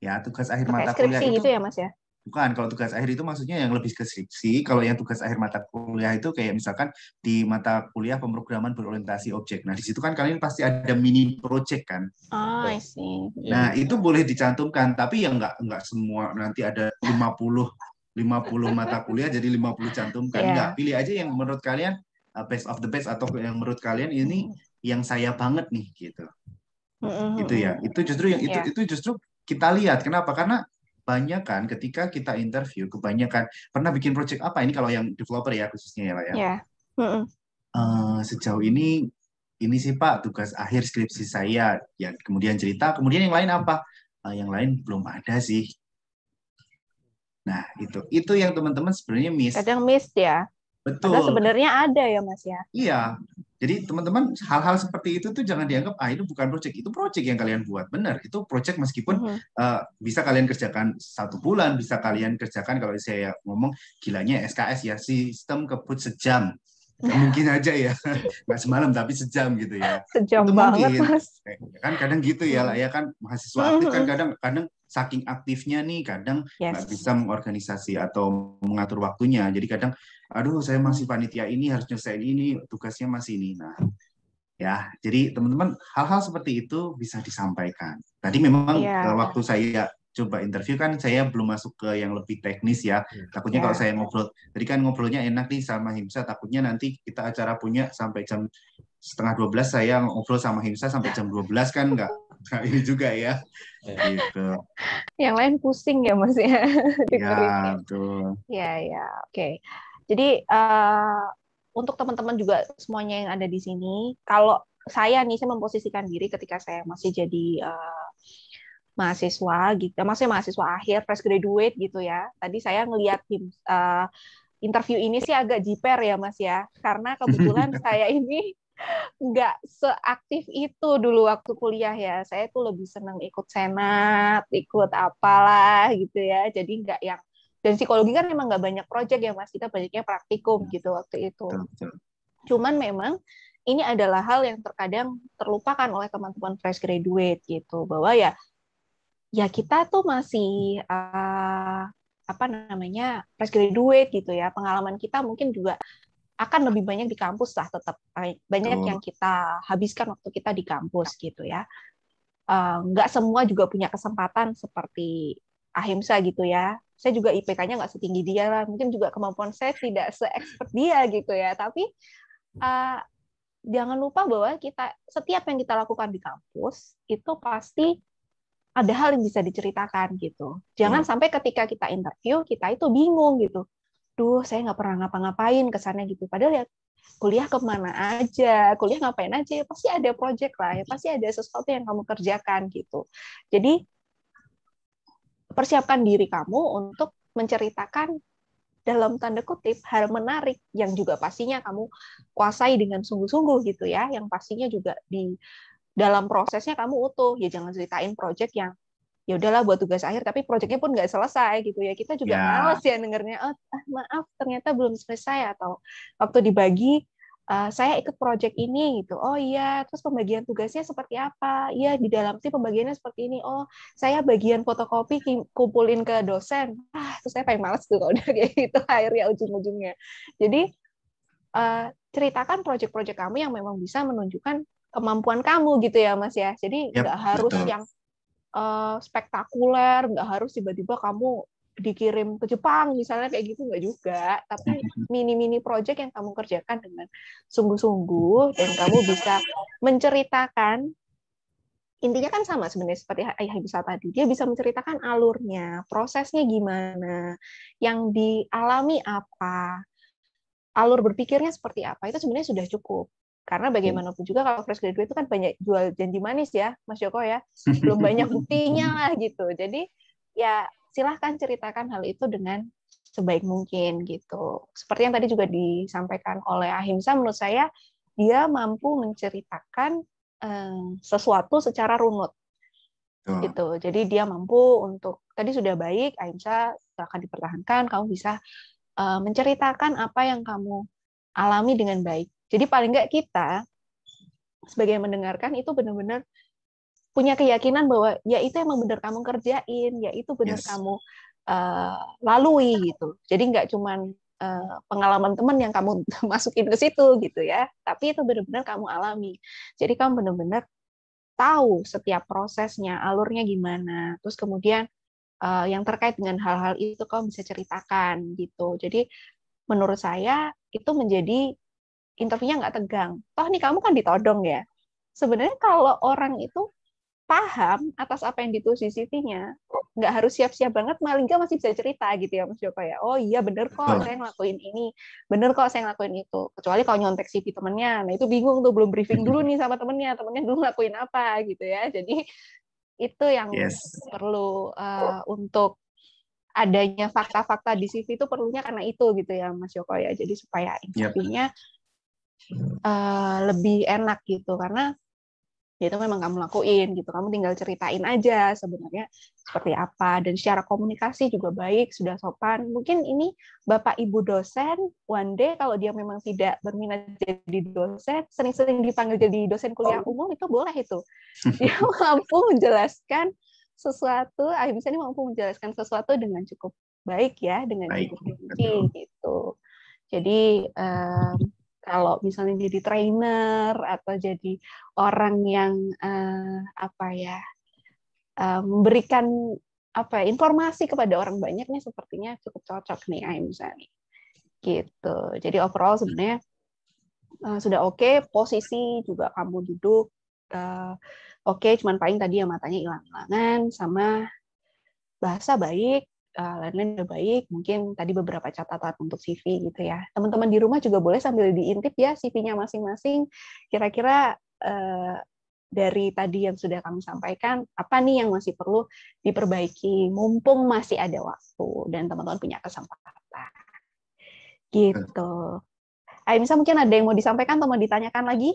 Ya, tugas akhir Oke, mata kuliah itu gitu ya, Mas ya. Bukan, kalau tugas akhir itu maksudnya yang lebih ke skripsi. Kalau yang tugas akhir mata kuliah itu kayak misalkan di mata kuliah pemrograman berorientasi objek. Nah, di situ kan kalian pasti ada mini project kan. Oh, I see. Nah, itu boleh dicantumkan, tapi yang nggak nggak semua nanti ada 50 50 mata kuliah jadi 50 cantumkan. Yeah. Enggak, pilih aja yang menurut kalian uh, best of the best atau yang menurut kalian ini yang saya banget nih gitu. Mm-mm. Itu ya. Itu justru yang itu Iya. itu justru kita lihat kenapa? Karena banyak kan ketika kita interview kebanyakan pernah bikin project apa ini kalau yang developer ya khususnya ya Pak ya. Ya. Mm-mm. Eh, sejauh ini ini sih Pak tugas akhir skripsi saya ya kemudian cerita kemudian yang lain apa Eh, yang lain belum ada sih nah itu itu yang teman-teman sebenarnya miss Kadang missed ya. Betul. Padahal sebenarnya ada ya Mas ya. iya. Jadi teman-teman hal-hal seperti itu tuh jangan dianggap ah itu bukan project. Itu project yang kalian buat. Benar itu project meskipun Mhm. eh, bisa kalian kerjakan satu bulan bisa kalian kerjakan kalau saya ngomong gilanya SKS ya sistem kebut sejam. Ya, mungkin aja ya. Nggak semalam tapi sejam gitu ya. Sejam itu banget mungkin. Mas. Eh, kan kadang gitu ya lah ya kan mahasiswa aktif kan kadang kadang saking aktifnya nih kadang nggak Yes. bisa mengorganisasi atau mengatur waktunya jadi kadang aduh saya masih panitia ini harus nyelesain ini tugasnya masih ini nah ya jadi teman-teman hal-hal seperti itu bisa disampaikan tadi memang Iya. eh, waktu saya coba interview kan saya belum masuk ke yang lebih teknis ya takutnya Iya. kalau saya ngobrol tadi kan ngobrolnya enak nih sama Himsa takutnya nanti kita acara punya sampai jam setengah 12 saya ngobrol sama Himsa sampai jam 12 kan nggak ini juga ya gitu Yang lain pusing ya Mas ya. dengerinnya. ya betul Ya, ya, oke. Jadi eh, untuk teman-teman juga semuanya yang ada di sini, kalau saya nih saya memposisikan diri ketika saya masih jadi eh, mahasiswa gitu, masih mahasiswa akhir, fresh graduate gitu ya. Tadi saya ngelihat tim eh, interview ini sih agak jiper ya Mas ya, karena kebetulan saya ini nggak seaktif itu dulu waktu kuliah ya. Saya tuh lebih senang ikut senat, ikut apalah gitu ya. Jadi nggak yang dan psikologi kan memang nggak banyak project ya mas kita banyaknya praktikum gitu waktu itu betul, betul. cuman memang ini adalah hal yang terkadang terlupakan oleh teman-teman fresh graduate gitu bahwa ya ya kita tuh masih eh, apa namanya fresh graduate gitu ya pengalaman kita mungkin juga akan lebih banyak di kampus lah tetap banyak Betul. yang kita habiskan waktu kita di kampus gitu ya Eh, nggak semua juga punya kesempatan seperti Ahimsa gitu ya saya juga IPK-nya nggak setinggi dia lah mungkin juga kemampuan saya tidak se-expert dia gitu ya tapi eh, jangan lupa bahwa kita setiap yang kita lakukan di kampus itu pasti ada hal yang bisa diceritakan gitu. Jangan sampai ketika kita interview kita itu bingung gitu. Duh, saya nggak pernah ngapa-ngapain kesannya gitu. Padahal ya kuliah ke mana aja, kuliah ngapain aja, pasti ada project lah, ya pasti ada sesuatu yang kamu kerjakan gitu. Jadi persiapkan diri kamu untuk menceritakan dalam tanda kutip hal menarik yang juga pastinya kamu kuasai dengan sungguh-sungguh gitu ya, yang pastinya juga di dalam prosesnya kamu utuh ya jangan ceritain project yang ya udahlah buat tugas akhir tapi projectnya pun nggak selesai gitu ya. Kita juga Ya. males ya dengernya oh, ah, maaf ternyata belum selesai atau waktu dibagi uh, saya ikut project ini gitu. Oh iya terus pembagian tugasnya seperti apa? Iya di dalam tim pembagiannya seperti ini. Oh saya bagian fotokopi kumpulin ke dosen. Ah terus saya paling males tuh kalau udah kayak gitu akhirnya ujung-ujungnya. Jadi uh, ceritakan project-project kamu yang memang bisa menunjukkan kemampuan kamu gitu ya mas ya. Jadi nggak harus betul. yang uh, spektakuler nggak harus tiba-tiba kamu dikirim ke Jepang misalnya kayak gitu nggak juga. Tapi mini-mini project yang kamu kerjakan dengan sungguh-sungguh dan kamu bisa menceritakan intinya kan sama sebenarnya seperti Ayah bisa tadi dia bisa menceritakan alurnya prosesnya gimana yang dialami apa alur berpikirnya seperti apa itu sebenarnya sudah cukup karena bagaimanapun juga kalau fresh graduate itu kan banyak jual janji manis ya Mas Joko ya belum banyak buktinya lah gitu jadi ya silahkan ceritakan hal itu dengan sebaik mungkin gitu seperti yang tadi juga disampaikan oleh Ahimsa menurut saya dia mampu menceritakan eh, sesuatu secara runut Betul. gitu. Jadi dia mampu untuk tadi sudah baik, Aimsa akan dipertahankan, kamu bisa eh, menceritakan apa yang kamu alami dengan baik. Jadi paling nggak kita sebagai yang mendengarkan itu benar-benar punya keyakinan bahwa ya itu emang benar kamu kerjain, ya itu benar Yes. kamu eh, lalui gitu. Jadi nggak cuman eh, pengalaman teman yang kamu masukin ke situ gitu ya, tapi itu benar-benar kamu alami. Jadi kamu benar-benar tahu setiap prosesnya, alurnya gimana. Terus kemudian eh, yang terkait dengan hal-hal itu kamu bisa ceritakan gitu. Jadi menurut saya itu menjadi interviewnya nggak tegang. Toh nih kamu kan ditodong ya. Sebenarnya kalau orang itu paham atas apa yang ditulis di CV-nya, nggak harus siap-siap banget, malah nggak masih bisa cerita gitu ya Mas Joko ya. Oh iya bener kok saya ngelakuin ini, bener kok saya ngelakuin itu. Kecuali kalau nyontek CV temennya, nah itu bingung tuh belum briefing dulu nih sama temennya, temennya dulu ngelakuin apa gitu ya. Jadi itu yang yes. perlu uh, untuk adanya fakta-fakta di CV itu perlunya karena itu gitu ya Mas Joko ya. Jadi supaya interviewnya yep. Uh, lebih enak gitu. Karena ya itu memang kamu lakuin gitu. Kamu tinggal ceritain aja sebenarnya seperti apa. Dan secara komunikasi juga baik sudah sopan. Mungkin ini bapak ibu dosen one day kalau dia memang tidak berminat jadi dosen sering-sering dipanggil jadi dosen kuliah umum itu boleh itu. Dia mampu menjelaskan sesuatu ah misalnya mampu menjelaskan sesuatu dengan cukup baik ya dengan baik. cukup rinci gitu. Jadi um, kalau misalnya jadi trainer atau jadi orang yang uh, apa ya uh, memberikan apa ya, informasi kepada orang banyak sepertinya cukup cocok nih Aim misalnya gitu jadi overall sebenarnya uh, sudah oke okay. posisi juga kamu duduk uh, oke okay, cuman paling tadi ya matanya hilang-hilangan sama bahasa baik uh, lain-lain udah baik, mungkin tadi beberapa catatan untuk CV gitu ya. Teman-teman di rumah juga boleh sambil diintip ya CV-nya masing-masing. Kira-kira uh, dari tadi yang sudah kami sampaikan, apa nih yang masih perlu diperbaiki, mumpung masih ada waktu dan teman-teman punya kesempatan. Gitu. Ayo, misal mungkin ada yang mau disampaikan atau mau ditanyakan lagi?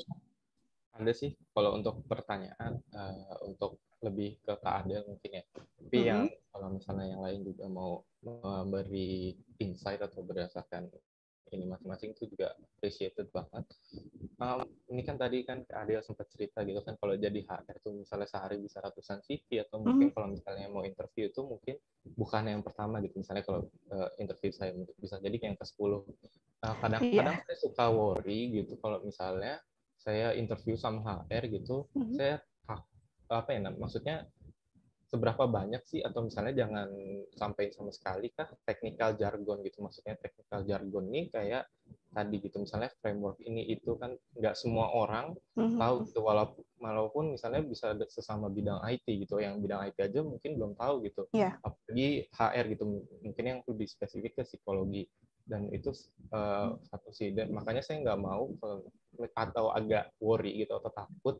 Ada sih, kalau untuk pertanyaan, uh, untuk lebih ke keadaan mungkin ya. Tapi mm-hmm. yang kalau misalnya yang lain juga mau memberi insight atau berdasarkan ini masing-masing itu juga appreciated banget. Um, ini kan tadi kan Adil sempat cerita gitu kan kalau jadi HR itu misalnya sehari bisa ratusan CV atau mungkin mm-hmm. kalau misalnya mau interview itu mungkin bukan yang pertama gitu misalnya kalau uh, interview saya bisa jadi yang ke 10. Nah, kadang-kadang yeah. saya suka worry gitu kalau misalnya saya interview sama HR gitu, mm-hmm. saya apa ya maksudnya seberapa banyak sih? Atau misalnya jangan sampai sama sekali kah technical jargon gitu? Maksudnya technical jargon ini kayak tadi gitu misalnya framework ini itu kan nggak semua orang mm-hmm. tahu gitu. Walaupun walaupun misalnya bisa sesama bidang IT gitu yang bidang IT aja mungkin belum tahu gitu. Yeah. apalagi HR gitu mungkin yang lebih spesifik ke psikologi. Dan itu uh, satu sih. Dan makanya saya nggak mau atau agak worry gitu atau takut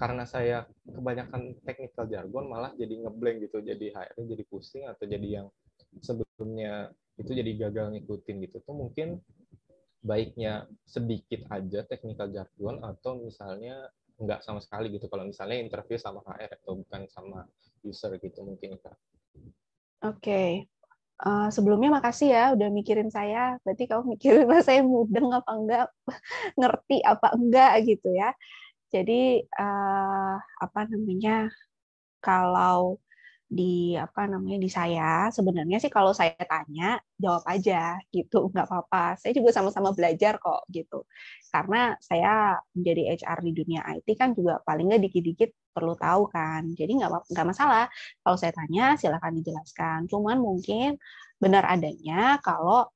karena saya kebanyakan technical jargon malah jadi ngeblank gitu jadi HR jadi pusing atau jadi yang sebelumnya itu jadi gagal ngikutin gitu tuh mungkin baiknya sedikit aja technical jargon atau misalnya nggak sama sekali gitu kalau misalnya interview sama HR atau bukan sama user gitu mungkin kak. Oke, okay. uh, eh, sebelumnya makasih ya udah mikirin saya. Berarti kamu mikirin saya mudeng apa enggak, ngerti apa enggak gitu ya. Jadi uh, apa namanya kalau di apa namanya di saya sebenarnya sih kalau saya tanya jawab aja gitu nggak apa-apa. Saya juga sama-sama belajar kok gitu. Karena saya menjadi HR di dunia IT kan juga paling nggak dikit-dikit perlu tahu kan. Jadi nggak nggak masalah. Kalau saya tanya silahkan dijelaskan. Cuman mungkin benar adanya kalau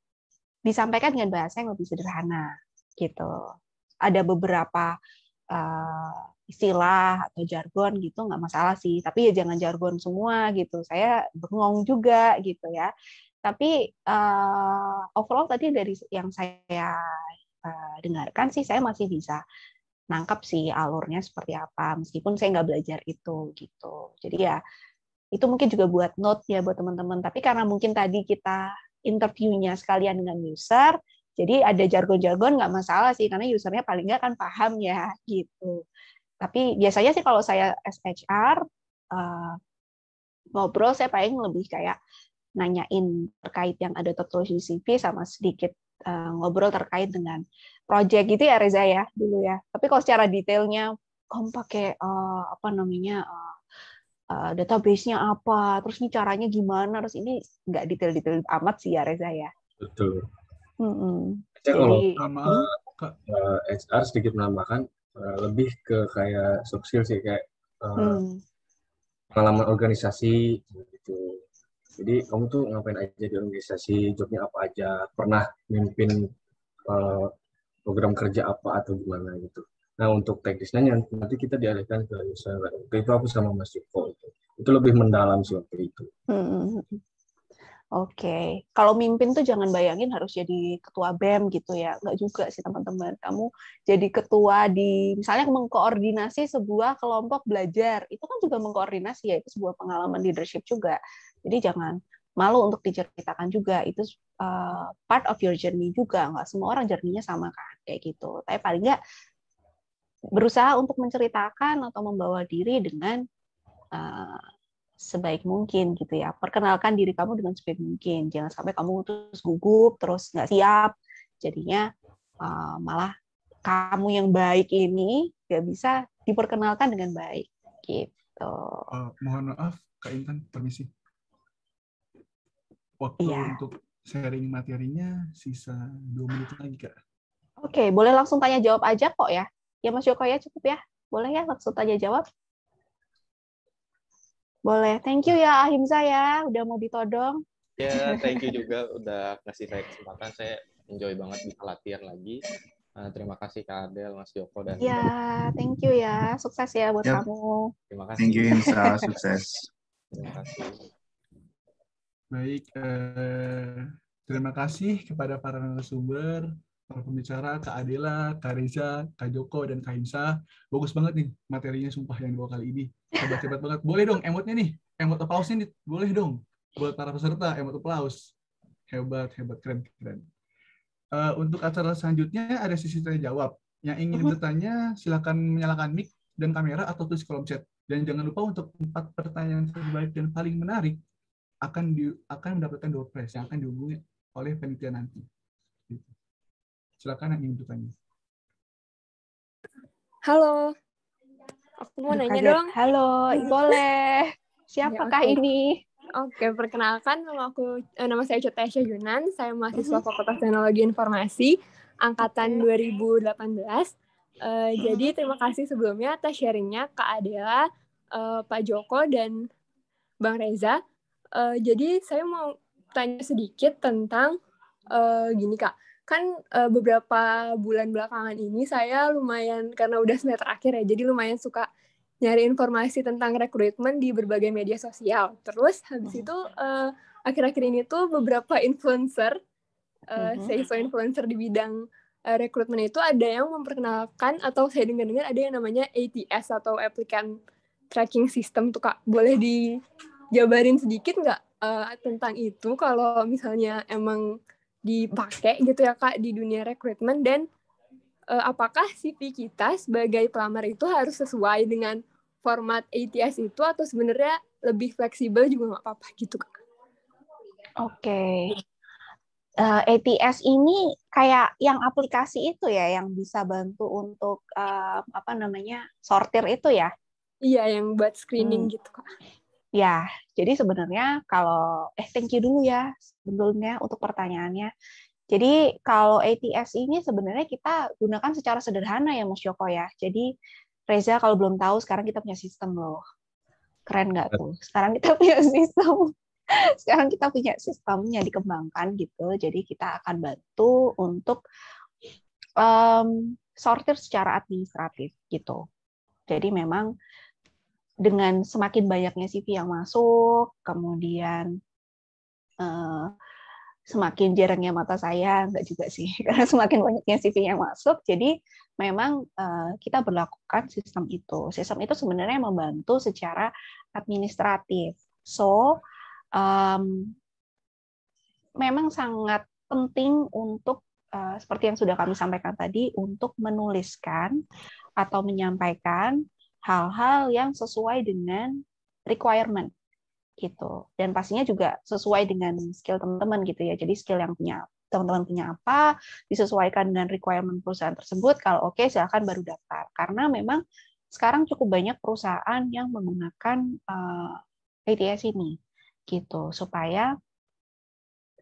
disampaikan dengan bahasa yang lebih sederhana gitu. Ada beberapa uh, istilah atau jargon gitu nggak masalah sih. Tapi ya jangan jargon semua gitu. Saya bengong juga gitu ya. Tapi uh, overall tadi dari yang saya uh, dengarkan sih saya masih bisa nangkap sih alurnya seperti apa meskipun saya nggak belajar itu gitu. Jadi ya itu mungkin juga buat note ya buat teman-teman. Tapi karena mungkin tadi kita interviewnya sekalian dengan user jadi ada jargon-jargon nggak masalah sih, karena usernya paling nggak kan paham ya gitu. Tapi biasanya sih kalau saya SHR uh, eh, ngobrol saya paling lebih kayak nanyain terkait yang ada tertulis di CV sama sedikit uh, ngobrol terkait dengan project gitu ya Reza ya dulu ya. Tapi kalau secara detailnya kamu pakai uh, apa namanya uh, uh, database-nya apa, terus ini caranya gimana, terus ini nggak detail-detail amat sih ya Reza ya. Betul. Hmm. kalau nama uh, HR sedikit menambahkan uh, lebih ke kayak soft skill sih kayak uh, hmm. pengalaman organisasi gitu. Jadi kamu tuh ngapain aja di organisasi, jobnya apa aja, pernah mimpin uh, program kerja apa atau gimana gitu. Nah untuk teknisnya nanti kita dialihkan ke user. Waktu itu aku sama Mas Joko itu. Itu lebih mendalam sih waktu itu. Hmm. Oke, okay. kalau mimpin tuh jangan bayangin harus jadi ketua BEM gitu ya. Enggak juga sih teman-teman. Kamu jadi ketua di, misalnya mengkoordinasi sebuah kelompok belajar. Itu kan juga mengkoordinasi ya, itu sebuah pengalaman leadership juga. Jadi jangan malu untuk diceritakan juga. Itu uh, part of your journey juga. Enggak semua orang journey-nya sama kan, kayak gitu. Tapi paling enggak berusaha untuk menceritakan atau membawa diri dengan uh, sebaik mungkin gitu ya. Perkenalkan diri kamu dengan sebaik mungkin. Jangan sampai kamu terus gugup, terus nggak siap. Jadinya uh, malah kamu yang baik ini nggak bisa diperkenalkan dengan baik gitu. Uh, mohon maaf, Kak Intan, permisi. Waktu iya. untuk sharing materinya sisa dua menit lagi, Kak. Oke, boleh langsung tanya jawab aja kok ya. Ya Mas Joko ya cukup ya. Boleh ya langsung tanya jawab. Boleh. Thank you ya Ahimza ya, udah mau ditodong. Ya, thank you juga udah kasih saya kesempatan. Saya enjoy banget bisa latihan lagi. Uh, terima kasih Kak Adel, Mas Joko dan Ya, thank you ya. Sukses ya buat ya. kamu. Terima kasih. Thank you Imsa, sukses. terima kasih. Baik, eh, terima kasih kepada para narasumber, para pembicara, Kak Adela, Kak Reza, Kak Joko, dan Kak Imsa. Bagus banget nih materinya sumpah yang dua kali ini hebat-hebat banget. Boleh dong emotnya nih, emot applause nih, boleh dong buat para peserta emot applause. Hebat, hebat, keren, keren. Uh, untuk acara selanjutnya ada sisi tanya jawab. Yang ingin bertanya silakan menyalakan mic dan kamera atau tulis kolom chat. Dan jangan lupa untuk empat pertanyaan terbaik dan paling menarik akan di, akan mendapatkan door prize yang akan dihubungi oleh panitia nanti. Silakan yang ingin bertanya. Halo, Aku mau nanya kaget. dong. Halo, boleh. Siapakah ya, okay. ini? Oke, perkenalkan nama aku eh, nama saya Cetesya Yunan. Saya mahasiswa mhm. Fakultas Teknologi Informasi angkatan 2018. Uh, jadi terima kasih sebelumnya atas sharingnya Kak Adela, uh, Pak Joko dan Bang Reza. Uh, jadi saya mau tanya sedikit tentang uh, gini Kak kan uh, beberapa bulan belakangan ini saya lumayan karena udah semester akhir ya jadi lumayan suka nyari informasi tentang rekrutmen di berbagai media sosial terus habis hmm. itu uh, akhir-akhir ini tuh beberapa influencer uh, mm-hmm. saya influencer di bidang uh, rekrutmen itu ada yang memperkenalkan atau saya dengar-dengar ada yang namanya ATS atau Applicant Tracking System tuh kak boleh dijabarin sedikit nggak uh, tentang itu kalau misalnya emang dipakai gitu ya kak di dunia rekrutmen dan uh, apakah CV kita sebagai pelamar itu harus sesuai dengan format ATS itu atau sebenarnya lebih fleksibel juga nggak apa-apa gitu kak? Oke. Okay. Uh, eh, ATS ini kayak yang aplikasi itu ya yang bisa bantu untuk uh, apa namanya sortir itu ya? Iya, yang buat screening hmm. gitu kak. Ya, jadi sebenarnya kalau eh thank you dulu ya sebelumnya untuk pertanyaannya. Jadi kalau ATS ini sebenarnya kita gunakan secara sederhana ya Mas Joko ya. Jadi Reza kalau belum tahu sekarang kita punya sistem loh. Keren nggak tuh? Sekarang kita punya sistem. Sekarang kita punya sistemnya dikembangkan gitu. Jadi kita akan bantu untuk um, sortir secara administratif gitu. Jadi memang dengan semakin banyaknya CV yang masuk, kemudian uh, semakin jarangnya mata saya, enggak juga sih, karena semakin banyaknya CV yang masuk, jadi memang uh, kita berlakukan sistem itu. Sistem itu sebenarnya membantu secara administratif. So, um, memang sangat penting untuk uh, seperti yang sudah kami sampaikan tadi, untuk menuliskan atau menyampaikan hal-hal yang sesuai dengan requirement gitu. Dan pastinya juga sesuai dengan skill teman-teman gitu ya. Jadi skill yang punya teman-teman punya apa disesuaikan dengan requirement perusahaan tersebut kalau oke okay, silahkan baru daftar. Karena memang sekarang cukup banyak perusahaan yang menggunakan uh, eh, ATS ini gitu. Supaya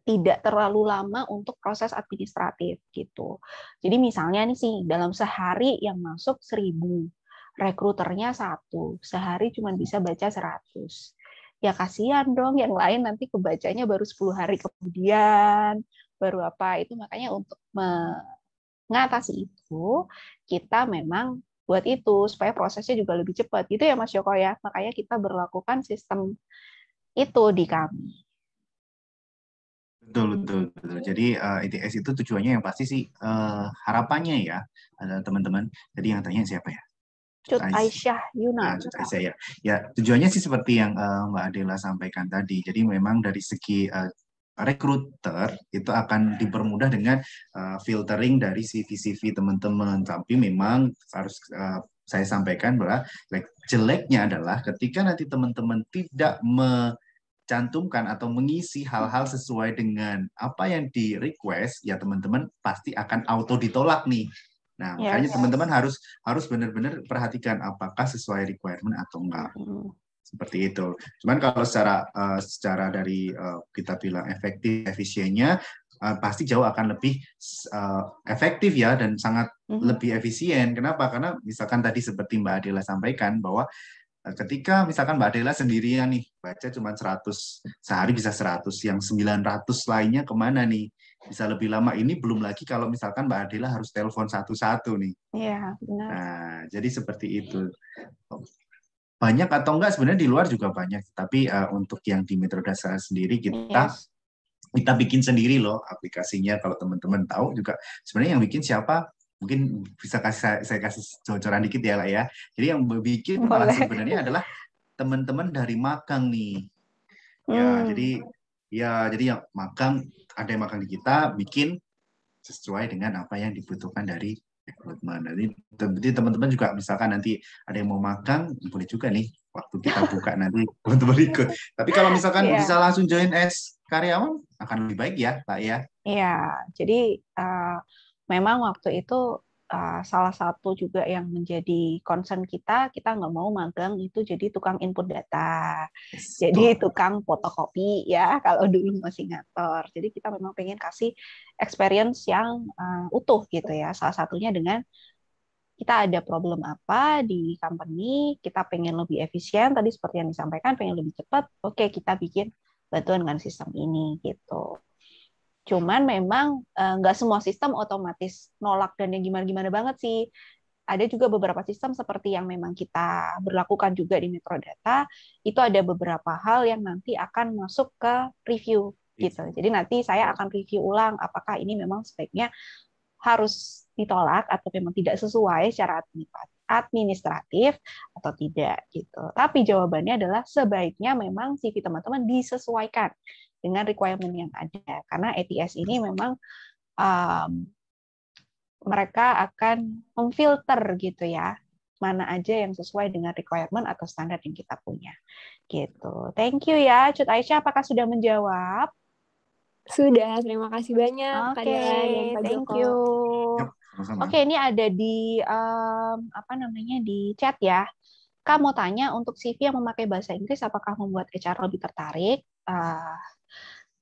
tidak terlalu lama untuk proses administratif gitu. Jadi misalnya nih sih dalam sehari yang masuk seribu rekruternya satu, sehari cuma bisa baca 100. Ya kasihan dong yang lain nanti kebacanya baru 10 hari kemudian, baru apa. Itu makanya untuk ngatasi itu, kita memang buat itu supaya prosesnya juga lebih cepat. Gitu ya Mas Joko ya. Makanya kita berlakukan sistem itu di kami. Betul, betul, betul. Jadi uh, eh, ETS itu tujuannya yang pasti sih uh, harapannya ya, ada teman-teman. Jadi yang tanya siapa ya? Cut Aisyah Yuna. Nah, Cut Aisyah ya. Ya tujuannya sih seperti yang uh, Mbak Adela sampaikan tadi. Jadi memang dari segi uh, recruiter itu akan dipermudah dengan uh, filtering dari CV-CV teman-teman. Tapi memang harus uh, saya sampaikan bahwa like, jeleknya adalah ketika nanti teman-teman tidak me cantumkan atau mengisi hal-hal sesuai dengan apa yang di request, ya teman-teman pasti akan auto ditolak nih. Nah, yes. makanya teman-teman harus harus benar-benar perhatikan apakah sesuai requirement atau enggak. Mm. Seperti itu. Cuman kalau secara uh, secara dari uh, kita bilang efektif efisiennya uh, pasti jauh akan lebih uh, efektif ya dan sangat mm -hmm. lebih efisien. Kenapa? Karena misalkan tadi seperti Mbak Adela sampaikan bahwa ketika misalkan Mbak Adela sendirian nih, baca cuma 100, sehari bisa 100, yang 900 lainnya ke mana nih? Bisa lebih lama. Ini belum lagi kalau misalkan Mbak Adela harus telepon satu-satu nih. Iya, benar. Nah, jadi seperti itu. Banyak atau enggak sebenarnya di luar juga banyak, tapi uh, untuk yang di Metro Dasar sendiri kita yes. kita bikin sendiri loh aplikasinya kalau teman-teman tahu juga sebenarnya yang bikin siapa mungkin bisa kasih saya kasih cocoran dikit ya lah ya. Jadi yang bikin malah sebenarnya adalah teman-teman dari magang nih. Ya, hmm. jadi ya jadi yang magang ada yang magang di kita bikin sesuai dengan apa yang dibutuhkan dari rekrutmen. Jadi teman-teman juga misalkan nanti ada yang mau magang boleh juga nih waktu kita buka nanti teman-teman ikut. Tapi kalau misalkan yeah. bisa langsung join as karyawan akan lebih baik ya, Pak ya. Iya, jadi uh, memang waktu itu uh, salah satu juga yang menjadi concern kita, kita nggak mau magang itu jadi tukang input data, jadi tukang fotokopi ya kalau dulu masih ngator. Jadi kita memang pengen kasih experience yang uh, utuh gitu ya. Salah satunya dengan kita ada problem apa di company, kita pengen lebih efisien, tadi seperti yang disampaikan, pengen lebih cepat, oke kita bikin bantuan dengan sistem ini gitu. Cuman memang eh, nggak semua sistem otomatis nolak dan yang gimana-gimana banget sih. Ada juga beberapa sistem seperti yang memang kita berlakukan juga di Metrodata, itu ada beberapa hal yang nanti akan masuk ke review gitu. Jadi nanti saya akan review ulang apakah ini memang sebaiknya harus ditolak atau memang tidak sesuai secara administratif atau tidak gitu. Tapi jawabannya adalah sebaiknya memang CV teman-teman disesuaikan dengan requirement yang ada. Karena ATS ini memang um, mereka akan memfilter gitu ya mana aja yang sesuai dengan requirement atau standar yang kita punya. Gitu. Thank you ya Cut Aisyah. Apakah sudah menjawab? Sudah. Terima kasih banyak oke okay, thank Joko. you. Oke okay, ini ada di um, apa namanya di chat ya. Kak mau tanya untuk CV yang memakai bahasa Inggris apakah membuat HR lebih tertarik? Uh,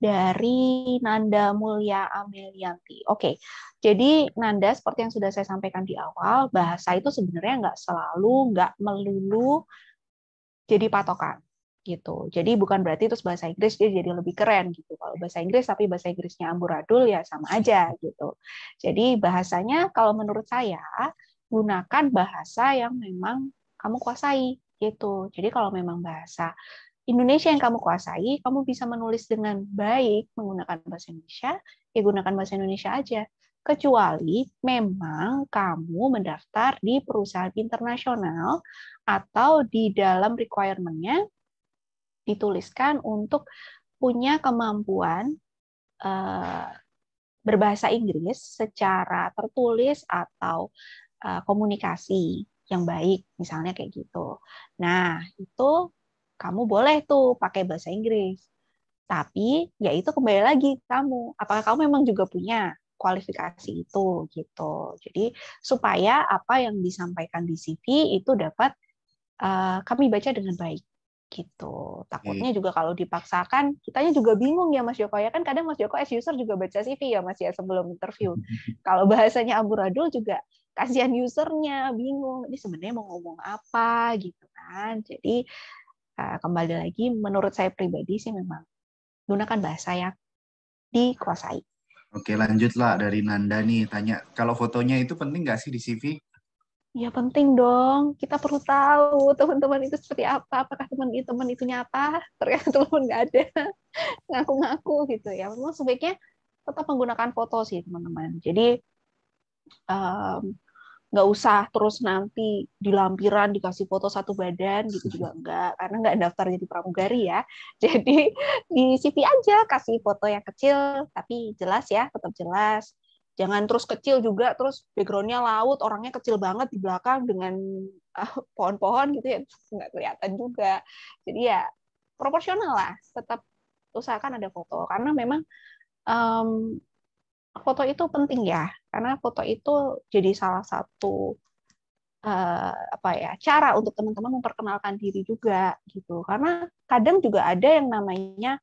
dari Nanda Mulia Amelianti. Oke, jadi Nanda seperti yang sudah saya sampaikan di awal, bahasa itu sebenarnya nggak selalu, nggak melulu jadi patokan gitu. Jadi bukan berarti terus bahasa Inggris dia jadi lebih keren gitu. Kalau bahasa Inggris tapi bahasa Inggrisnya amburadul ya sama aja gitu. Jadi bahasanya kalau menurut saya gunakan bahasa yang memang kamu kuasai gitu. Jadi kalau memang bahasa Indonesia yang kamu kuasai, kamu bisa menulis dengan baik menggunakan bahasa Indonesia, ya gunakan bahasa Indonesia aja. Kecuali memang kamu mendaftar di perusahaan internasional atau di dalam requirement-nya dituliskan untuk punya kemampuan uh, berbahasa Inggris secara tertulis atau uh, komunikasi yang baik, misalnya kayak gitu. Nah, itu kamu boleh tuh pakai bahasa Inggris. Tapi ya itu kembali lagi kamu, apakah kamu memang juga punya kualifikasi itu gitu. Jadi supaya apa yang disampaikan di CV itu dapat uh, kami baca dengan baik gitu. Takutnya juga kalau dipaksakan, kitanya juga bingung ya Mas Joko ya kan kadang Mas Joko as user juga baca CV ya Mas ya sebelum interview. kalau bahasanya amburadul juga kasihan usernya bingung ini sebenarnya mau ngomong apa gitu kan. Jadi kembali lagi menurut saya pribadi sih memang gunakan bahasa yang dikuasai Oke, lanjutlah dari Nanda nih tanya, kalau fotonya itu penting nggak sih di CV? Ya penting dong. Kita perlu tahu teman-teman itu seperti apa. Apakah teman itu teman itu nyata? Ternyata teman nggak ada. Ngaku-ngaku gitu ya. Memang sebaiknya tetap menggunakan foto sih teman-teman. Jadi um, nggak usah terus nanti di lampiran dikasih foto satu badan gitu juga enggak karena nggak daftar jadi pramugari ya. Jadi di CV aja kasih foto yang kecil tapi jelas ya tetap jelas. Jangan terus kecil juga terus backgroundnya laut orangnya kecil banget di belakang dengan uh, pohon-pohon gitu ya nggak kelihatan juga. Jadi ya proporsional lah tetap usahakan ada foto. Karena memang um, foto itu penting ya karena foto itu jadi salah satu uh, apa ya cara untuk teman-teman memperkenalkan diri juga gitu. Karena kadang juga ada yang namanya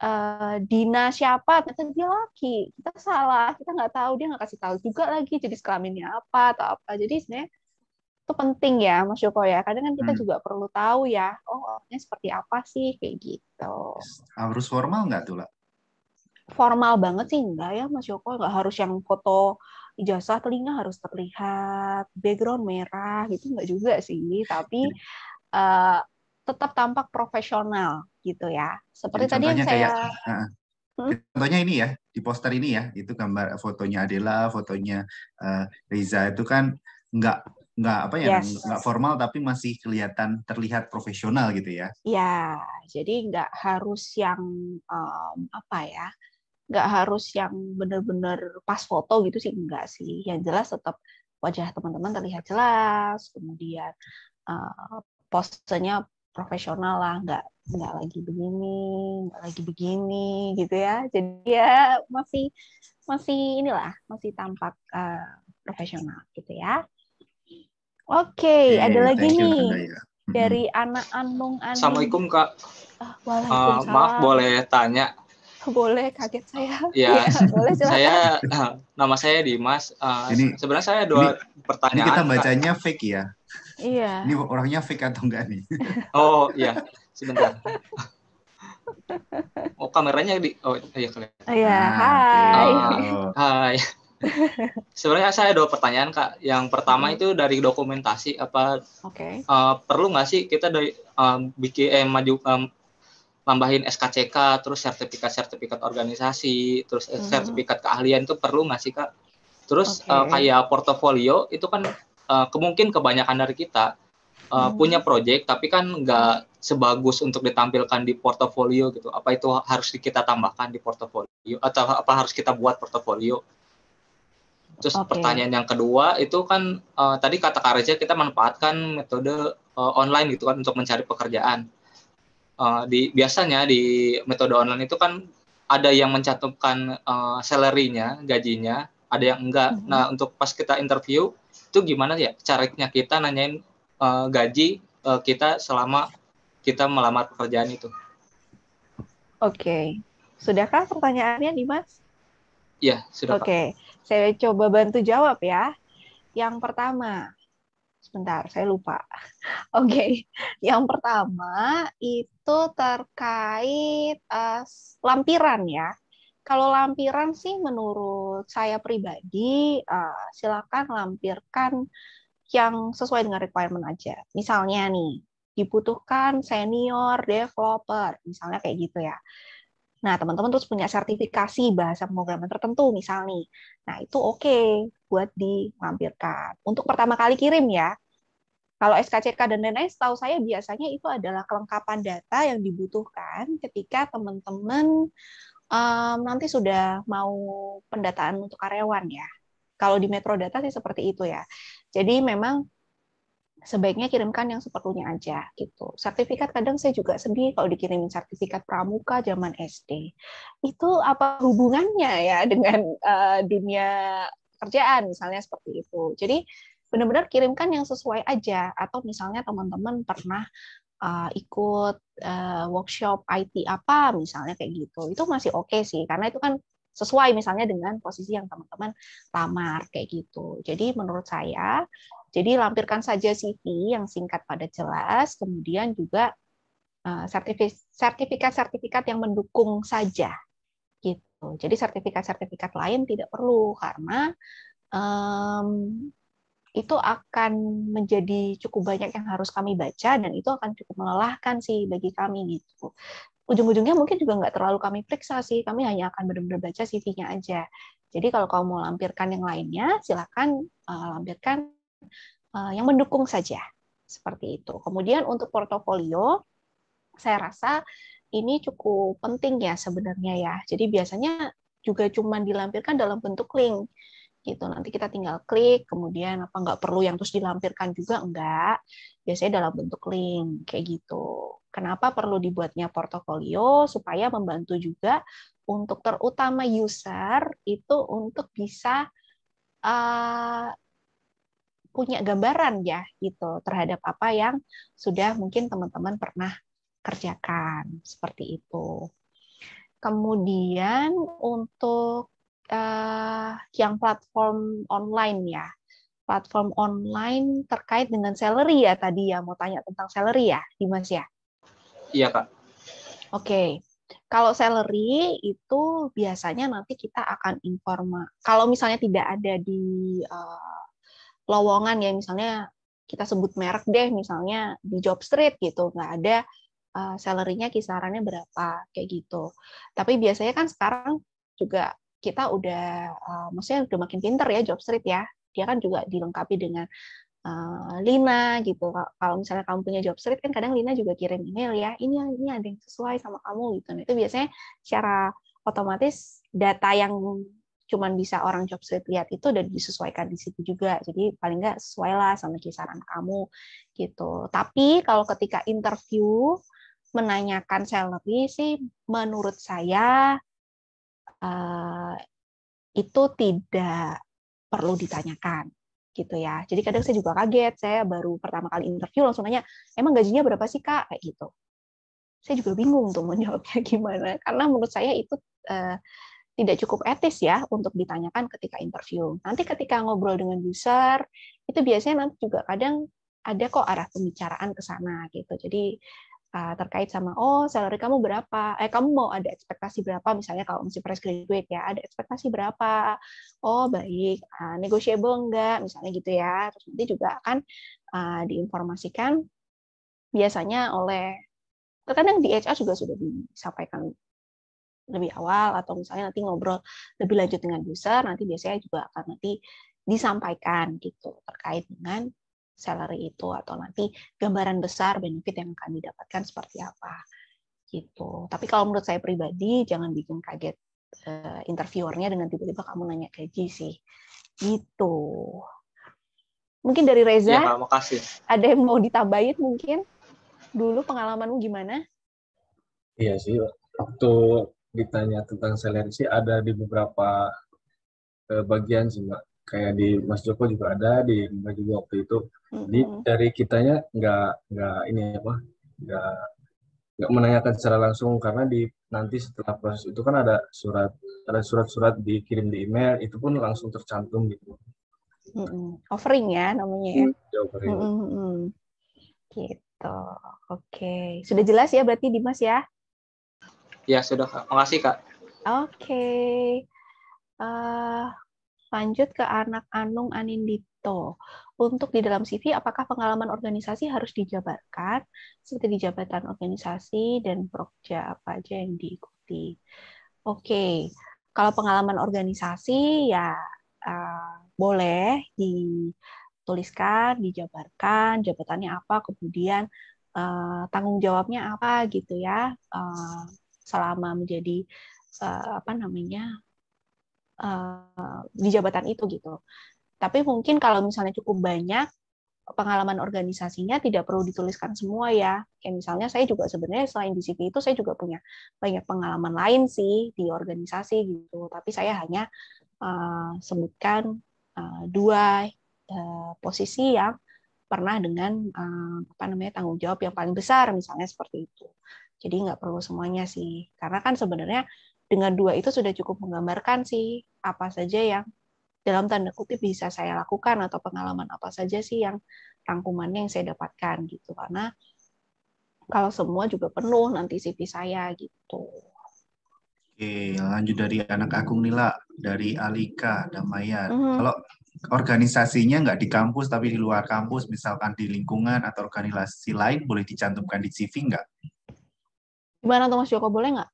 uh, Dina siapa ternyata dia laki. Kita salah kita nggak tahu dia nggak kasih tahu juga lagi jadi kelaminnya apa atau apa. Jadi sebenarnya itu penting ya Mas Joko ya. Kadang kan kita hmm. juga perlu tahu ya oh orangnya seperti apa sih kayak gitu. Harus formal nggak tuh lah formal banget sih enggak ya Mas Yoko. Nggak harus yang foto ijazah telinga harus terlihat background merah gitu enggak juga sih. Tapi uh, tetap tampak profesional gitu ya. Seperti tadi yang saya kayak, hmm? contohnya ini ya di poster ini ya itu gambar fotonya Adela fotonya uh, Riza itu kan enggak nggak apa ya yes. nggak formal tapi masih kelihatan terlihat profesional gitu ya. Ya jadi nggak harus yang um, apa ya nggak harus yang benar-benar pas foto gitu sih enggak sih. Yang jelas tetap wajah teman-teman terlihat jelas kemudian uh, posenya profesional lah nggak nggak lagi begini nggak lagi begini gitu ya. Jadi ya masih masih inilah masih tampak uh, profesional gitu ya. Oke okay, okay, ada lagi nih ya. dari anak Anung Ani. Assalamualaikum kak. Uh, maaf boleh tanya boleh kaget saya. Ya, ya boleh silakan. Saya nama saya Dimas. Uh, ini sebenarnya saya dua ini, pertanyaan. Ini kita bacanya Kak. fake ya. Iya. Ini orangnya fake atau enggak nih? Oh iya, sebentar. Oh kameranya di oh iya kelihatan. Iya, ah, hai. Oh, hai. Sebenarnya saya dua pertanyaan kak. Yang pertama hmm. itu dari dokumentasi apa? Oke. Okay. Uh, perlu nggak sih kita dari um, bikin eh, maju um, nambahin SKCK, terus sertifikat-sertifikat organisasi, terus hmm. sertifikat keahlian itu perlu nggak sih kak? Terus okay. uh, eh, kayak portofolio itu kan uh, kemungkin kebanyakan dari kita uh, hmm. punya project tapi kan nggak sebagus untuk ditampilkan di portofolio gitu. Apa itu harus kita tambahkan di portofolio atau apa harus kita buat portofolio? Terus okay. pertanyaan yang kedua itu kan uh, tadi kata Kak Reza kita manfaatkan metode uh, online gitu kan untuk mencari pekerjaan uh, di biasanya di metode online itu kan ada yang mencantumkan uh, salary-nya, gajinya, ada yang enggak. Mm -hmm. Nah, untuk pas kita interview itu gimana ya caranya kita nanyain uh, gaji uh, kita selama kita melamar pekerjaan itu? Oke. Okay. Sudahkah pertanyaannya, Dimas? Iya, sudah. Oke. Okay. Saya coba bantu jawab ya. Yang pertama, sebentar, saya lupa. Oke, okay. yang pertama itu terkait uh, lampiran ya. Kalau lampiran sih menurut saya pribadi, uh, silakan lampirkan yang sesuai dengan requirement aja. Misalnya nih, dibutuhkan senior developer, misalnya kayak gitu ya. Nah, teman-teman terus punya sertifikasi bahasa pemrograman tertentu misalnya. Nah, itu oke okay buat dilampirkan. Untuk pertama kali kirim ya. Kalau SKCK dan lain-lain, setahu saya biasanya itu adalah kelengkapan data yang dibutuhkan ketika teman-teman um, nanti sudah mau pendataan untuk karyawan ya. Kalau di Metro Data sih seperti itu ya. Jadi memang sebaiknya kirimkan yang seperlunya aja gitu. Sertifikat kadang saya juga sedih kalau dikirimin sertifikat pramuka zaman SD. Itu apa hubungannya ya dengan uh, dunia kerjaan misalnya seperti itu. Jadi benar-benar kirimkan yang sesuai aja atau misalnya teman-teman pernah uh, ikut uh, workshop IT apa misalnya kayak gitu. Itu masih oke okay sih karena itu kan sesuai misalnya dengan posisi yang teman-teman lamar kayak gitu. Jadi menurut saya jadi lampirkan saja CV yang singkat pada jelas, kemudian juga eh, sertifikat-sertifikat yang mendukung saja, gitu. Jadi sertifikat-sertifikat lain tidak perlu karena um, itu akan menjadi cukup banyak yang harus kami baca dan itu akan cukup melelahkan sih bagi kami gitu. Ujung-ujungnya mungkin juga nggak terlalu kami periksa sih, kami hanya akan benar-benar baca CV-nya aja. Jadi kalau kamu mau lampirkan yang lainnya, silakan uh, lampirkan uh, yang mendukung saja seperti itu. Kemudian untuk portofolio, saya rasa ini cukup penting ya sebenarnya ya. Jadi biasanya juga cuma dilampirkan dalam bentuk link gitu. Nanti kita tinggal klik, kemudian apa nggak perlu yang terus dilampirkan juga enggak. Biasanya dalam bentuk link kayak gitu. Kenapa perlu dibuatnya portofolio supaya membantu juga untuk terutama user itu untuk bisa uh, punya gambaran ya gitu terhadap apa yang sudah mungkin teman-teman pernah kerjakan seperti itu. Kemudian untuk uh, yang platform online ya, platform online terkait dengan salary ya tadi ya mau tanya tentang salary ya, Dimas ya? Iya kak. Oke, okay. Kalau salary itu biasanya nanti kita akan informa. Kalau misalnya tidak ada di uh, lowongan ya, misalnya kita sebut merek deh, misalnya di job street gitu, nggak ada uh, salary-nya kisarannya berapa kayak gitu. Tapi biasanya kan sekarang juga kita udah, uh, maksudnya udah makin pinter ya job street ya. Dia kan juga dilengkapi dengan uh, Lina gitu. Kalau misalnya kamu punya job street kan kadang Lina juga kirim email ya, ini ini ada yang sesuai sama kamu gitu. Nah, itu biasanya secara otomatis data yang cuman bisa orang job street lihat itu udah disesuaikan di situ juga. Jadi paling nggak sesuai lah sama kisaran kamu gitu. Tapi kalau ketika interview menanyakan salary sih menurut saya uh, itu tidak perlu ditanyakan gitu ya. Jadi kadang saya juga kaget, saya baru pertama kali interview langsung nanya, emang gajinya berapa sih kak? Kayak gitu. Saya juga bingung tuh menjawabnya gimana, karena menurut saya itu uh, tidak cukup etis ya untuk ditanyakan ketika interview. Nanti ketika ngobrol dengan user, itu biasanya nanti juga kadang ada kok arah pembicaraan ke sana gitu. Jadi uh, terkait sama oh salary kamu berapa? Eh kamu mau ada ekspektasi berapa? Misalnya kalau masih fresh graduate ya ada ekspektasi berapa? Oh baik. Uh, negotiable enggak? Misalnya gitu ya. Terus nanti juga akan uh, diinformasikan biasanya oleh terkadang di HR juga sudah disampaikan lebih awal atau misalnya nanti ngobrol lebih lanjut dengan user nanti biasanya juga akan nanti disampaikan gitu terkait dengan salary itu atau nanti gambaran besar benefit yang akan didapatkan seperti apa gitu. Tapi kalau menurut saya pribadi jangan bikin kaget uh, interviewernya dengan tiba-tiba kamu nanya gaji sih. Gitu. Mungkin dari Reza. Ya, makasih. Ada yang mau ditambahin mungkin? Dulu pengalamanmu gimana? Iya sih, waktu ditanya tentang salary sih ada di beberapa uh, bagian sih Mbak kayak di Mas Joko juga ada di Mbak juga waktu itu jadi dari kitanya nggak nggak ini apa nggak nggak menanyakan secara langsung karena di nanti setelah proses itu kan ada surat ada surat-surat dikirim di email itu pun langsung tercantum gitu mm-hmm. offering ya namanya ya, ya offering. Mm-hmm. gitu oke okay. sudah jelas ya berarti Dimas ya ya sudah kak makasih kak oke okay. uh, Lanjut ke anak Anung Anindito. Untuk di dalam CV, apakah pengalaman organisasi harus dijabarkan, seperti di jabatan organisasi dan prokja apa aja yang diikuti? Oke, kalau pengalaman organisasi ya uh, boleh dituliskan, dijabarkan, jabatannya apa, kemudian uh, tanggung jawabnya apa gitu ya, uh, selama menjadi uh, apa namanya uh, di jabatan itu gitu. Tapi mungkin kalau misalnya cukup banyak pengalaman organisasinya tidak perlu dituliskan semua ya. Kayak misalnya saya juga sebenarnya selain di CV itu saya juga punya banyak pengalaman lain sih di organisasi gitu. Tapi saya hanya uh, sebutkan uh, dua uh, posisi yang pernah dengan uh, apa namanya tanggung jawab yang paling besar misalnya seperti itu. Jadi nggak perlu semuanya sih. Karena kan sebenarnya dengan dua itu sudah cukup menggambarkan sih apa saja yang dalam tanda kutip bisa saya lakukan atau pengalaman apa saja sih yang rangkumannya yang saya dapatkan gitu karena kalau semua juga penuh nanti CV saya gitu Oke, lanjut dari anak Agung Nila, dari Alika Damayan. Mhm. Kalau organisasinya nggak di kampus tapi di luar kampus, misalkan di lingkungan atau organisasi lain, boleh dicantumkan di CV nggak? Gimana tuh Mas Joko, boleh nggak?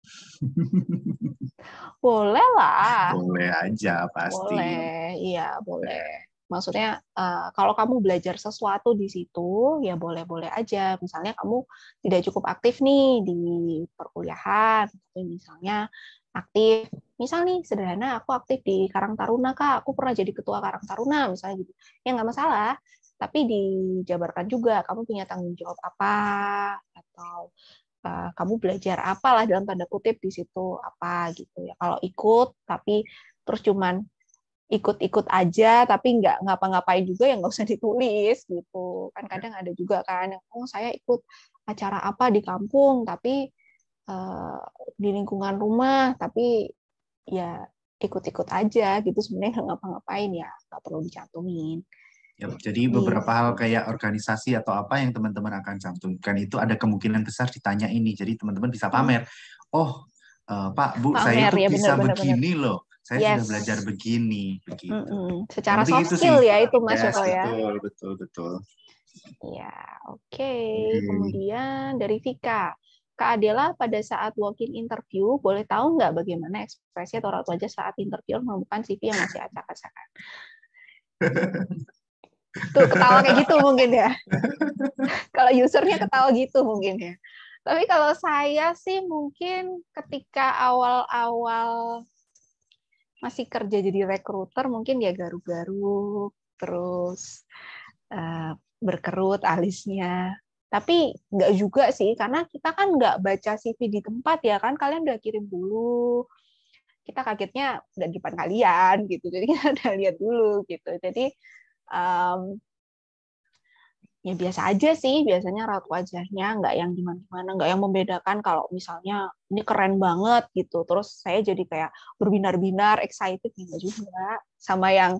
Boleh lah. Boleh aja pasti. Boleh, iya boleh. Maksudnya eh, kalau kamu belajar sesuatu di situ, ya boleh-boleh aja. Misalnya kamu tidak cukup aktif nih di perkuliahan, tapi misalnya aktif, misal nih sederhana, aku aktif di Karang Taruna kak, aku pernah jadi ketua Karang Taruna misalnya gitu, ya nggak masalah. Tapi dijabarkan juga, kamu punya tanggung jawab apa, atau eh, kamu belajar apalah dalam tanda kutip di situ apa gitu ya. Kalau ikut tapi terus cuman ikut-ikut aja tapi nggak ngapa-ngapain juga yang nggak usah ditulis gitu. Kan kadang ada juga kan yang oh saya ikut acara apa di kampung tapi eh, di lingkungan rumah tapi ya ikut-ikut aja gitu. Sebenarnya nggak ngapa-ngapain ya nggak perlu dicantumin Ya, jadi beberapa hal kayak organisasi atau apa yang teman-teman akan cantumkan itu ada kemungkinan besar ditanya ini. Jadi teman-teman bisa pamer. Oh, eh, Pak, Bu, saya Pamer, tuh ya, bisa benar, begini loh. Saya sudah Yes. belajar begini. Begitu. Mm-mm. secara Lebih soft gitu skill sih. ya itu Mas Yes, ya Betul, betul, betul. Ya, oke. Hmm. Kemudian dari Vika. Kak Adela, pada saat walk-in interview, boleh tahu nggak bagaimana ekspresi atau raut wajah saat interview menemukan CV yang masih acak-acakan? Tuh, ketawa kayak gitu mungkin ya. kalau usernya ketawa gitu mungkin ya. Tapi kalau saya sih mungkin ketika awal-awal masih kerja jadi recruiter, mungkin ya garuk-garuk, terus eh, berkerut alisnya. Tapi nggak juga sih, karena kita kan nggak baca CV di tempat ya kan, kalian udah kirim dulu. Kita kagetnya udah di depan kalian gitu, jadi kita udah lihat dulu gitu. Jadi em, ya biasa aja sih, biasanya raut wajahnya nggak yang gimana-gimana, nggak yang membedakan kalau misalnya ini keren banget gitu, terus saya jadi kayak berbinar-binar, excited ya nggak juga, sama yang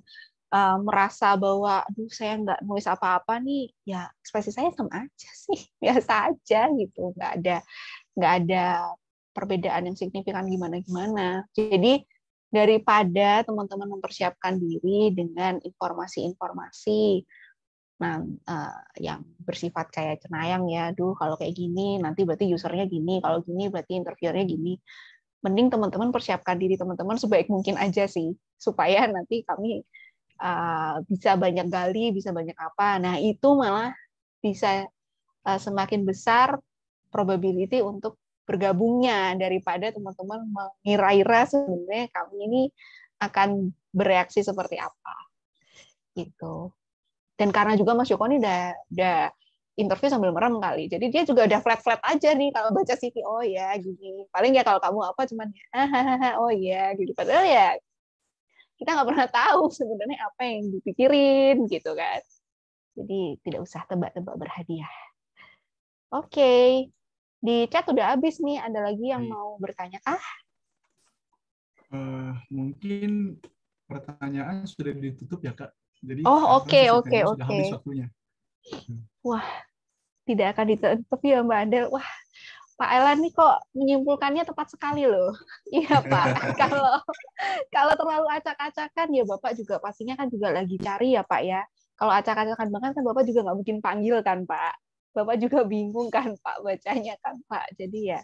eh, merasa bahwa aduh saya nggak nulis apa-apa nih ya ekspresi saya sama aja sih biasa aja gitu. Nggak ada nggak ada perbedaan yang signifikan gimana gimana jadi daripada teman-teman mempersiapkan diri dengan informasi-informasi nah eh, yang bersifat kayak cenayang ya aduh kalau kayak gini nanti berarti usernya gini kalau gini berarti interviewernya gini mending teman-teman persiapkan diri teman-teman sebaik mungkin aja sih supaya nanti kami uh, bisa banyak gali, bisa banyak apa. Nah, itu malah bisa uh, semakin besar probability untuk bergabungnya daripada teman-teman mengira-ira sebenarnya kami ini akan bereaksi seperti apa. Gitu. Dan karena juga Mas Joko ini udah udah interview sambil merem kali. Jadi dia juga udah flat-flat aja nih kalau baca CV. Oh ya, gini. Paling ya kalau kamu apa cuman oh ya, gitu. Padahal ya kita nggak pernah tahu sebenarnya apa yang dipikirin gitu kan. Jadi tidak usah tebak-tebak berhadiah. Oke, di chat udah habis nih. Ada lagi yang mau bertanya kah? Eh, mungkin pertanyaan sudah ditutup ya kak. Jadi Oh, oke, oke, oke. Wah, tidak akan ditutup ya Mbak Adel. Wah, Pak Elan nih kok menyimpulkannya tepat sekali loh. Iya Pak, kalau kalau terlalu acak-acakan ya Bapak juga pastinya kan juga lagi cari ya Pak ya. Kalau acak-acakan banget kan Bapak juga nggak mungkin panggil kan Pak. Bapak juga bingung kan Pak bacanya kan Pak. Jadi ya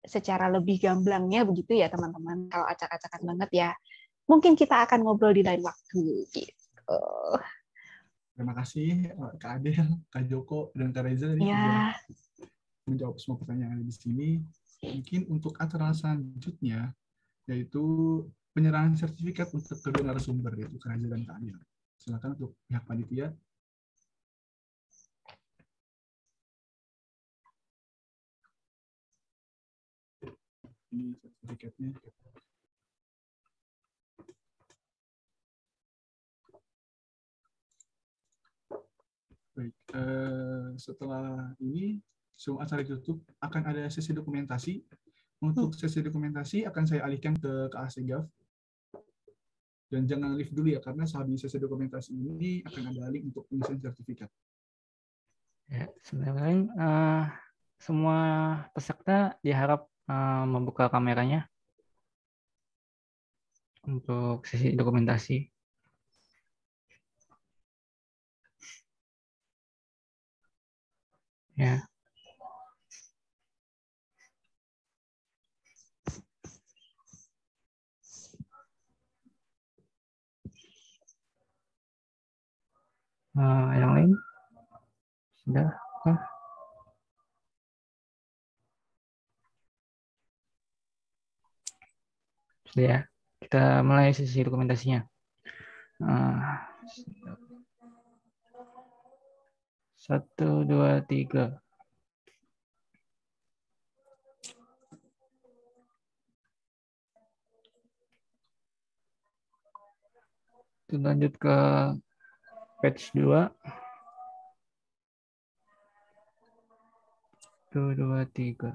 secara lebih gamblangnya begitu ya teman-teman. Kalau acak-acakan banget ya mungkin kita akan ngobrol di lain waktu gitu. Terima kasih eh, Kak Adel, Kak Joko, dan Kak Reza tadi Ya. menjawab semua pertanyaan di sini. Mungkin untuk acara selanjutnya, yaitu penyerahan sertifikat untuk kedua narasumber, yaitu Kak Reza dan Kak Adel. Silakan untuk pihak panitia. Ini sertifikatnya. Baik, eh, setelah ini semua acara ditutup akan ada sesi dokumentasi. Untuk sesi dokumentasi akan saya alihkan ke KASEGAF. Dan jangan lift dulu ya, karena sehabis sesi dokumentasi ini akan ada link untuk pengisian sertifikat. Ya, sebenarnya eh, semua peserta diharap uh, membuka kameranya untuk sesi dokumentasi. Ya. Uh, yang lain? Sudah? Kah? Sudah ya. Kita mulai sesi dokumentasinya. Uh, satu, dua, tiga. Kita lanjut ke page 2. Satu, dua, tiga.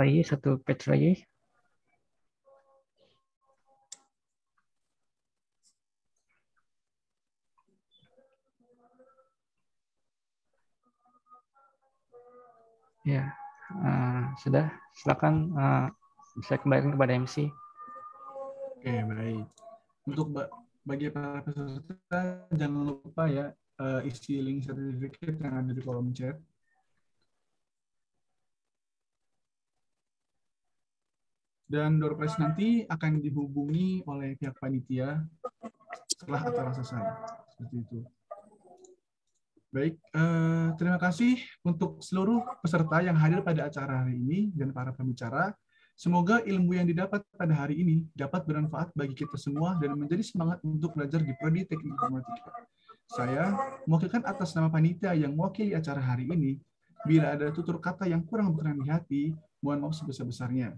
Lagi satu page lagi. Ya uh, sudah. Silakan uh, saya kembalikan kepada MC oke baik. Untuk bagi para peserta jangan lupa ya uh, isi link sertifikat yang ada di kolom chat dan door prize nanti akan dihubungi oleh pihak panitia setelah acara selesai. Seperti itu. Baik, eh, terima kasih untuk seluruh peserta yang hadir pada acara hari ini dan para pembicara. Semoga ilmu yang didapat pada hari ini dapat bermanfaat bagi kita semua dan menjadi semangat untuk belajar di Prodi Teknik Informatika. Saya mewakilkan atas nama panitia yang mewakili acara hari ini. Bila ada tutur kata yang kurang berkenan di hati, mohon maaf sebesar-besarnya.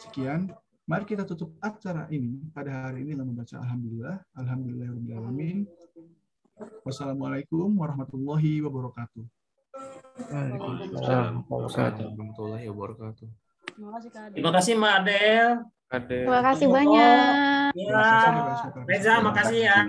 Sekian, mari kita tutup acara ini pada hari ini dengan membaca Alhamdulillah, Alhamdulillahirrahmanirrahim. Wassalamualaikum warahmatullahi wabarakatuh. Waalaikumsalam warahmatullahi wabarakatuh. Terima kasih Mbak Adel. Terima kasih banyak. Ya, Reza, makasih ya.